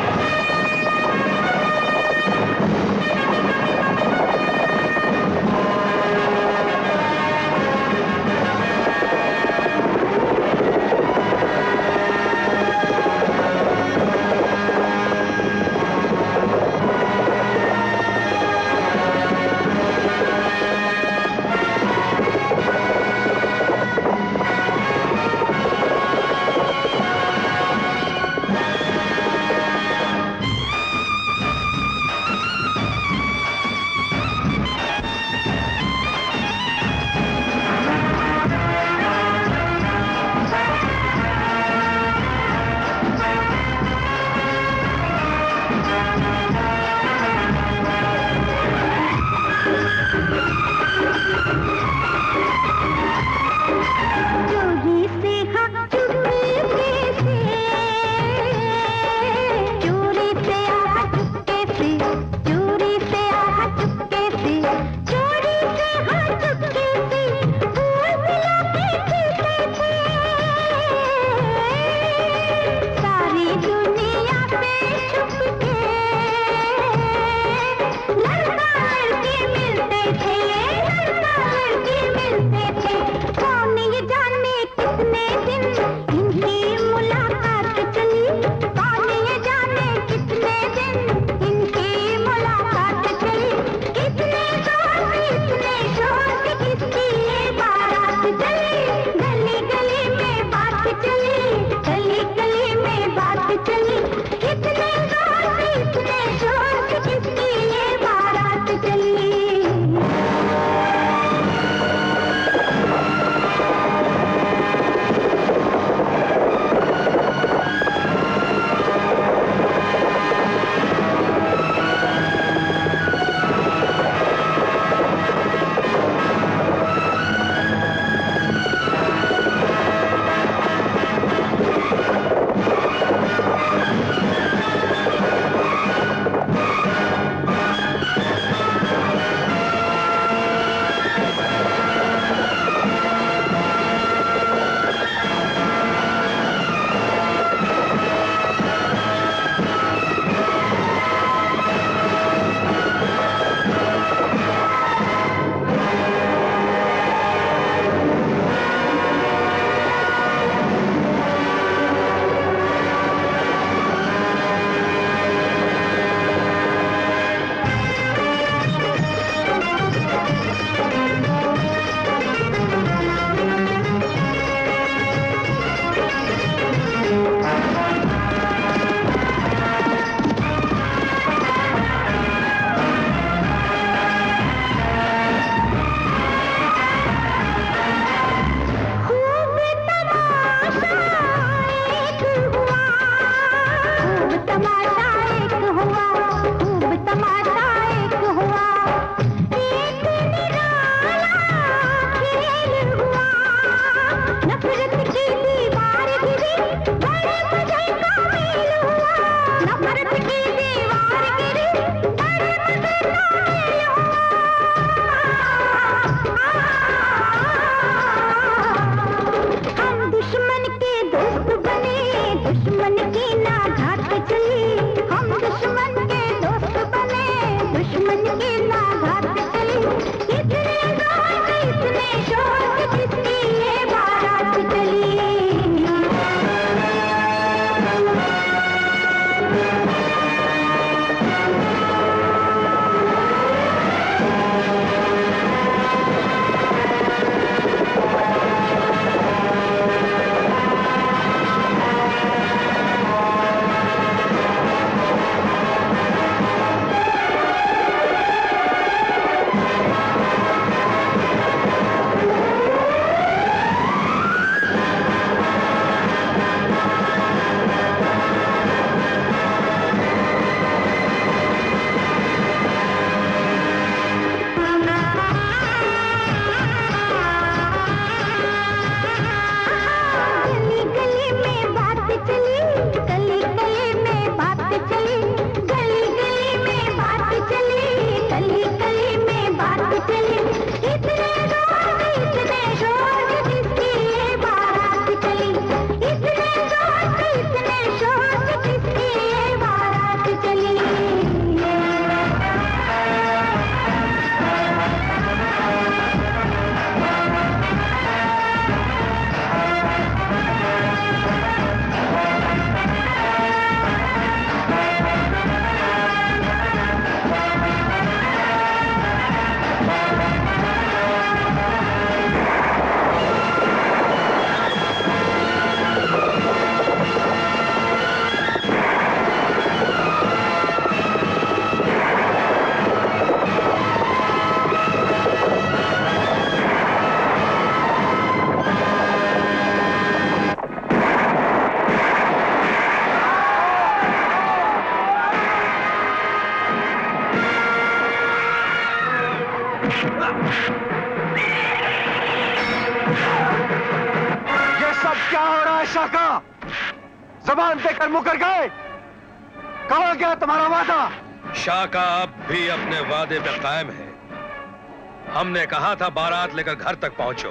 हमने कहा था बारात लेकर घर तक पहुंचो।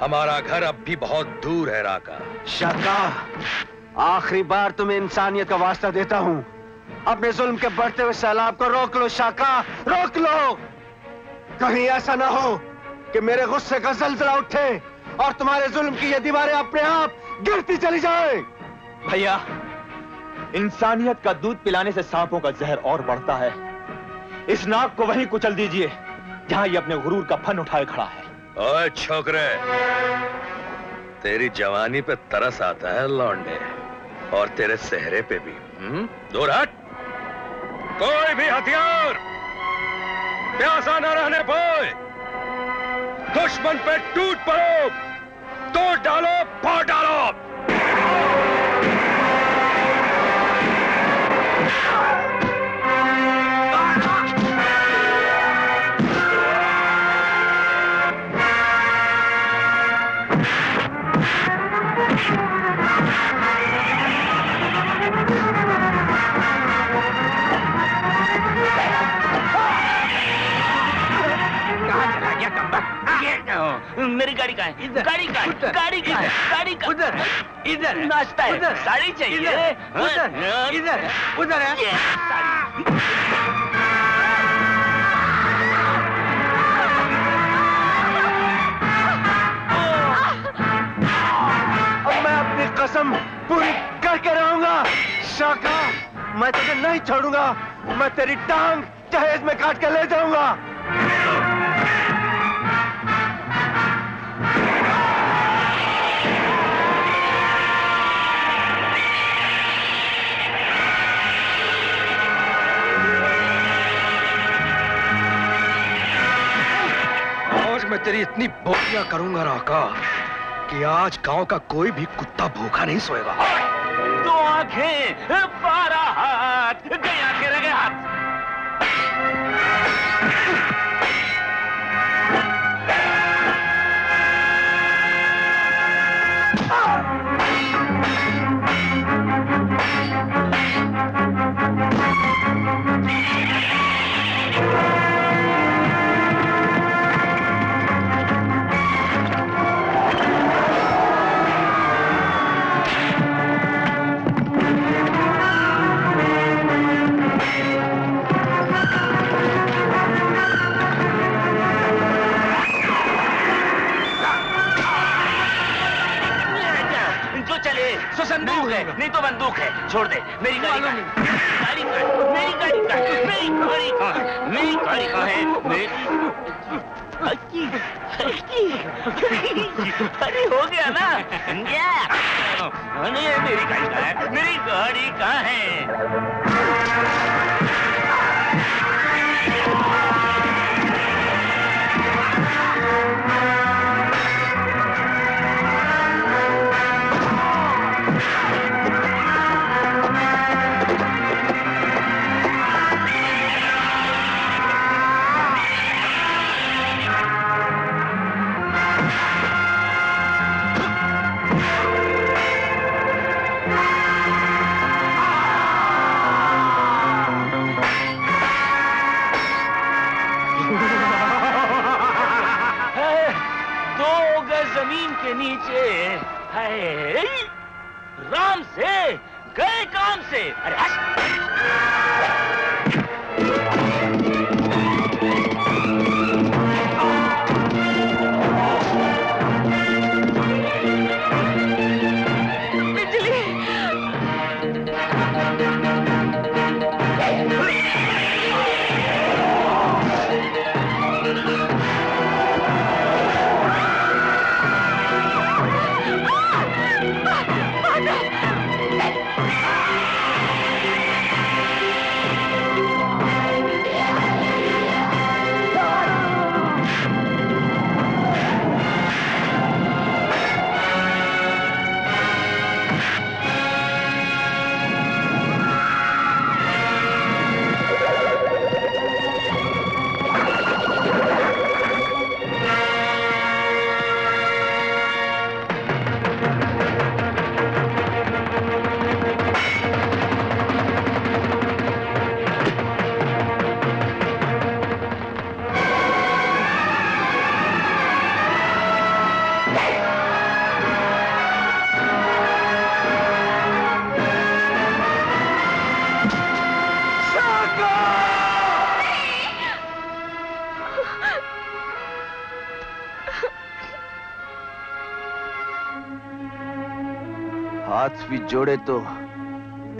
हमारा घर अब भी बहुत दूर है राका। शाका आखिरी बार तुम्हें इंसानियत का वास्ता देता हूँ। अपने जुल्म के बढ़ते हुए सैलाब को रोक लो शाका रोक लो। कहीं ऐसा ना हो कि मेरे गुस्से का जलजला उठे और तुम्हारे जुल्म की ये दीवारें अपने आप गिरती चली जाए। भैया इंसानियत का दूध पिलाने से सांपों का जहर और बढ़ता है। इस नाक को वहीं कुचल दीजिए। जहाँ ये अपने गुरूर का फन उठाए खड़ा है। ओए, छोकरे। तेरी जवानी पे तरस आता है, लौंडे। और तेरे सेहरे पे भी हम्म? दूर हट। कोई भी हथियार प्यासा न रहने पाए। दुश्मन पे टूट पड़ो। तोड़ डालो, फाड़ डालो। मेरी गाड़ी का है? गाड़ी का है? गाड़ी का है? गाड़ी उधर इधर नाश्ता है। उधर साड़ी चाहिए? उधर इधर उधर है। अब मैं अपनी कसम पूरी करके रहूँगा। शाका मैं तुझे नहीं छोड़ूँगा। मैं तेरी टांग जहेज में काट के ले जाऊँगा। मैं तेरी इतनी बोलियाँ करूँगा राका कि आज गाँव का कोई भी कुत्ता भूखा नहीं सोएगा। तो आँखें, बारह हाथ गई है नहीं तो बंदूक है। छोड़ दे। मेरी गाड़ी का है। गाड़ी का मेरी गाड़ी का मेरी गाड़ी का मेरी गाड़ी का है अक्की। अरे हो गया ना। या। अरे मेरी गाड़ी का है मेरी गाड़ी का है है, जोड़े तो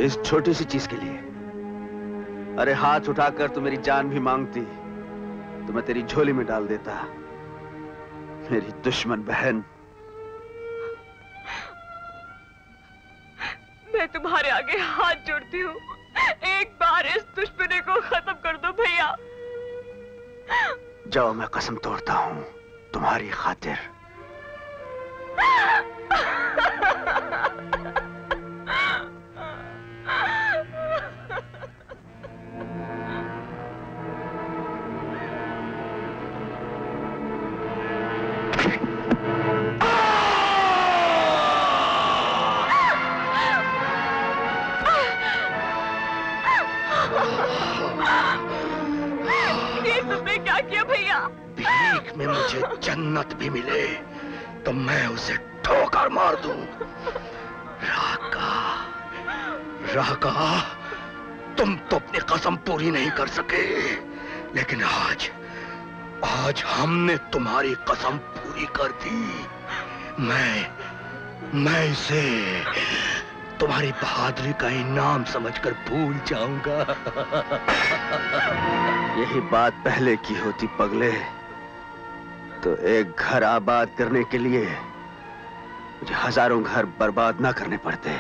इस छोटी सी चीज़ के लिए। अरे हाथ उठाकर तू मेरी जान भी मांगती तो मैं तेरी झोली में डाल देता मेरी दुश्मन बहन। मैं तुम्हारे आगे हाथ जोड़ती हूँ। एक बार इस दुश्मनी को खत्म कर दो भैया। जाओ मैं कसम तोड़ता हूँ तुम्हारी खातिर। मुझे जन्नत भी मिले तो मैं उसे ठोकर मार दूँ। राका राका, तुम तो अपनी कसम पूरी नहीं कर सके, लेकिन आज आज हमने तुम्हारी कसम पूरी कर दी। मैं मैं इसे तुम्हारी बहादुरी का इनाम समझकर भूल जाऊँगा। यही बात पहले की होती, पगले। तो एक घर आबाद करने के लिए मुझे हज़ारों घर बर्बाद ना करने पड़ते।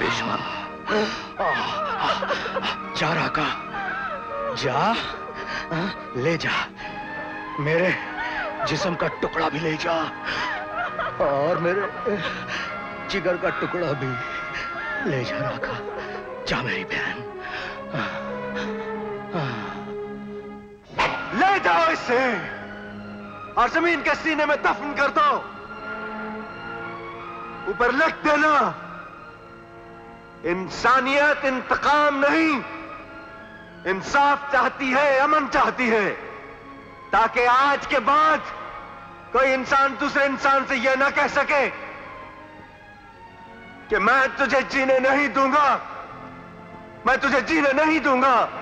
रेशमा जा राका जा ले जा, मेरे जिसम का टुकड़ा भी ले जा, और मेरे जिगर का टुकड़ा भी ले जा राका जा मेरी बहन। ले जाओ इसे। और ज़मीन के सीने में दफन कर दो। ऊपर लिख देना। इंसानियत इंतकाम नहीं। इंसाफ चाहती है, अमन चाहती है। ताकि आज के बाद कोई इंसान दूसरे इंसान से यह ना कह सके कि मैं तुझे जीने नहीं दूँगा। मैं तुझे जीने नहीं दूँगा।